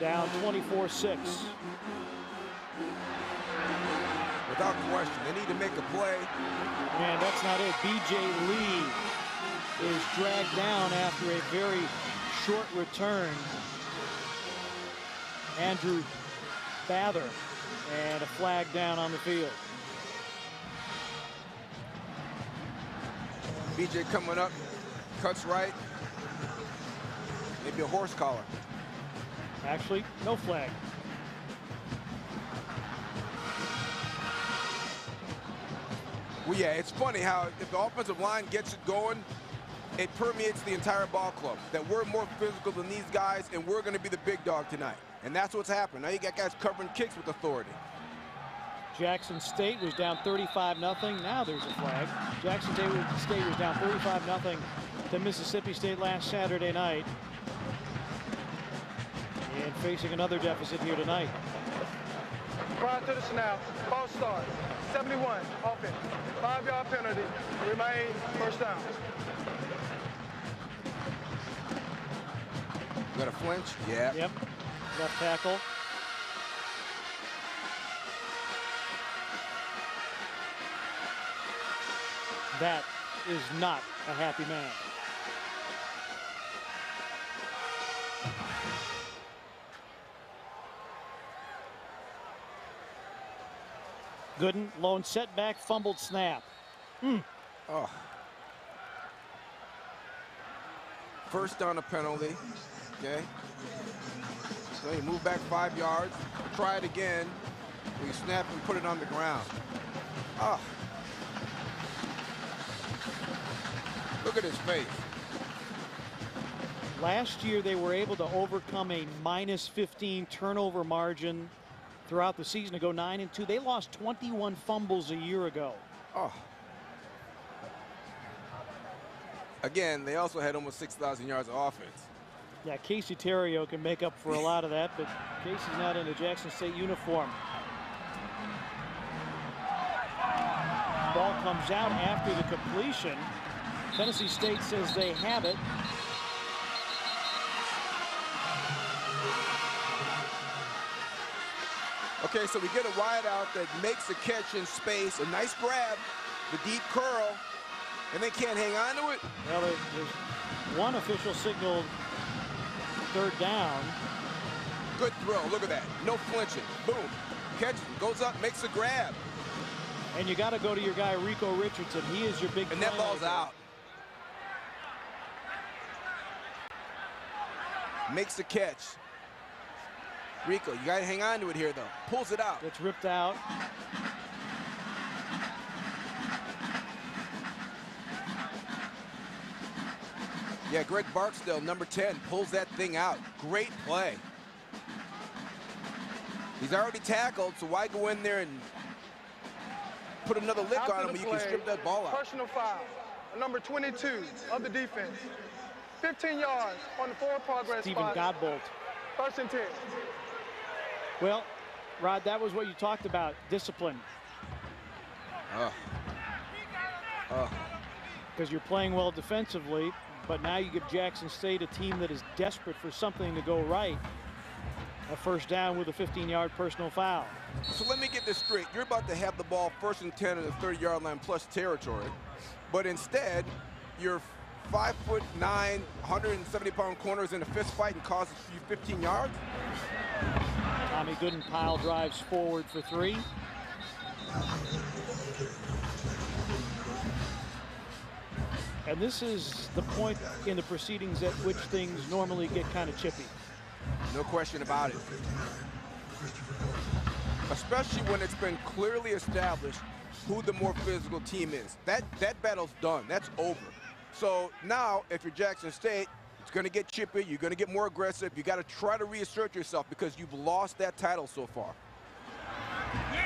Down 24-6. Without question, they need to make a play. Man, that's not it. B.J. Lee is dragged down after a very short return. Andrew Bather and a flag down on the field. BJ coming up, cuts right. Maybe a horse collar. Actually, no flag. Well, yeah, it's funny how if the offensive line gets it going, it permeates the entire ball club. That we're more physical than these guys, and we're going to be the big dog tonight. And that's what's happened. Now you got guys covering kicks with authority. Jackson State was down 35 nothing. Now there's a flag. Jackson State was, down 35 nothing to Mississippi State last Saturday night. And facing another deficit here tonight. Prior to the snap, false start, 71, offense, five-yard penalty, remain first down. Got a flinch? Yeah. Yep. Left tackle. That is not a happy man. Gooden, lone setback, fumbled snap. Mm. Oh. First down a penalty. Okay. So you move back five yards, try it again. We snap and put it on the ground. Oh. Look at his face. Last year, they were able to overcome a minus 15 turnover margin throughout the season to go 9 and 2. They lost 21 fumbles a year ago. Oh. Again, they also had almost 6,000 yards of offense. Yeah, Casey Therriault can make up for a lot of that, but Casey's not in a Jackson State uniform. Ball comes out after the completion. Tennessee State says they have it. Okay, so we get a wide out that makes a catch in space, a nice grab, the deep curl, and they can't hang on to it. Well, there's one official signaled third down. Good throw, look at that, no flinching, boom, catch, goes up, makes a grab. And you got to go to your guy, Rico Richardson. He is your big And that ball's out. Makes the catch. Rico, you got to hang on to it here, though. Pulls it out. It's ripped out. Yeah, Greg Barksdale, number 10, pulls that thing out. Great play. He's already tackled, so why go in there and put another lick After on him when you can strip that ball out? Personal foul, number 22 of the defense. 15 yards on the forward progress Stephen spot. Godbolt. First and 10. Well, Rod, that was what you talked about, discipline. Oh. Oh. Because you're playing well defensively, but now you give Jackson State a team that is desperate for something to go right. A first down with a 15-yard personal foul. So let me get this straight. You're about to have the ball first and 10 in the 30-yard line plus territory, but instead, you're five foot nine, 170 pound corners in a fist fight and causes you 15 yards? Tommy Gooden pile drives forward for three. And this is the point in the proceedings at which things normally get kind of chippy. No question about it. Especially when it's been clearly established who the more physical team is. That that battle's done. That's over. So now, if you're Jackson State, it's going to get chippy. You're going to get more aggressive. You got to try to reassert yourself because you've lost that title so far.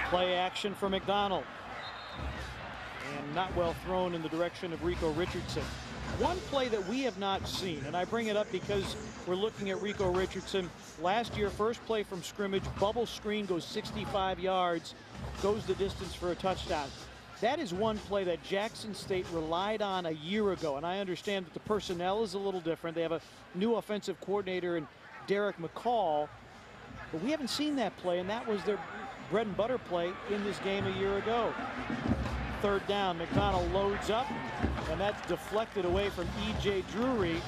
Play action for McDonald. And not well thrown in the direction of Rico Richardson. One play that we have not seen, and I bring it up because we're looking at Rico Richardson. Last year, first play from scrimmage, bubble screen goes 65 yards, goes the distance for a touchdown. That is one play that Jackson State relied on a year ago, and I understand that the personnel is a little different. They have a new offensive coordinator in Derek McCall, but we haven't seen that play, and that was their bread and butter play in this game a year ago. Third down, McDonald loads up, and that's deflected away from E.J. Drury.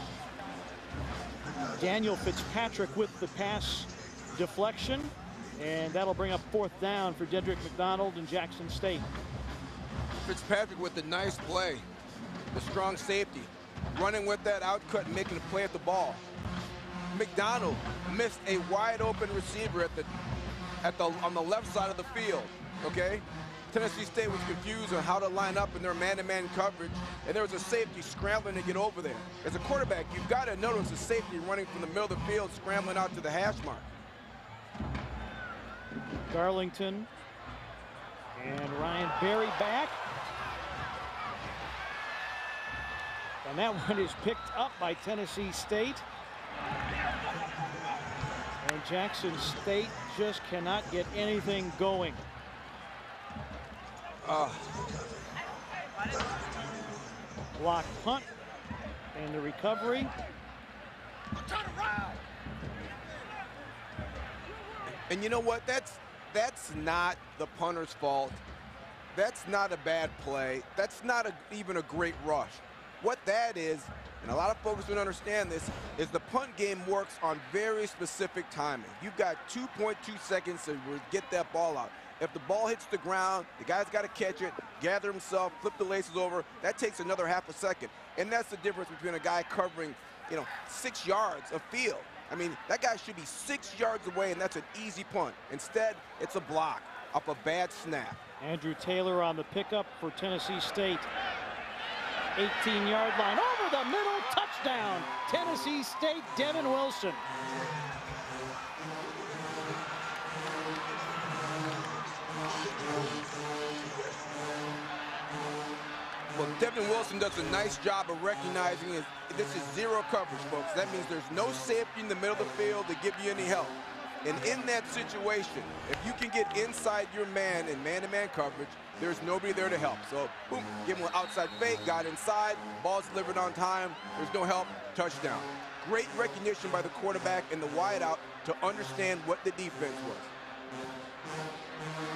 Daniel Fitzpatrick with the pass deflection, and that'll bring up fourth down for Dedrick McDonald and Jackson State. Fitzpatrick with the nice play. The strong safety. Running with that outcut and making a play at the ball. McDonald missed a wide open receiver at the at the on the left side of the field. Okay? Tennessee State was confused on how to line up in their man-to-man -man coverage, and there was a safety scrambling to get over there. As a quarterback, you've got to notice a safety running from the middle of the field, scrambling out to the hash mark. Garlington And Ryan Berry back. And that one is picked up by Tennessee State. And Jackson State just cannot get anything going. Uh. Block punt and the recovery. And you know what? That's that's not the punter's fault. That's not a bad play. That's not a, even a great rush. What that is, and a lot of folks don't understand this, is the punt game works on very specific timing. You've got 2.2 seconds to get that ball out. If the ball hits the ground, the guy's got to catch it, gather himself, flip the laces over. That takes another half a second. And that's the difference between a guy covering, you know, six yards of field. I mean, that guy should be six yards away, and that's an easy punt. Instead, it's a block off a bad snap. Andrew Taylor on the pickup for Tennessee State. 18-yard line over the middle, touchdown. Tennessee State, Devin Wilson. Devin Wilson does a nice job of recognizing it. This is zero coverage, folks. That means there's no safety in the middle of the field to give you any help. And in that situation, if you can get inside your man in man-to-man -man coverage, there's nobody there to help. So, boom, give him an outside fake, got inside, ball's delivered on time, there's no help, touchdown. Great recognition by the quarterback and the wideout to understand what the defense was.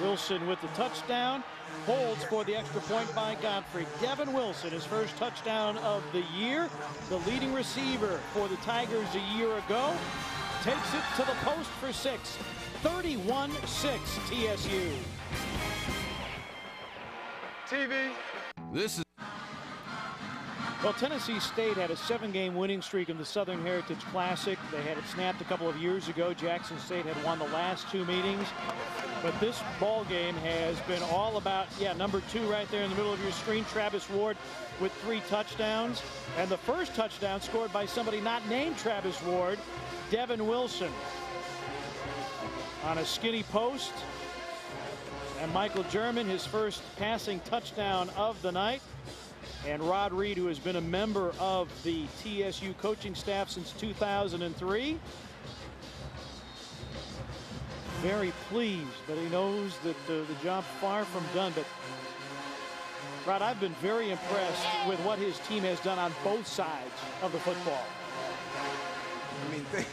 Wilson with the touchdown, holds for the extra point by Godfrey. Devin Wilson, his first touchdown of the year, the leading receiver for the Tigers a year ago, takes it to the post for six. 31-6 TSU. TV. This is well, Tennessee State had a seven-game winning streak in the Southern Heritage Classic. They had it snapped a couple of years ago. Jackson State had won the last two meetings. But this ball game has been all about, yeah, number two right there in the middle of your screen, Travis Ward with three touchdowns. And the first touchdown scored by somebody not named Travis Ward, Devin Wilson. On a skinny post. And Michael German, his first passing touchdown of the night. And Rod Reed, who has been a member of the TSU coaching staff since 2003. Very pleased, but he knows that the job far from done. But Rod, I've been very impressed with what his team has done on both sides of the football. I mean, they,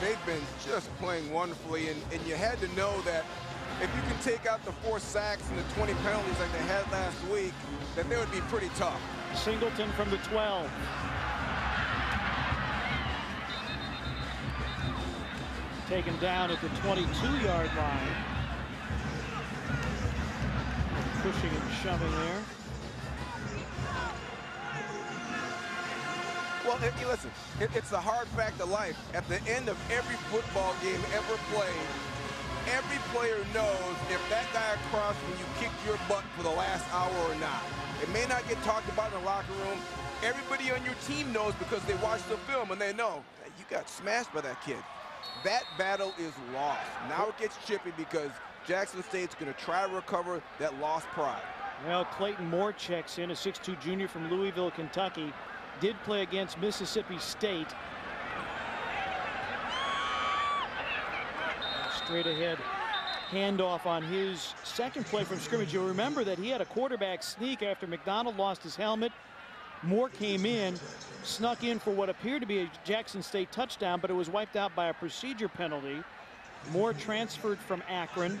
they've been just playing wonderfully, and, and you had to know that if you can take out the four sacks and the 20 penalties like they had last week, then they would be pretty tough. Singleton from the 12. Taken down at the 22-yard line. Pushing and shoving there. Well, if, listen, it, it's the hard fact of life. At the end of every football game ever played, every player knows if that guy across from you kicked your butt for the last hour or not. It may not get talked about in the locker room. Everybody on your team knows because they watch the film and they know you got smashed by that kid. That battle is lost. Now it gets chippy because Jackson State's going to try to recover that lost pride. Well, Clayton Moore checks in, a 6'2 junior from Louisville, Kentucky. Did play against Mississippi State. Straight ahead handoff on his second play from scrimmage. You'll remember that he had a quarterback sneak after McDonald lost his helmet. Moore came in, snuck in for what appeared to be a Jackson State touchdown, but it was wiped out by a procedure penalty. Moore transferred from Akron.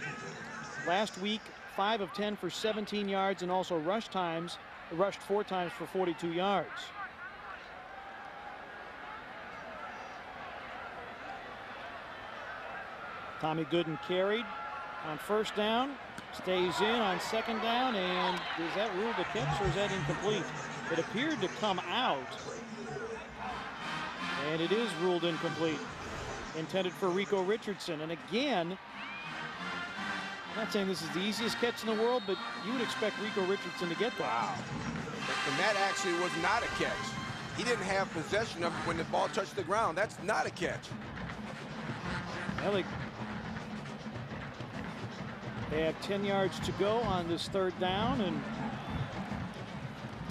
Last week, 5 of 10 for 17 yards and also rush times, rushed four times for 42 yards. Tommy Gooden carried on first down, stays in on second down, and is that ruled a catch or is that incomplete? It appeared to come out, and it is ruled incomplete. Intended for Rico Richardson, and again, I'm not saying this is the easiest catch in the world, but you would expect Rico Richardson to get that. Wow. And that actually was not a catch. He didn't have possession of it when the ball touched the ground. That's not a catch. Well, They have 10 yards to go on this third down, and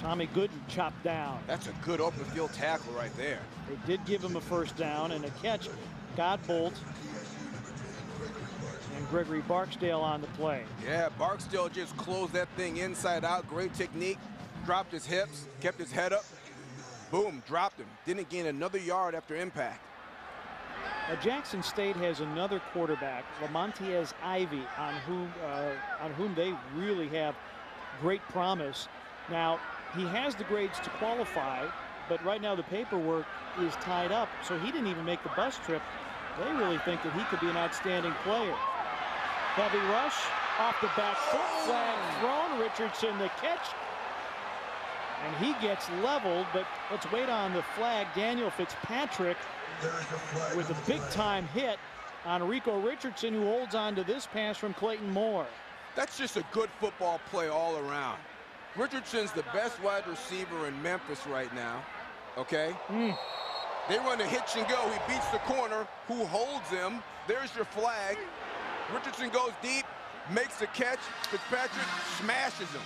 Tommy Gooden chopped down. That's a good open field tackle right there. They did give him a first down and a catch. Godbolt and Gregory Barksdale on the play. Yeah, Barksdale just closed that thing inside out. Great technique. Dropped his hips, kept his head up. Boom, dropped him. Didn't gain another yard after impact. Now Jackson State has another quarterback, Lamontiez Ivy, on whom uh, on whom they really have great promise. Now he has the grades to qualify, but right now the paperwork is tied up, so he didn't even make the bus trip. They really think that he could be an outstanding player. Heavy rush off the back foot, flag thrown. Richardson the catch, and he gets leveled. But let's wait on the flag. Daniel Fitzpatrick with a big time hit on Rico Richardson, who holds on to this pass from Clayton Moore. That's just a good football play all around. Richardson's the best wide receiver in Memphis right now. Okay? Mm. They run a hitch and go. He beats the corner. Who holds him? There's your flag. Richardson goes deep, makes the catch. Fitzpatrick smashes him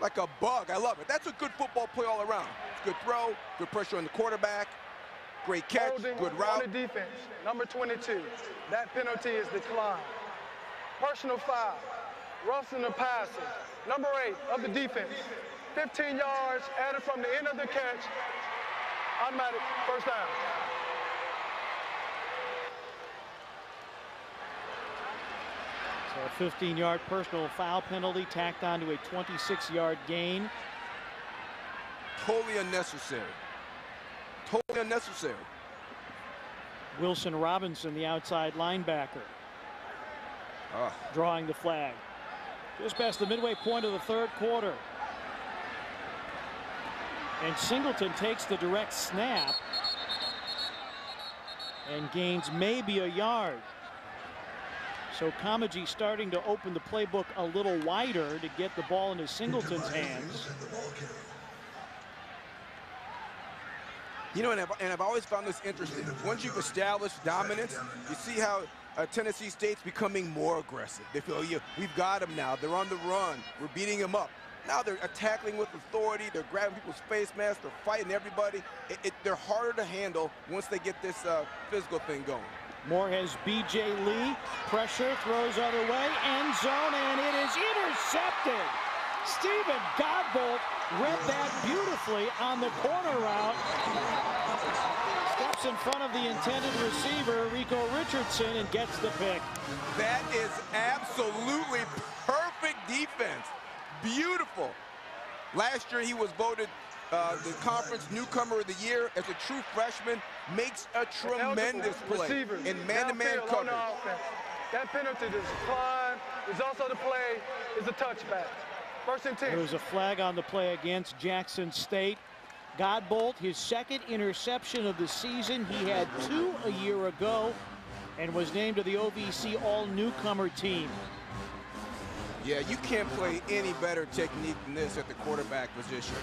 like a bug. I love it. That's a good football play all around. It's good throw, good pressure on the quarterback, great catch, Holding good route. On the defense, number 22. That penalty is declined. Personal foul. Roughing the passer. Number eight of the defense. 15 yards added from the end of the catch. Automatic first down. So a 15-yard personal foul penalty tacked onto a 26-yard gain. Totally unnecessary. Totally unnecessary. Wilson Robinson, the outside linebacker, uh. drawing the flag. Just past the midway point of the third quarter. And Singleton takes the direct snap and gains maybe a yard. So Comegy starting to open the playbook a little wider to get the ball into Singleton's hands. You know, and I've, and I've always found this interesting. Once you've established dominance, you see how uh, Tennessee State's becoming more aggressive. They feel, yeah, we've got them now. They're on the run. We're beating them up. Now they're tackling with authority. They're grabbing people's face masks. They're fighting everybody. It, it, they're harder to handle once they get this uh, physical thing going. Moore has B.J. Lee. Pressure, throws other way. End zone, and it is intercepted. Stephen Godbolt read that beautifully on the corner route. Steps in front of the intended receiver, Rico Richardson, and gets the pick. That is absolutely perfect defense. Beautiful. Last year he was voted uh, the conference newcomer of the year as a true freshman. Makes a tremendous play Receivers, in man-to-man downfield coverage. That penalty is declined. Is also the play is a touchback. First and 10. There was a flag on the play against Jackson State. Godbolt, his second interception of the season. He had two a year ago and was named to the OVC All-Newcomer team. Yeah, you can't play any better technique than this at the quarterback position.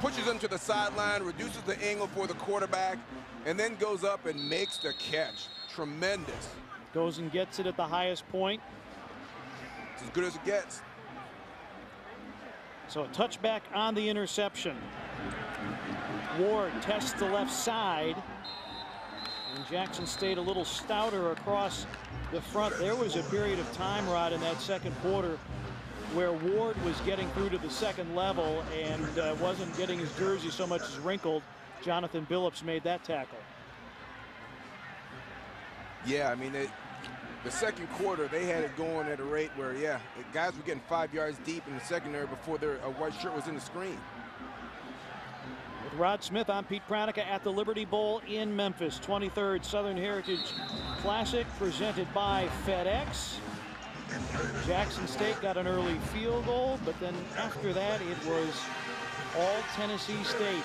Pushes him to the sideline, reduces the angle for the quarterback, and then goes up and makes the catch. Tremendous. Goes and gets it at the highest point. It's as good as it gets. So a touchback on the interception. Ward tests the left side. And Jackson State a little stouter across the front. There was a period of time, Rod, in that second quarter where Ward was getting through to the second level and uh, wasn't getting his jersey so much as wrinkled. Jonathan Billups made that tackle. Yeah, I mean, it, the second quarter, they had it going at a rate where, yeah, guys were getting five yards deep in the secondary before their a white shirt was in the screen. With Rod Smith, I'm Pete Pranica at the Liberty Bowl in Memphis. 23rd Southern Heritage Classic presented by FedEx. Jackson State got an early field goal, but then after that, it was all Tennessee State.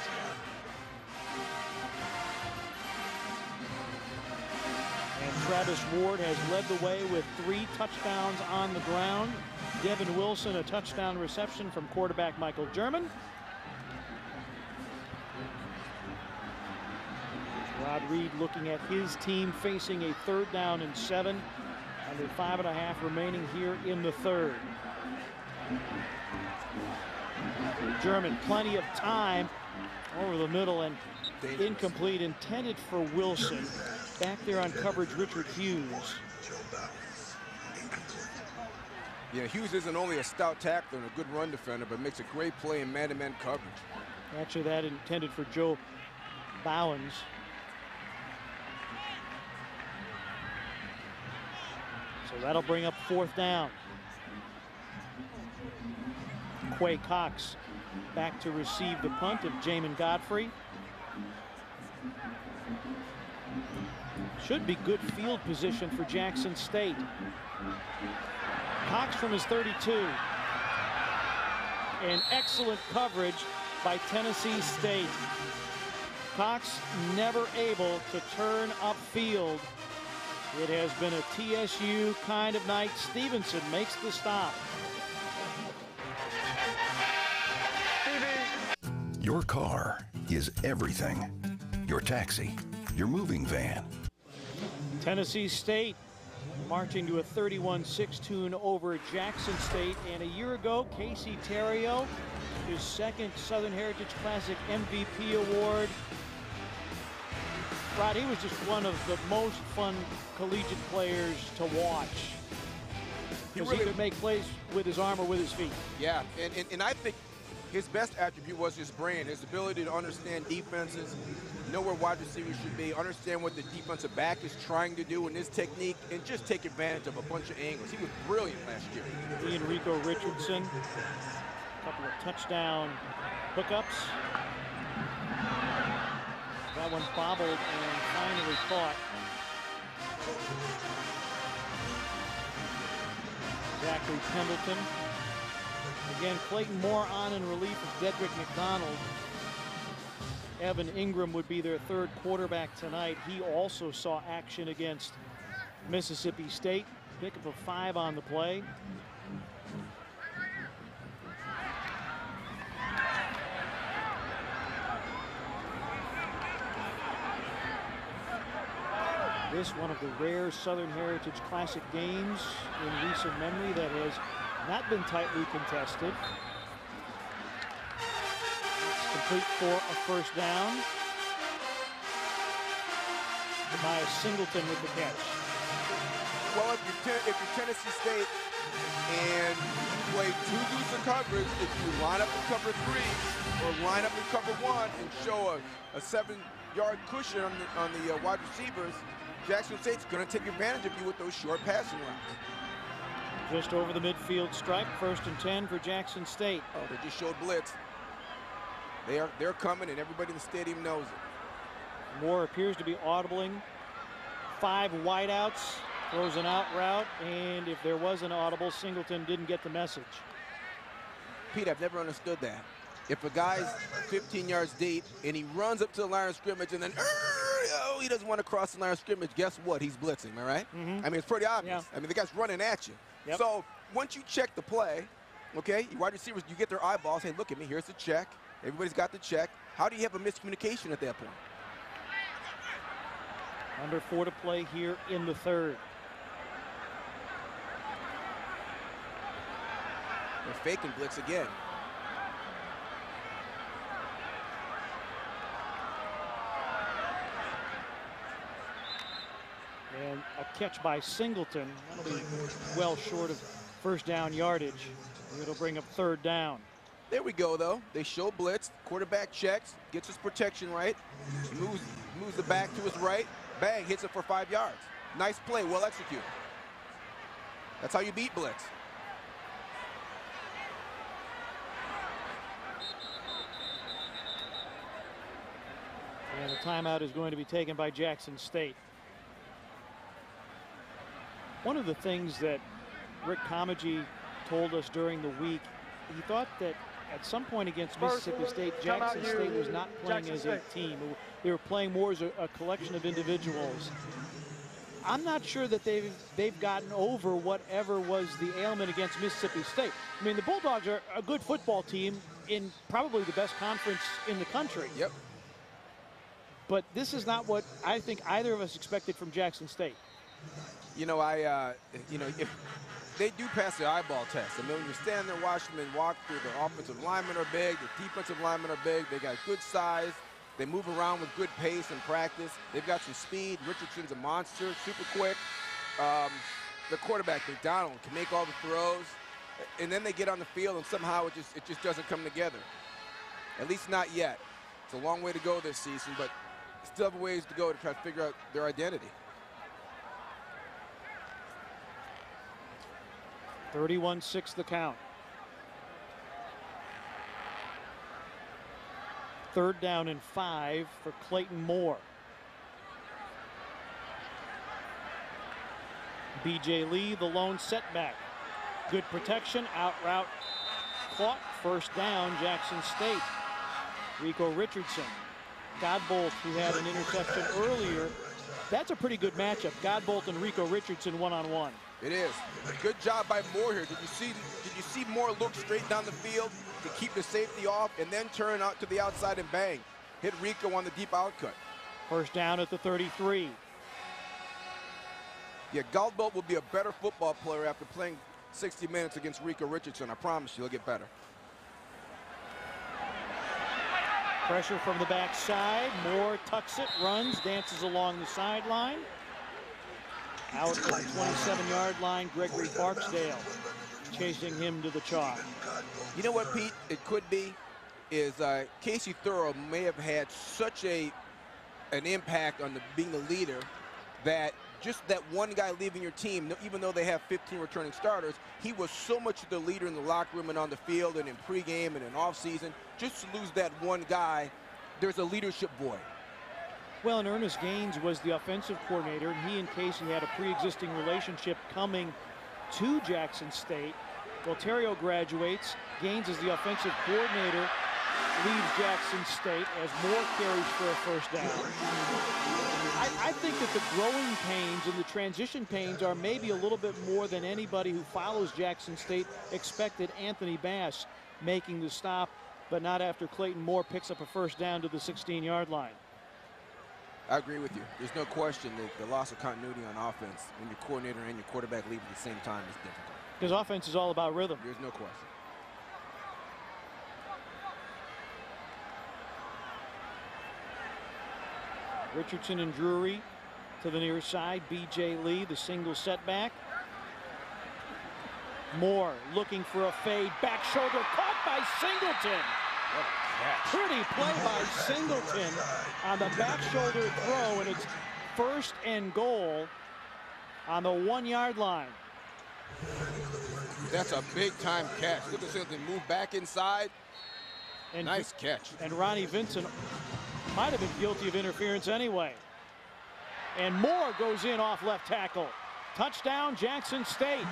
And Travis Ward has led the way with three touchdowns on the ground. Devin Wilson, a touchdown reception from quarterback Michael German. Rod Reed looking at his team facing a third down and seven. Under five and a half remaining here in the third. German, plenty of time over the middle and incomplete, intended for Wilson. Back there on coverage, Richard Hughes. Yeah, Hughes isn't only a stout tackler and a good run defender, but makes a great play in man-to-man -man coverage. Actually, that intended for Joe Bowens. So that'll bring up fourth down. Quay Cox back to receive the punt of Jamin Godfrey. Should be good field position for Jackson State. Cox from his 32. And excellent coverage by Tennessee State. Cox never able to turn upfield. It has been a TSU kind of night. Stevenson makes the stop. Your car is everything. Your taxi, your moving van. Tennessee State marching to a 31-6 tune over Jackson State. And a year ago, Casey Therriault, his second Southern Heritage Classic MVP award. Rod, he was just one of the most fun collegiate players to watch. He, really, he could make plays with his arm or with his feet. Yeah, and, and, and I think his best attribute was his brain, his ability to understand defenses, know where wide receivers should be, understand what the defensive back is trying to do in his technique, and just take advantage of a bunch of angles. He was brilliant last year. Ian Rico Richardson, a couple of touchdown hookups. That one bobbled and finally caught. Zachary Pendleton. Again, Clayton Moore on in relief of Dedrick McDonald. Evan Ingram would be their third quarterback tonight. He also saw action against Mississippi State. Pick up a five on the play. This one of the rare Southern Heritage Classic games in recent memory that has not been tightly contested complete for a first down. Tobias Singleton with the catch. Well, if you're, if you're Tennessee State and you play two loose of coverage, if you line up in cover three or line up in cover one and show a, a seven-yard cushion on the, on the uh, wide receivers, Jackson State's going to take advantage of you with those short passing routes. Just over the midfield stripe, first and 10 for Jackson State. Oh, they just showed blitz. They are, they're coming, and everybody in the stadium knows it. Moore appears to be audibling. Five wideouts, throws an out route, and if there was an audible, Singleton didn't get the message. Pete, I've never understood that. If a guy's 15 yards deep and he runs up to the line of scrimmage and then oh, he doesn't want to cross the line of scrimmage, guess what? He's blitzing, all right? mm -hmm. I mean, it's pretty obvious. Yeah. I mean, the guy's running at you. Yep. So once you check the play, okay, you wide receivers, you get their eyeballs, hey, look at me, here's the check. Everybody's got the check. How do you have a miscommunication at that point? Under four to play here in the third. They're faking blitz again. And a catch by Singleton. That'll be well short of first down yardage. It'll bring up third down. There we go, though. They show blitz. Quarterback checks, gets his protection right, moves, moves the back to his right, bang, hits it for five yards. Nice play, well executed. That's how you beat blitz. And the timeout is going to be taken by Jackson State. One of the things that Rick Comegy told us during the week, he thought that at some point against Mississippi State, Jackson State was not playing Jackson as a team. They were playing more as a, a, collection of individuals. I'm not sure that they've they've gotten over whatever was the ailment against Mississippi State. I mean, the Bulldogs are a good football team in probably the best conference in the country. Yep. But this is not what I think either of us expected from Jackson State. You know, I, uh, you know, if they do pass the eyeball test. I mean, when you're standing there watching them walk through, the offensive linemen are big, the defensive linemen are big. They got good size. They move around with good pace and practice. They've got some speed. Richardson's a monster, super quick. Um, the quarterback, McDonald, can make all the throws. And then they get on the field, and somehow it just it just doesn't come together. At least not yet. It's a long way to go this season, but still have ways to go to try to figure out their identity. 31-6 the count. Third down and five for Clayton Moore. B.J. Lee, the lone setback. Good protection, out route caught. First down, Jackson State. Rico Richardson. Godbolt, who had an interception earlier. That's a pretty good matchup. Godbolt and Rico Richardson one-on-one. -on -one. It is. Good job by Moore here. Did you see did you see Moore look straight down the field to keep the safety off and then turn out to the outside and bang. Hit Rico on the deep outcut. First down at the 33. Yeah, Godbolt will be a better football player after playing 60 minutes against Rico Richardson. I promise you he'll get better. Pressure from the backside. Moore tucks it, runs, dances along the sideline. Out at the 27-yard line, Gregory Barksdale chasing him to the chalk. You know what, Pete? It could be is uh, Casey Therriault may have had such a an impact on the, being the leader that just that one guy leaving your team, even though they have 15 returning starters, he was so much the leader in the locker room and on the field and in pregame and in offseason. Just to lose that one guy, there's a leadership void. Well, and Ernest Gaines was the offensive coordinator, and he and Casey had a pre-existing relationship coming to Jackson State. Therriault graduates. Gaines is the offensive coordinator, leaves Jackson State as Moore carries for a first down. I, I, think that the growing pains and the transition pains are maybe a little bit more than anybody who follows Jackson State expected Anthony Bass making the stop, but not after Clayton Moore picks up a first down to the 16-yard line. I agree with you. There's no question that the loss of continuity on offense when your coordinator and your quarterback leave at the same time is difficult. Because offense is all about rhythm. There's no question. Richardson and Drury to the near side. B.J. Lee, the single setback. Moore looking for a fade. Back shoulder caught by Singleton. Pretty play by Singleton on the back shoulder throw, and it's first and goal on the one-yard line. That's a big-time catch. Look at Singleton move back inside. And nice catch. And Ronnie Vincent might have been guilty of interference anyway. And Moore goes in off left tackle. Touchdown, Jackson State.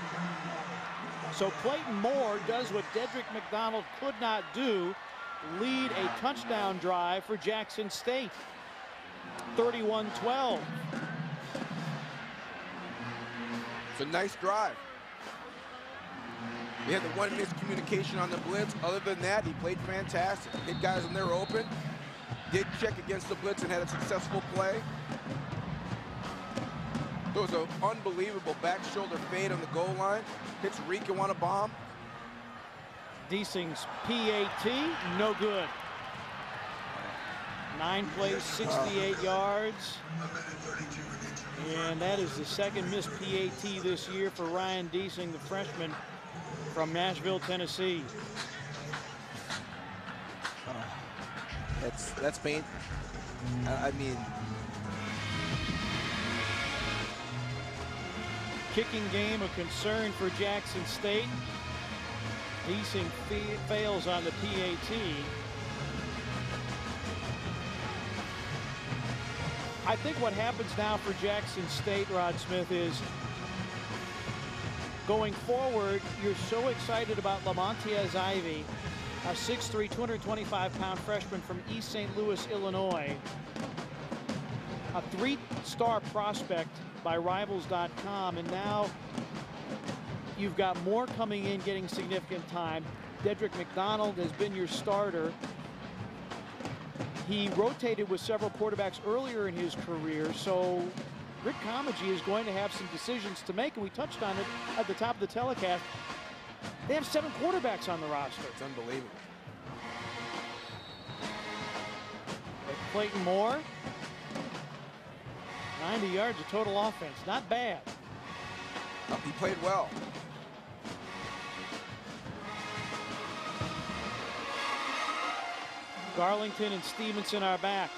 So Clayton Moore does what Dedrick McDonald could not do lead a touchdown drive for Jackson State. 31-12. It's a nice drive. We had the one miscommunication on the blitz. Other than that, he played fantastic. Hit guys when they were open. Did check against the blitz and had a successful play. There was an unbelievable back shoulder fade on the goal line. Hits Rico on a bomb. Deesing's PAT, no good. Nine plays, 68 yards. And that is the second missed PAT this year for Ryan Deesing, the freshman from Nashville, Tennessee. Uh, that's that's painful. I, I mean, kicking game a concern for Jackson State. Deesing fails on the PAT. I think what happens now for Jackson State, Rod Smith, is going forward, you're so excited about Lamontiez Ivy, a 6'3", 225-pound freshman from East St. Louis, Illinois, a three-star prospect by Rivals.com, and now You've got Moore coming in getting significant time. Dedrick McDonald has been your starter. He rotated with several quarterbacks earlier in his career, so Rick Comegy is going to have some decisions to make, and we touched on it at the top of the telecast. They have seven quarterbacks on the roster. It's unbelievable. Clayton Moore, 90 yards of total offense. Not bad. Oh, he played well. Garlington and Stevenson are back.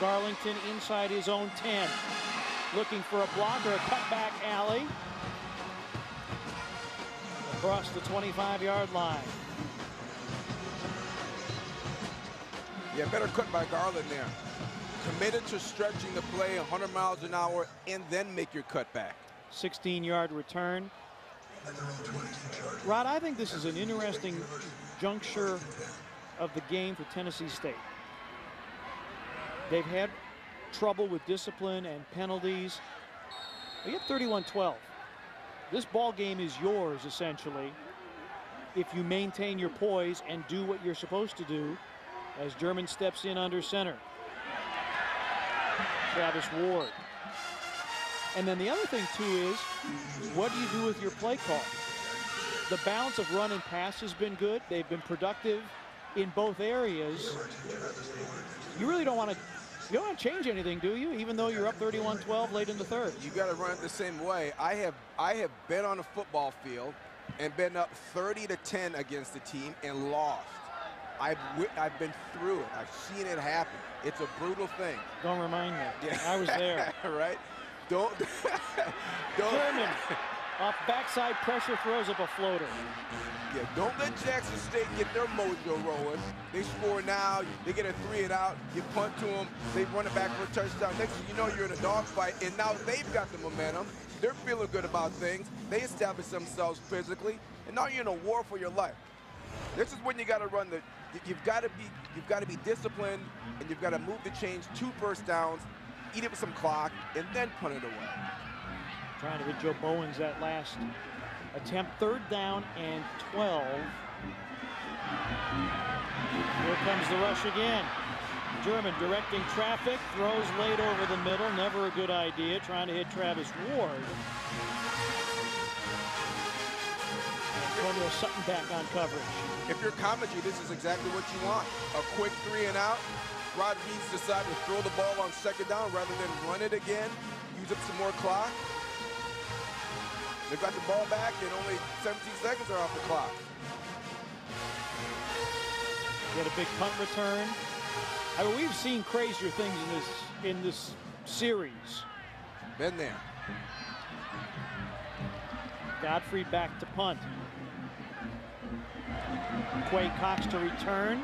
Garlington inside his own 10. Looking for a block or a cutback alley. Across the 25-yard line. Yeah, better cut by Garland there. Committed to stretching the play 100 miles an hour and then make your cutback. 16-yard return. Rod, I think this is an interesting juncture of the game for Tennessee State. They've had trouble with discipline and penalties. They get 31-12. This ball game is yours, essentially, if you maintain your poise and do what you're supposed to do as German steps in under center. Travis Ward. And then the other thing, too, is what do you do with your play call? The balance of run and pass has been good. They've been productive in both areas. You really don't want to you don't want to change anything, do you? Even though you're up 31-12 late in the third. You got to run it the same way. I have I have been on a football field and been up 30 to 10 against the team and lost. I've I've been through it. I've seen it happen. It's a brutal thing. Don't remind me. Yeah. I was there. [LAUGHS] right? Don't [LAUGHS] don't German off backside pressure throws up a floater. Yeah, don't let Jackson State get their mojo rolling. They score now, they get a three and out, you punt to them, they run it back for a touchdown. Next thing you know, you're in a dogfight, and now they've got the momentum. They're feeling good about things. They establish themselves physically, and now you're in a war for your life. This is when you got to run the. You've got to be. You've got to be disciplined, and you've got to move the chains. Two first downs, eat it with some clock, and then punt it away. Trying to hit Joe Bowens that last attempt. Third down and 12. Here comes the rush again. German directing traffic, throws late over the middle, never a good idea, trying to hit Travis Ward. Antonio Sutton back on coverage. If you're Comegy, this is exactly what you want. A quick three and out. Rod Reeds decided to throw the ball on second down rather than run it again, use up some more clock. They've got the ball back and only 17 seconds are off the clock. Get a big punt return. I mean, we've seen crazier things in this in this series. Been there. Godfrey back to punt. Quay Cox to return.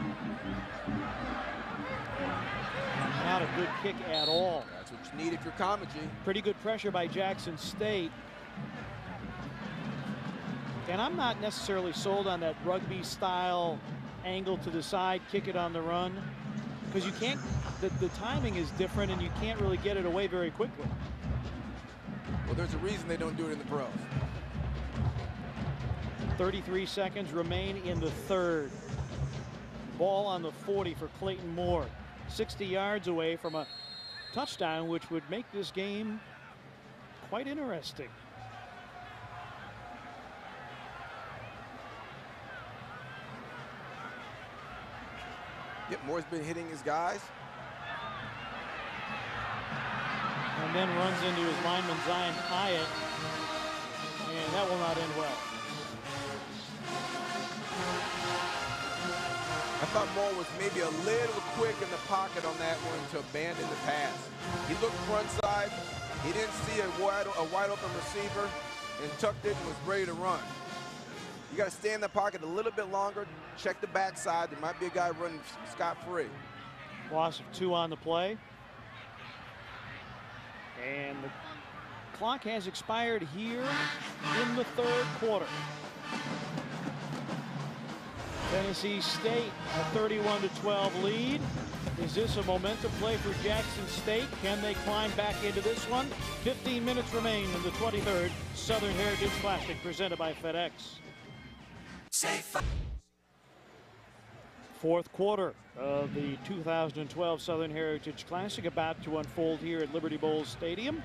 Not a good kick at all. That's what you need if you're Comegy. Pretty good pressure by Jackson State. And I'm not necessarily sold on that rugby style angle to the side, kick it on the run. Because you can't, the, the timing is different and you can't really get it away very quickly. Well, there's a reason they don't do it in the pros. 33 seconds remain in the third. Ball on the 40 for Clayton Moore. 60 yards away from a touchdown, which would make this game quite interesting. Yep, Moore's been hitting his guys. And then runs into his lineman, Zion Hyatt. And that will not end well. I thought Moore was maybe a little quick in the pocket on that one to abandon the pass. He looked front side. He didn't see a wide, a wide open receiver and tucked it and was ready to run. You got to stay in the pocket a little bit longer. Check the backside. There might be a guy running scot-free. Loss of two on the play. And the clock has expired here in the third quarter. Tennessee State a 31 to 12 lead. Is this a momentum play for Jackson State? Can they climb back into this one? 15 minutes remain in the 23rd Southern Heritage Classic presented by FedEx. Fourth quarter of the 2012 Southern Heritage Classic about to unfold here at Liberty Bowl Stadium.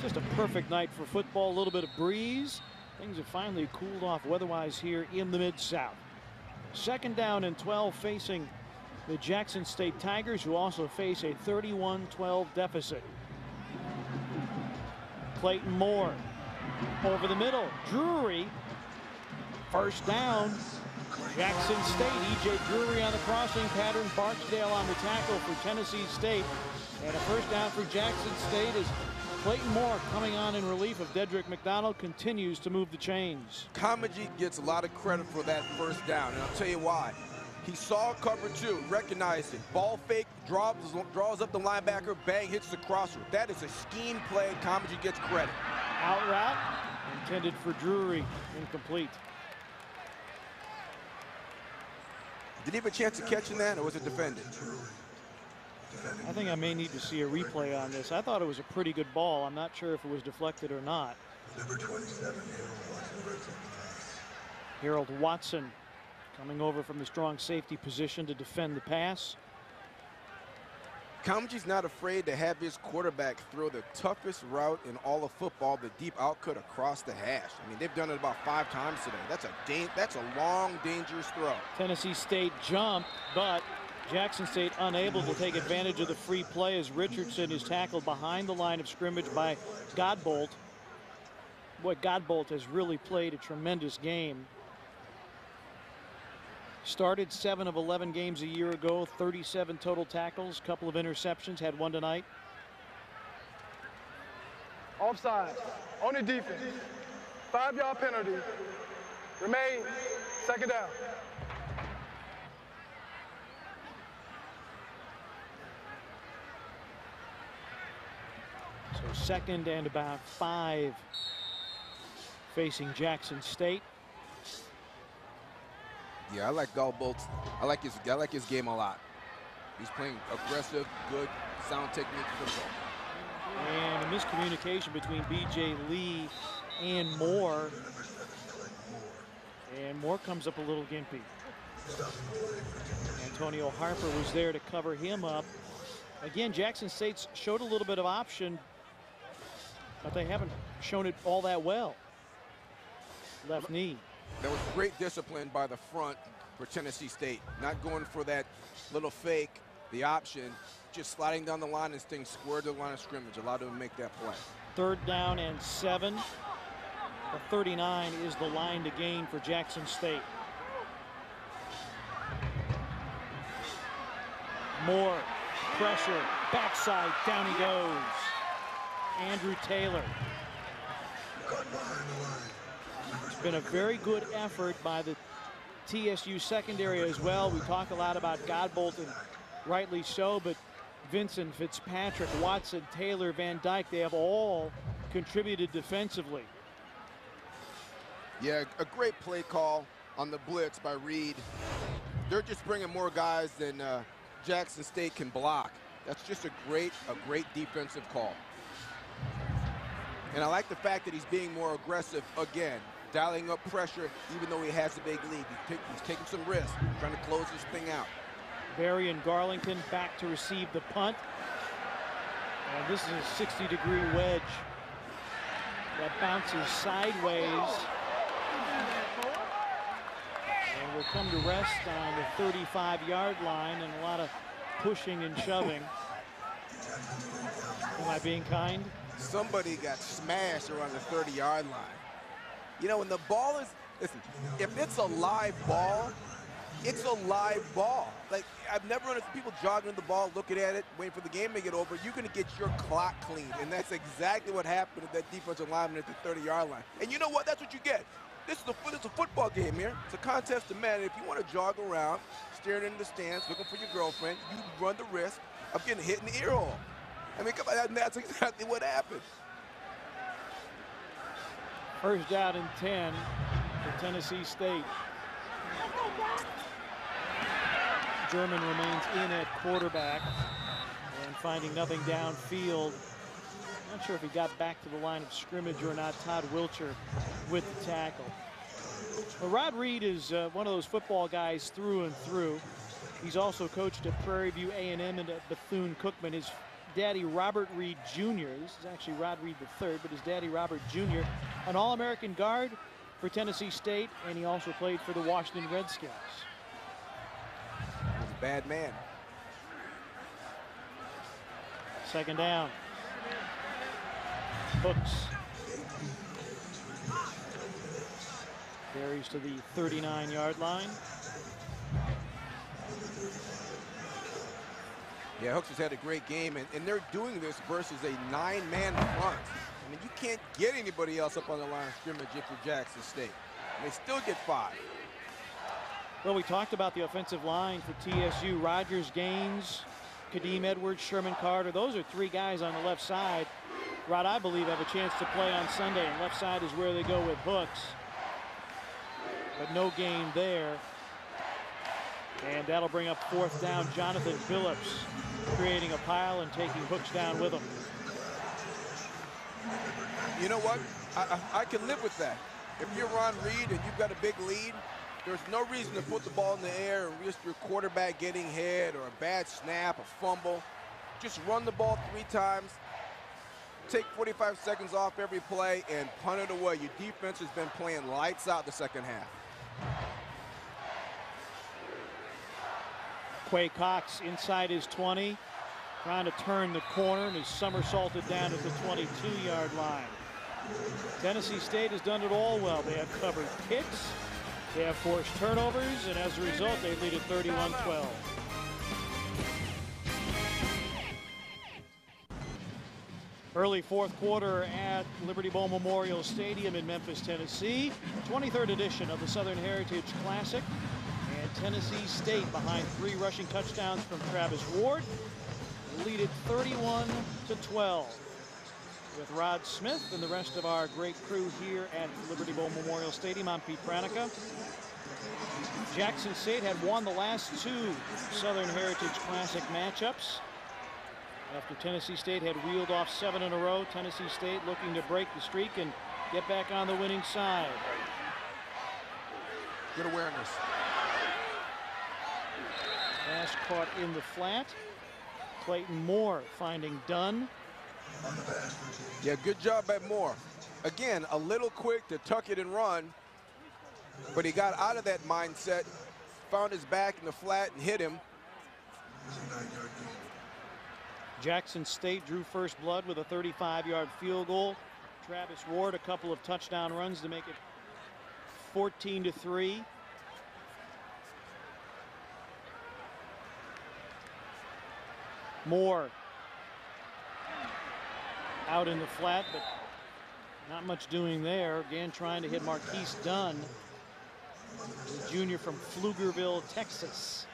Just a perfect night for football, a little bit of breeze. Things have finally cooled off weather-wise here in the Mid-South. Second down and 12 facing the Jackson State Tigers, who also face a 31-12 deficit. Clayton Moore over the middle. Drury, first down. Jackson State, E.J. Drury on the crossing pattern. Barksdale on the tackle for Tennessee State. And a first down for Jackson State as Clayton Moore coming on in relief of Dedrick McDonald continues to move the chains. Comegy gets a lot of credit for that first down, and I'll tell you why. He saw cover two, recognized it. Ball fake, draws, draws up the linebacker, bang, hits the crosser. That is a scheme play. Comegy gets credit. Out route, intended for Drury, incomplete. Did he have a chance of catching that, or was it defended? I think I may need to see a replay on this. I thought it was a pretty good ball. I'm not sure if it was deflected or not. Number 27, Harold Watson coming over from the strong safety position to defend the pass. Comegy's not afraid to have his quarterback throw the toughest route in all of football, the deep outcut across the hash. I mean, they've done it about five times today. That's a that's a long, dangerous throw. Tennessee State jumped, but Jackson State unable to take advantage of the free play as Richardson is tackled behind the line of scrimmage by Godbolt. Boy, Godbolt has really played a tremendous game. Started 7 of 11 games a year ago, 37 total tackles, couple of interceptions, had one tonight. Offside, on the defense, five-yard penalty, remain, second down. So second and about five facing Jackson State. Yeah, I like Godbolt. I like his I like his game a lot. He's playing aggressive, good, sound technique football. And a miscommunication between B.J. Lee and Moore. And Moore comes up a little gimpy. Antonio Harper was there to cover him up. Again, Jackson State's showed a little bit of option, but they haven't shown it all that well. Left knee. There was great discipline by the front for Tennessee State. Not going for that little fake, the option, just sliding down the line and staying square to the line of scrimmage, allowed them to make that play. Third down and seven. The 39 is the line to gain for Jackson State. More pressure, backside, down he goes. Andrew Taylor. It's been a very good effort by the TSU secondary as well. We talk a lot about Godbolt, and rightly so, but Vincent, Fitzpatrick, Watson, Taylor, Van Dyke, they have all contributed defensively. Yeah, a great play call on the blitz by Reed. They're just bringing more guys than uh, Jackson State can block. That's just a great, a great defensive call. And I like the fact that he's being more aggressive again, dialing up pressure even though he has a big lead. He's, he's taking some risks, trying to close this thing out. Barry and Garlington back to receive the punt. And this is a 60 degree wedge that bounces sideways and will come to rest on the 35 yard line and a lot of pushing and shoving. Am I being kind? Somebody got smashed around the 30 yard line. You know, when the ball is, listen, if it's a live ball, it's a live ball. Like, I've never understood people jogging the ball, looking at it, waiting for the game to get over. You're going to get your clock cleaned. And that's exactly what happened to that defensive lineman at the 30-yard line. And you know what? That's what you get. This is, a, this is a football game here. It's a contest of men. If you want to jog around, staring into the stands, looking for your girlfriend, you run the risk of getting hit in the ear hole. I mean, come on, that's exactly what happened. First down and 10 for Tennessee State. German remains in at quarterback and finding nothing downfield. Not sure if he got back to the line of scrimmage or not. Todd Wilcher with the tackle. Well, Rod Reed is uh, one of those football guys through and through. He's also coached at Prairie View A&M and at Bethune-Cookman. His daddy, Robert Reed Jr., this is actually Rod Reed III, but his daddy, Robert Jr., an All-American guard for Tennessee State, and he also played for the Washington Redskins. He's a bad man. Second down. Hooks. Carries to the 39-yard line. Yeah, Hooks has had a great game, and, and they're doing this versus a nine-man front. I mean, you can't get anybody else up on the line of scrimmage if Jackson State. And they still get five. Well, we talked about the offensive line for TSU. Rogers Gaines, Kadeem Edwards, Sherman Carter. Those are three guys on the left side. Rod, I believe, have a chance to play on Sunday, and left side is where they go with Hooks. But no game there. And that'll bring up fourth down. Jonathan Phillips creating a pile and taking Hooks down with him. You know what? I, I, I can live with that. If you're Rod Reed and you've got a big lead, there's no reason to put the ball in the air and risk your quarterback getting hit or a bad snap, a fumble. Just run the ball three times, take 45 seconds off every play, and punt it away. Your defense has been playing lights out the second half. Quay Cox inside his 20, trying to turn the corner and is somersaulted down at the 22-yard line. Tennessee State has done it all well. They have covered kicks, they have forced turnovers, and as a result, they lead at 31-12. Early fourth quarter at Liberty Bowl Memorial Stadium in Memphis, Tennessee. 23rd edition of the Southern Heritage Classic. Tennessee State behind three rushing touchdowns from Travis Ward. Lead it 31 to 12 with Rod Smith and the rest of our great crew here at Liberty Bowl Memorial Stadium. I'm Pete Pranica. Jackson State had won the last two Southern Heritage Classic matchups. After Tennessee State had wheeled off seven in a row, Tennessee State looking to break the streak and get back on the winning side. Good awareness. Caught in the flat. Clayton Moore finding Dunn. Yeah, good job by Moore. Again, a little quick to tuck it and run, but he got out of that mindset, found his back in the flat and hit him. Jackson State drew first blood with a 35-yard field goal. Travis Ward a couple of touchdown runs to make it 14 to 3. Moore out in the flat, but not much doing there. Again, trying to hit Marquise Dunn, the junior from Pflugerville, Texas.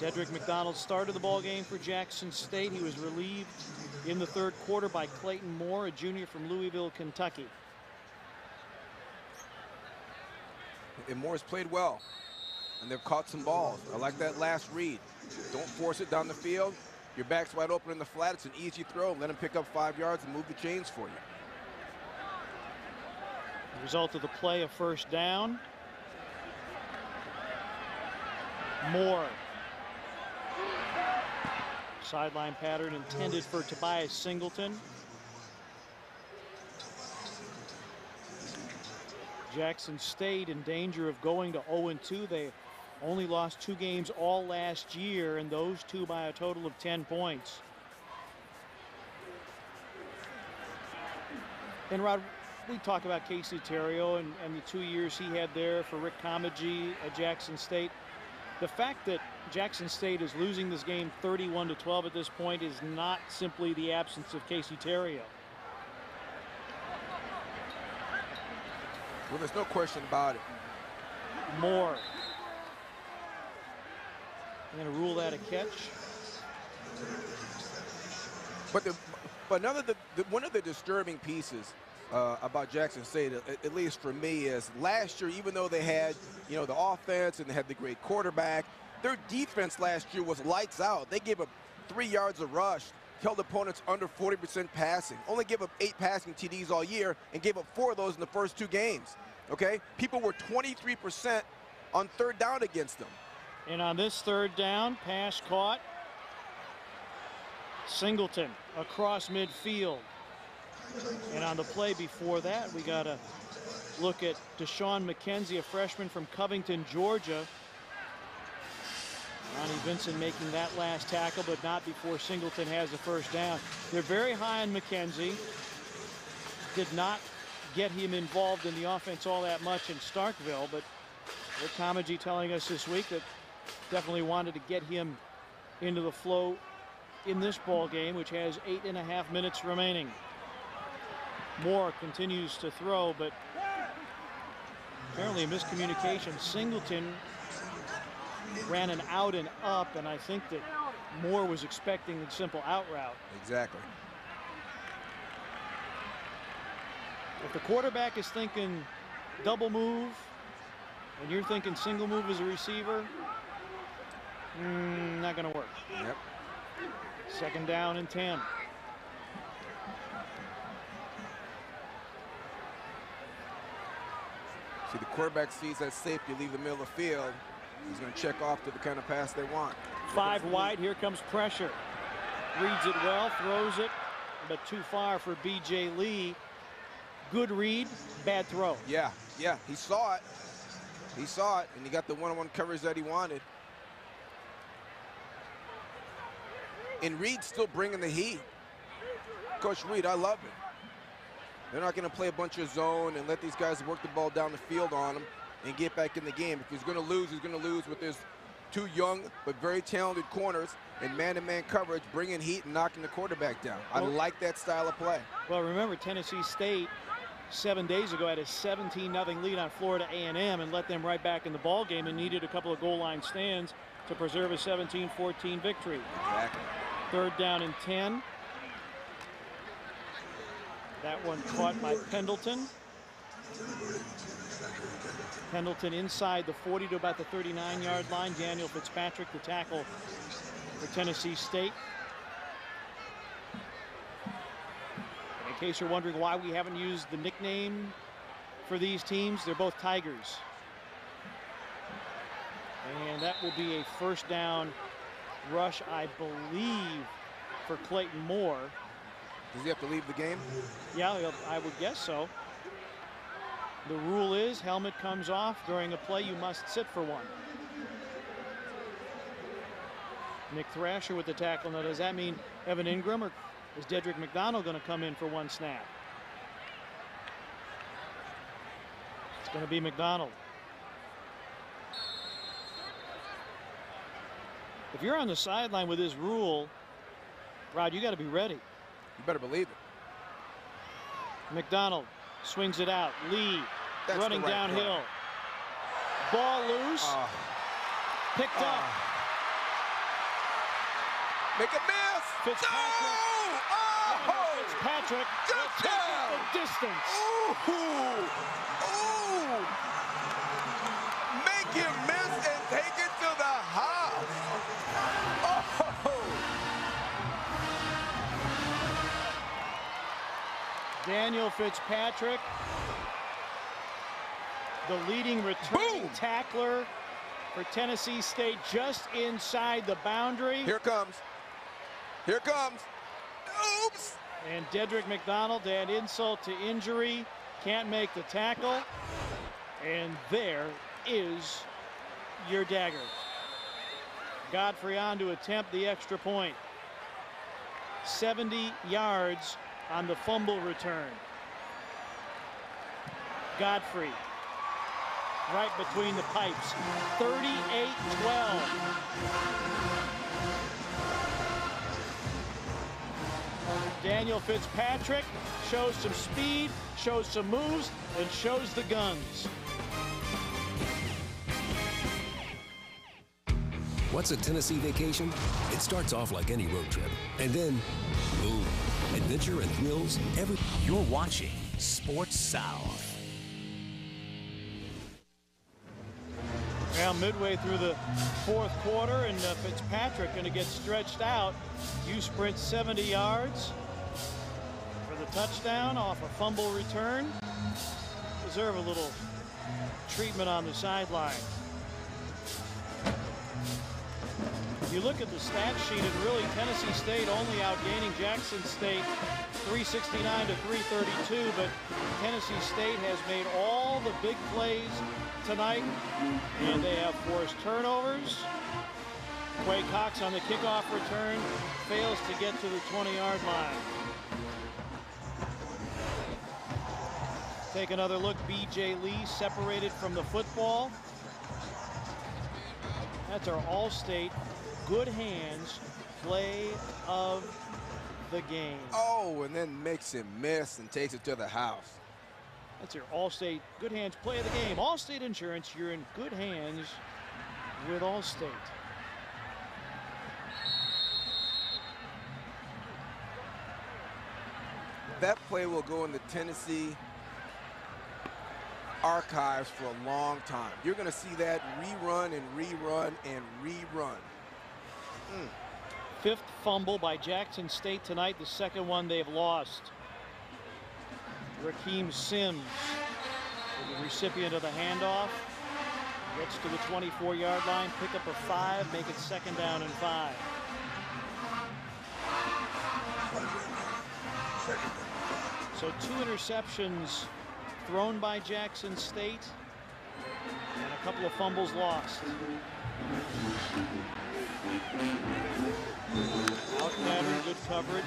Dedrick McDonald started the ball game for Jackson State. He was relieved in the third quarter by Clayton Moore, a junior from Louisville, Kentucky. And Moore's played well, and they've caught some balls. I like that last read. Don't force it down the field. Your back's wide open in the flat. It's an easy throw. Let him pick up five yards and move the chains for you. The result of the play, a first down. Moore. Sideline pattern intended for Tobias Singleton. Jackson State in danger of going to 0-2. They only lost two games all last year, and those two by a total of 10 points. And Rod, we talk about Casey Therriault and, and the two years he had there for Rick Comegy at Jackson State. The fact that Jackson State is losing this game 31 to 12 at this point is not simply the absence of Casey Therriault. Well, there's no question about it. Moore. I'm going to rule that a catch. But the, but another the, the, one of the disturbing pieces uh, about Jackson State, at, at, least for me, is last year, even though they had you know the offense and they had the great quarterback, their defense last year was lights out. They gave up three yards of rush, held opponents under 40% passing, only gave up eight passing TDs all year, and gave up four of those in the first two games. Okay? People were 23% on third down against them. And on this third down, pass caught. Singleton across midfield. And on the play before that, we got a look at Deshaun McKenzie, a freshman from Covington, Georgia. Ronnie Vincent making that last tackle, but not before Singleton has the first down. They're very high on McKenzie. Did not get him involved in the offense all that much in Starkville, but Rick telling us this week that definitely wanted to get him into the flow in this ball game, which has eight and a half minutes remaining. Moore continues to throw, but apparently a miscommunication. Singleton ran an out and up, and I think that Moore was expecting a simple out route. Exactly. If the quarterback is thinking double move, and you're thinking single move as a receiver, mm, not going to work. Yep. Second down and 10. See, the quarterback sees that safety leave the middle of the field. He's going to check off to the kind of pass they want. Five wide. Here comes pressure. Reads it well, throws it, but too far for B.J. Lee. Good read, bad throw. Yeah, yeah, he saw it. He saw it, and he got the one-on-one coverage that he wanted. And Reed's still bringing the heat. Coach Reed, I love it. They're not going to play a bunch of zone and let these guys work the ball down the field on him and get back in the game. If he's going to lose, he's going to lose with his two young but very talented corners and man-to-man -man coverage, bringing heat and knocking the quarterback down. I well, like that style of play. Well, remember Tennessee State seven days ago had a 17-0 lead on Florida A&M and let them right back in the ball game and needed a couple of goal line stands to preserve a 17-14 victory. Exactly. Third down and 10. That one caught by Pendleton. Pendleton inside the 40 to about the 39-yard line. Daniel Fitzpatrick, the tackle for Tennessee State. In case you're wondering why we haven't used the nickname for these teams, they're both Tigers. And that will be a first down rush, I believe, for Clayton Moore. Does he have to leave the game? Yeah, I would guess so. The rule is helmet comes off during a play, you must sit for one. Nick Thrasher with the tackle. Now, does that mean Evan Ingram or is Dedrick McDonald going to come in for one snap? It's going to be McDonald. If you're on the sideline with this rule, Rod, you got to be ready. You better believe it. McDonald swings it out. Lee That's running right downhill. Play. Ball loose. Uh, Picked uh, up. Make a miss. Fitzpatrick. No! Oh! Fitzpatrick. Touchdown. The distance. Ooh. Ooh. Daniel Fitzpatrick, the leading returning Boom. tackler for Tennessee State just inside the boundary. Here comes. Here comes. Oops. And Dedrick McDonald to add insult to injury. Can't make the tackle. And there is your dagger. Godfrey on to attempt the extra point. 70 yards on the fumble return. Godfrey right between the pipes. 38-12. Daniel Fitzpatrick shows some speed, shows some moves, and shows the guns. What's a Tennessee vacation? It starts off like any road trip, and then, boom adventure and thrills every. You're watching Sports South. Now midway through the fourth quarter, and uh, Fitzpatrick going to get stretched out. You sprint 70 yards for the touchdown off a fumble return. Deserve a little treatment on the sideline. You look at the stat sheet, and really Tennessee State only outgaining Jackson State 369 to 332, but Tennessee State has made all the big plays tonight, and they have forced turnovers. Quay Cox on the kickoff return fails to get to the 20-yard line. Take another look. B.J. Lee separated from the football. That's our All-State good hands play of the game. Oh, and then makes him miss and takes it to the house. That's your All-State good hands play of the game. All-State Insurance, you're in good hands with All-State. That play will go in the Tennessee archives for a long time. You're going to see that rerun and rerun and rerun. Fifth fumble by Jackson State tonight, the second one they've lost. Rakeem Sims, the recipient of the handoff, gets to the 24-yard line, pick up a five, make it second down and five. So two interceptions thrown by Jackson State and a couple of fumbles lost. Out good coverage.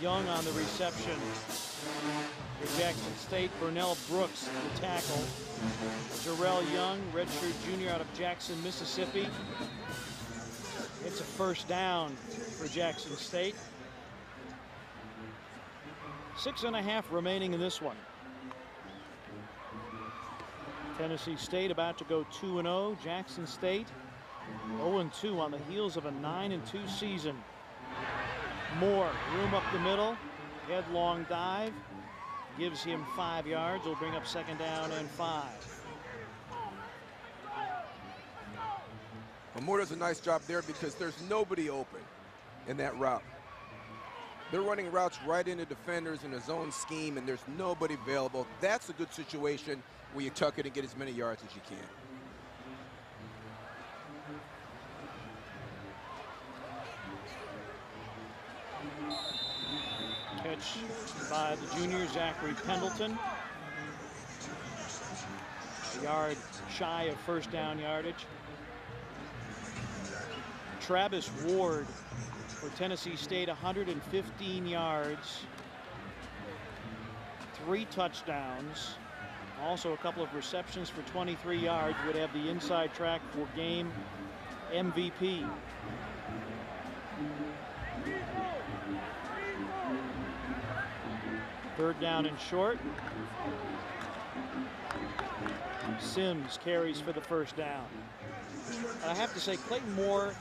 Young on the reception. For Jackson State, Burnell Brooks, the tackle. Jarrell Young, redshirt junior out of Jackson, Mississippi. It's a first down for Jackson State. Six and a half remaining in this one. Tennessee State about to go 2-0. Jackson State 0-2 on the heels of a 9-2 season. Moore, room up the middle, headlong dive, gives him five yards. Will bring up second down and five. Well, Moore does a nice job there because there's nobody open in that route. They're running routes right into defenders in a zone scheme, and there's nobody available. That's a good situation where you tuck it and get as many yards as you can. Catch by the junior, Zachary Pendleton. A yard shy of first down yardage. Travis Ward for Tennessee State, 115 yards, three touchdowns, also a couple of receptions for 23 yards, would have the inside track for game MVP. Third down and short. Sims carries for the first down. I have to say, Clayton Moore,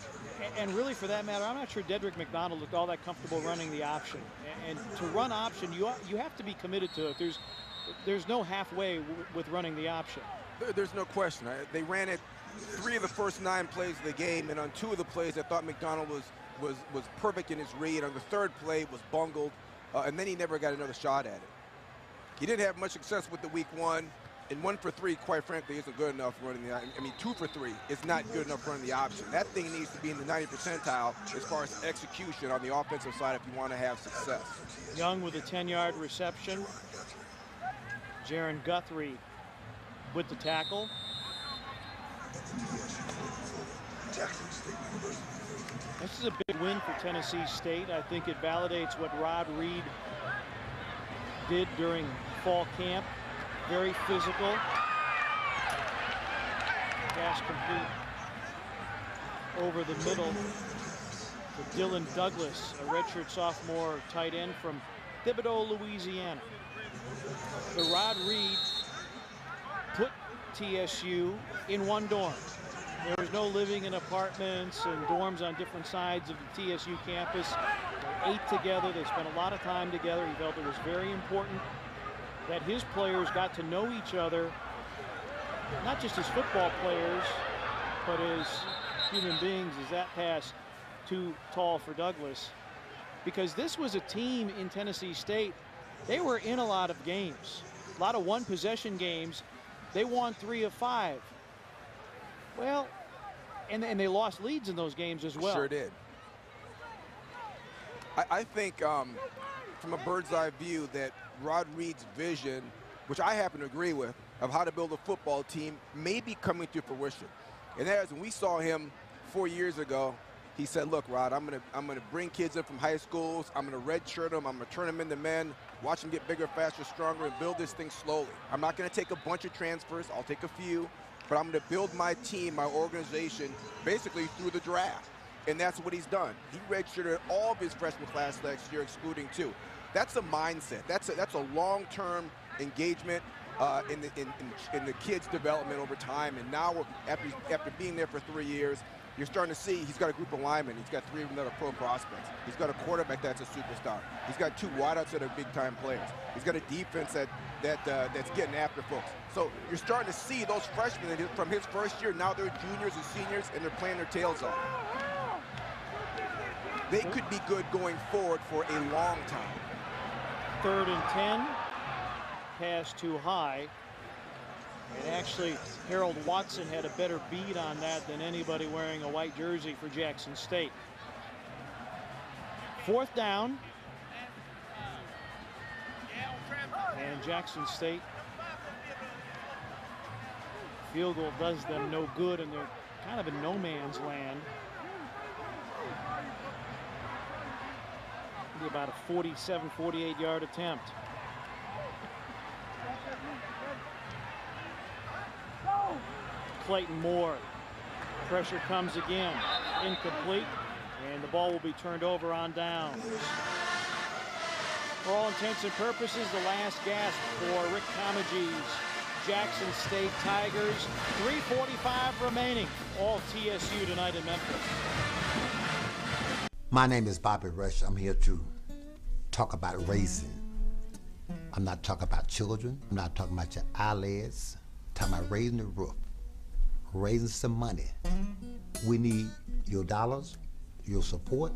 and really for that matter, I'm not sure Dedrick McDonald looked all that comfortable running the option. And to run option, you you have to be committed to it. There's there's no halfway with running the option. There's no question. They ran it three of the first nine plays of the game, and on two of the plays, I thought McDonald was was was perfect in his read. On the third play, was bungled, uh, and then he never got another shot at it. He didn't have much success with the week one, and one for three, quite frankly, isn't good enough running the. I mean, two for three is not good enough running the option. That thing needs to be in the 90 percentile as far as execution on the offensive side if you want to have success. Young with a 10-yard reception. Jaron Guthrie with the tackle. This is a big win for Tennessee State. I think it validates what Rod Reed did during fall camp. Very physical. Pass complete over the middle to Dylan Douglas, a redshirt sophomore tight end from Thibodaux, Louisiana. The Rod Reed put TSU in one dorm. There was no living in apartments and dorms on different sides of the TSU campus. They ate together. They spent a lot of time together. He felt it was very important that his players got to know each other, not just as football players, but as human beings. Is that pass too tall for Douglas? Because this was a team in Tennessee State they were in a lot of games. A lot of one possession games. They won three of five. Well, and, and they lost leads in those games as well. Sure did. I, I think um, from a bird's eye view that Rod Reed's vision, which I happen to agree with, of how to build a football team may be coming to fruition. And that is when we saw him four years ago, he said, look, Rod, I'm gonna I'm gonna bring kids in from high schools, I'm gonna redshirt them, I'm gonna turn them into men, watch them get bigger, faster, stronger, and build this thing slowly. I'm not gonna take a bunch of transfers, I'll take a few, but I'm gonna build my team, my organization, basically through the draft. And that's what he's done. He redshirted all of his freshman class last year, excluding two. That's a mindset. That's a, that's a long-term engagement uh, in, the, in, in, in, the kids' development over time. And now, after, after being there for three years, you're starting to see he's got a group of linemen. He's got three of them that are pro prospects. He's got a quarterback that's a superstar. He's got two wideouts that are big-time players. He's got a defense that that uh, that's getting after folks. So you're starting to see those freshmen from his first year. Now they're juniors and seniors, and they're playing their tails off. They could be good going forward for a long time. Third and 10 pass too high. And actually, Harold Watson had a better beat on that than anybody wearing a white jersey for Jackson State. Fourth down. And Jackson State field goal does them no good and they're kind of in no man's land. about a 47, 48 yard attempt. Clayton Moore. Pressure comes again. Incomplete. And the ball will be turned over on downs. For all intents and purposes, the last gasp for Rick Comegy's Jackson State Tigers. 3.45 remaining. All TSU tonight in Memphis. My name is Bobby Rush. I'm here to talk about raising. I'm not talking about children. I'm not talking about your eyelids. I'm talking about raising the roof, raising some money. We need your dollars, your support.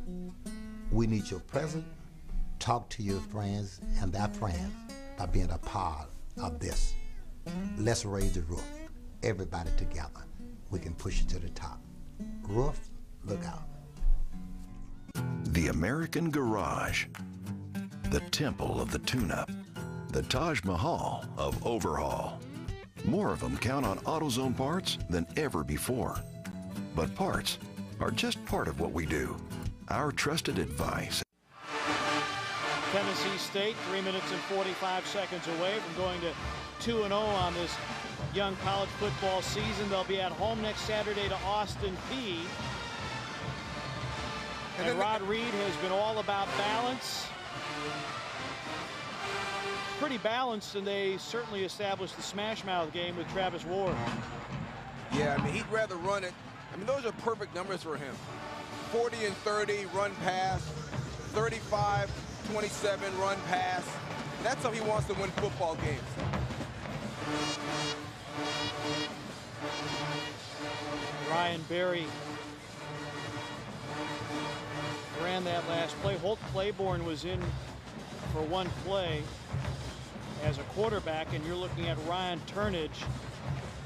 We need your presence. Talk to your friends and their friends by being a part of this. Let's raise the roof. Everybody together. We can push it to the top. Roof, look out. The American Garage. The temple of the tune-up. The Taj Mahal of overhaul. More of them count on AutoZone parts than ever before. But parts are just part of what we do. Our trusted advice. Tennessee State, 3 minutes and 45 seconds away from going to 2-0 on this young college football season. They'll be at home next Saturday to Austin Peay and, and Rod Reed has been all about balance. Pretty balanced, and they certainly established the smash mouth game with Travis Ward. Yeah, I mean, he'd rather run it. I mean, those are perfect numbers for him. 40 and 30 run pass, 35, 27 run pass. That's how he wants to win football games. Ryan Berry ran that last play. Holt Claiborne was in for one play as a quarterback, and you're looking at Ryan Turnage,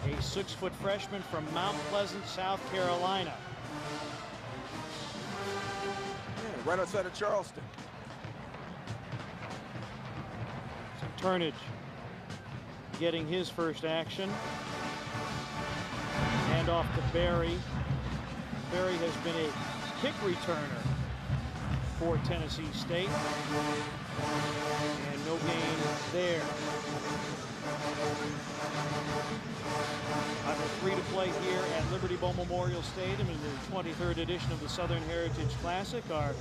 a six-foot freshman from Mount Pleasant, South Carolina. Yeah, right outside of Charleston. So Turnage getting his first action. Hand off to Berry. Berry has been a kick returner for Tennessee State. And no gain there. Under three to play here at Liberty Bowl Memorial Stadium in the 23rd edition of the Southern Heritage Classic. Our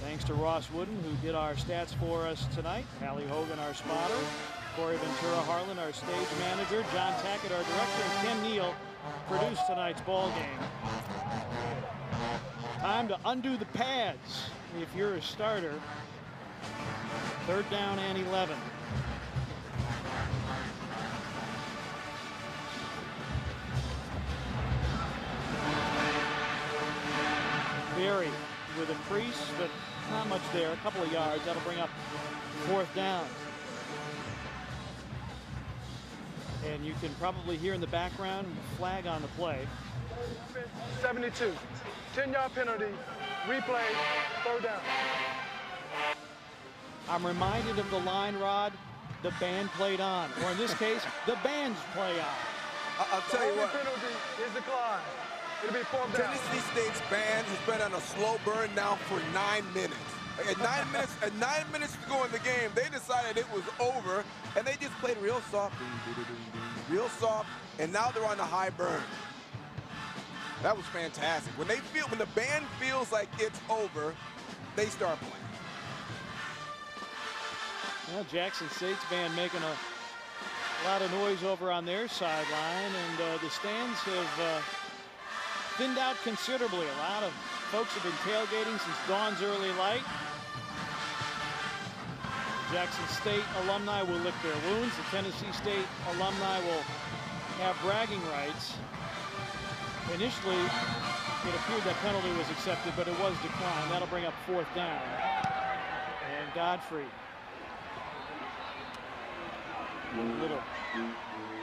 thanks to Ross Wooden, who did our stats for us tonight. Hallie Hogan, our spotter. Corey Ventura Harlan, our stage manager. John Tackett, our director. And Ken Neal produced tonight's ball game. Time to undo the pads if you're a starter. Third down and 11. Berry with a crease, but not much there. A couple of yards. That'll bring up fourth down. And you can probably hear in the background flag on the play. 72. 10-yard penalty, replay, third down. I'm reminded of the line, Rod, the band played on. Or in this case, the bands play on. I- will tell you what. penalty is declined. It'll be fourth down. Tennessee State's band has been on a slow burn now for nine minutes. At nine [LAUGHS] minutes, at nine minutes to go in the game, they decided it was over, and they just played real soft, real soft, and now they're on the high burn. That was fantastic. When they feel, when the band feels like it's over, they start playing. Well, Jackson State's band making a lot of noise over on their sideline, and uh, the stands have uh, thinned out considerably. A lot of folks have been tailgating since dawn's early light. Jackson State alumni will lick their wounds. The Tennessee State alumni will have bragging rights. Initially, it appeared that penalty was accepted, but it was declined. That'll bring up fourth down. And Godfrey. Little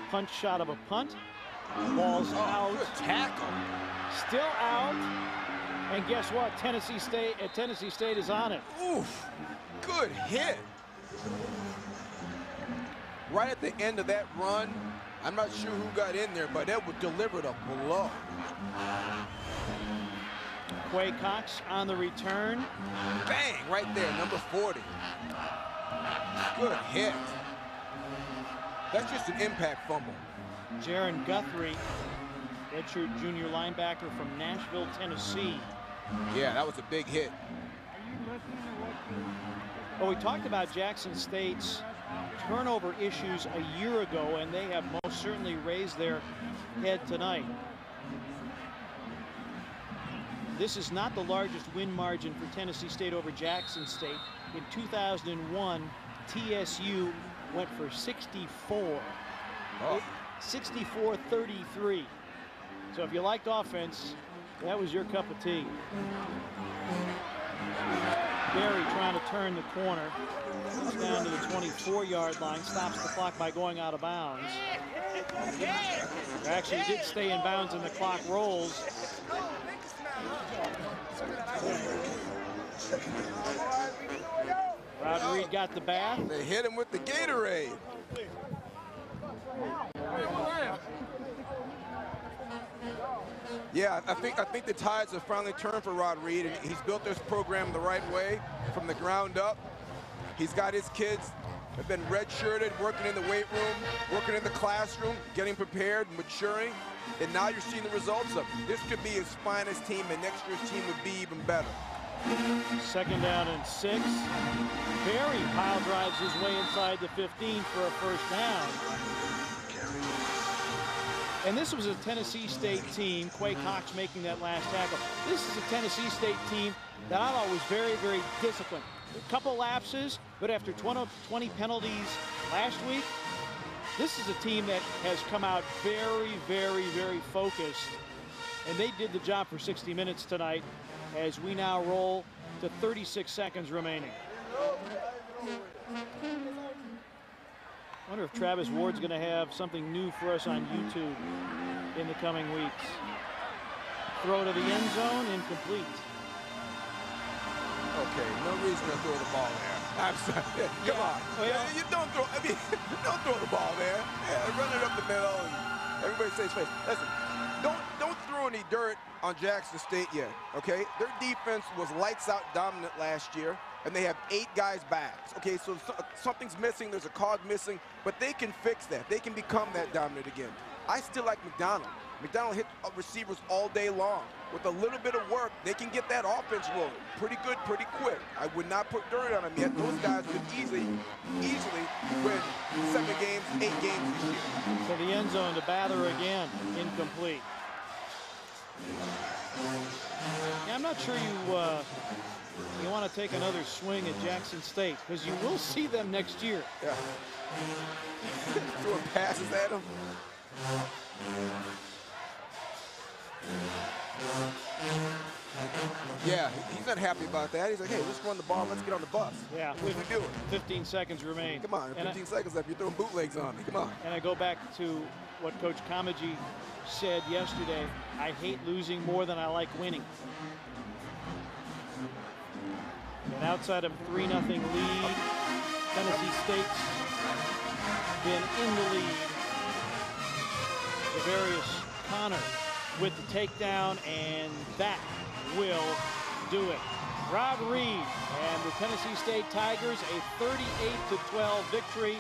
punch shot of a punt. Ball's oh, out. Good tackle. Still out. And guess what? Tennessee State uh, Tennessee State is on it. Oof. Good hit. Right at the end of that run, I'm not sure who got in there, but that was delivered a blow. Quay Cox on the return. Bang, right there, number 40. Good hit. That's just an impact fumble. Jaron Guthrie, redshirt junior linebacker from Nashville, Tennessee. Yeah, that was a big hit. Well, we talked about Jackson State's turnover issues a year ago, and they have most certainly raised their head tonight. This is not the largest win margin for Tennessee State over Jackson State. In 2001, TSU went for 64. Oh. 64-33. So if you liked offense, that was your cup of tea. Berry trying to turn the corner. Down to the 24-yard line. Stops the clock by going out of bounds. Actually did stay in bounds and the clock rolls. Rod Reed got the bath. They hit him with the Gatorade. Yeah, I think I think the tides have finally turned for Rod Reed, and he's built this program the right way from the ground up. He's got his kids have been redshirted, working in the weight room, working in the classroom, getting prepared, maturing, and now you're seeing the results of it. This could be his finest team, and next year's team would be even better. Second down and six. Berry pile drives his way inside the 15 for a first down. And this was a Tennessee State team, Quay Cox making that last tackle. This is a Tennessee State team that I thought was very, very disciplined. A couple lapses, but after 20, 20 penalties last week, this is a team that has come out very, very, very focused. And they did the job for 60 minutes tonight as we now roll to 36 seconds remaining. wonder if Travis Ward's going to have something new for us on YouTube in the coming weeks. Throw to the end zone, incomplete. Okay, no reason to throw the ball there. [LAUGHS] I'm sorry. Come Yeah, on. well- you don't throw. I mean, [LAUGHS] don't throw the ball there. Yeah, run it up the middle. And everybody stays face. Listen, don't don't throw any dirt on Jackson State yet. Okay, their defense was lights out dominant last year, and they have eight guys back. Okay, so so- something's missing. There's a cog missing, but they can fix that. They can become that dominant again. I still like McDonald. McDonald hit receivers all day long. With a little bit of work, they can get that offense rolling. Pretty good, pretty quick. I would not put dirt on them yet. Those guys could easily, easily win seven games, eight games this year. To the end zone to Bather again, incomplete. Yeah, I'm not sure you uh, you want to take another swing at Jackson State because you will see them next year. Yeah. [LAUGHS] Throwing passes at them. Yeah, he's not happy about that. He's like, hey, let's run the ball. Let's get on the bus. Yeah. What are we doing? 15 seconds remain. Come on, 15 I, seconds left. You're throwing bootlegs on me. Come on. And I go back to what Coach Comegy said yesterday. I hate losing more than I like winning. And outside of 3 0 lead, Tennessee State's been in the lead. Javarius Connor with the takedown, and that will do it. Rod Reed and the Tennessee State Tigers a 38 12 victory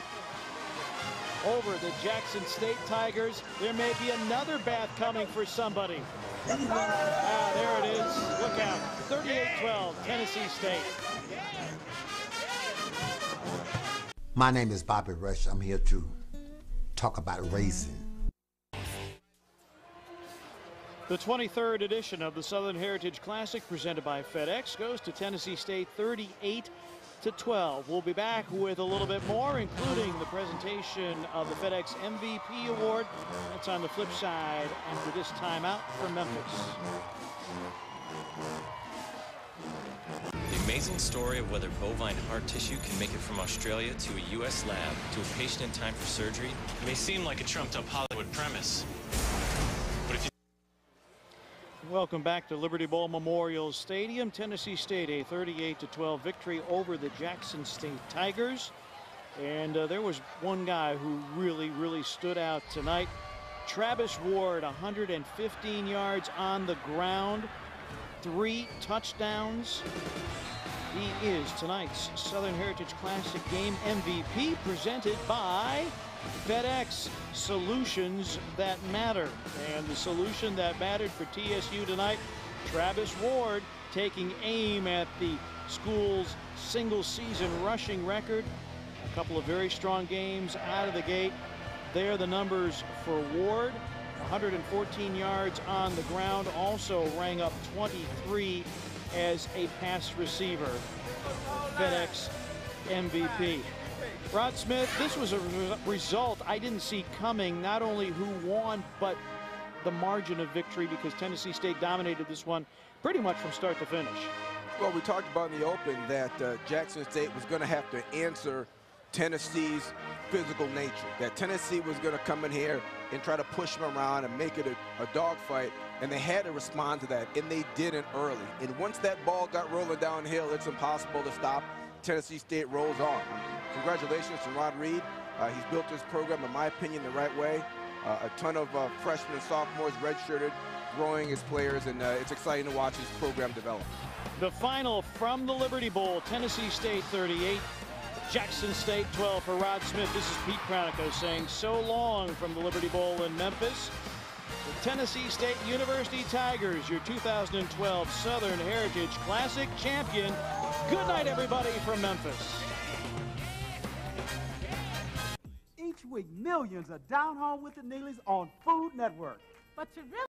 over the Jackson State Tigers. There may be another bath coming for somebody. Ah, there it is. Look out. 38-12, Tennessee State. My name is Bobby Rush. I'm here to talk about raising. The 23rd edition of the Southern Heritage Classic presented by FedEx goes to Tennessee State 38 to 12. We'll be back with a little bit more, including the presentation of the FedEx MVP Award. That's on the flip side after this timeout from Memphis. The amazing story of whether bovine heart tissue can make it from Australia to a U.S. lab to a patient in time for surgery may seem like a trumped-up Hollywood premise. Welcome back to Liberty Bowl Memorial Stadium. Tennessee State a 38 to 12 victory over the Jackson State Tigers. And uh, there was one guy who really, really stood out tonight. Travis Ward, 115 yards on the ground, three touchdowns. He is tonight's Southern Heritage Classic Game MVP presented by FedEx solutions that matter. And the solution that mattered for TSU tonight, Travis Ward taking aim at the school's single season rushing record. A couple of very strong games out of the gate. There the numbers for Ward. 114 yards on the ground, also rang up 23 as a pass receiver. FedEx MVP. Rod Smith, this was a result I didn't see coming, not only who won, but the margin of victory because Tennessee State dominated this one pretty much from start to finish. Well, we talked about in the open that uh, Jackson State was going to have to answer Tennessee's physical nature, that Tennessee was going to come in here and try to push them around and make it a, a dogfight, and they had to respond to that, and they didn't early. And once that ball got rolling downhill, it's impossible to stop. Tennessee State rolls on. Congratulations to Rod Reed. Uh, he's built this program, in my opinion, the right way. Uh, a ton of uh, freshmen and sophomores redshirted, growing as players, and uh, it's exciting to watch his program develop. The final from the Liberty Bowl, Tennessee State 38, Jackson State 12 for Rod Smith. This is Pete Pranica saying so long from the Liberty Bowl in Memphis. The Tennessee State University Tigers, your 2012 Southern Heritage Classic champion. Good night, everybody from Memphis. Each week, millions are down home with the Neelys on Food Network. But you really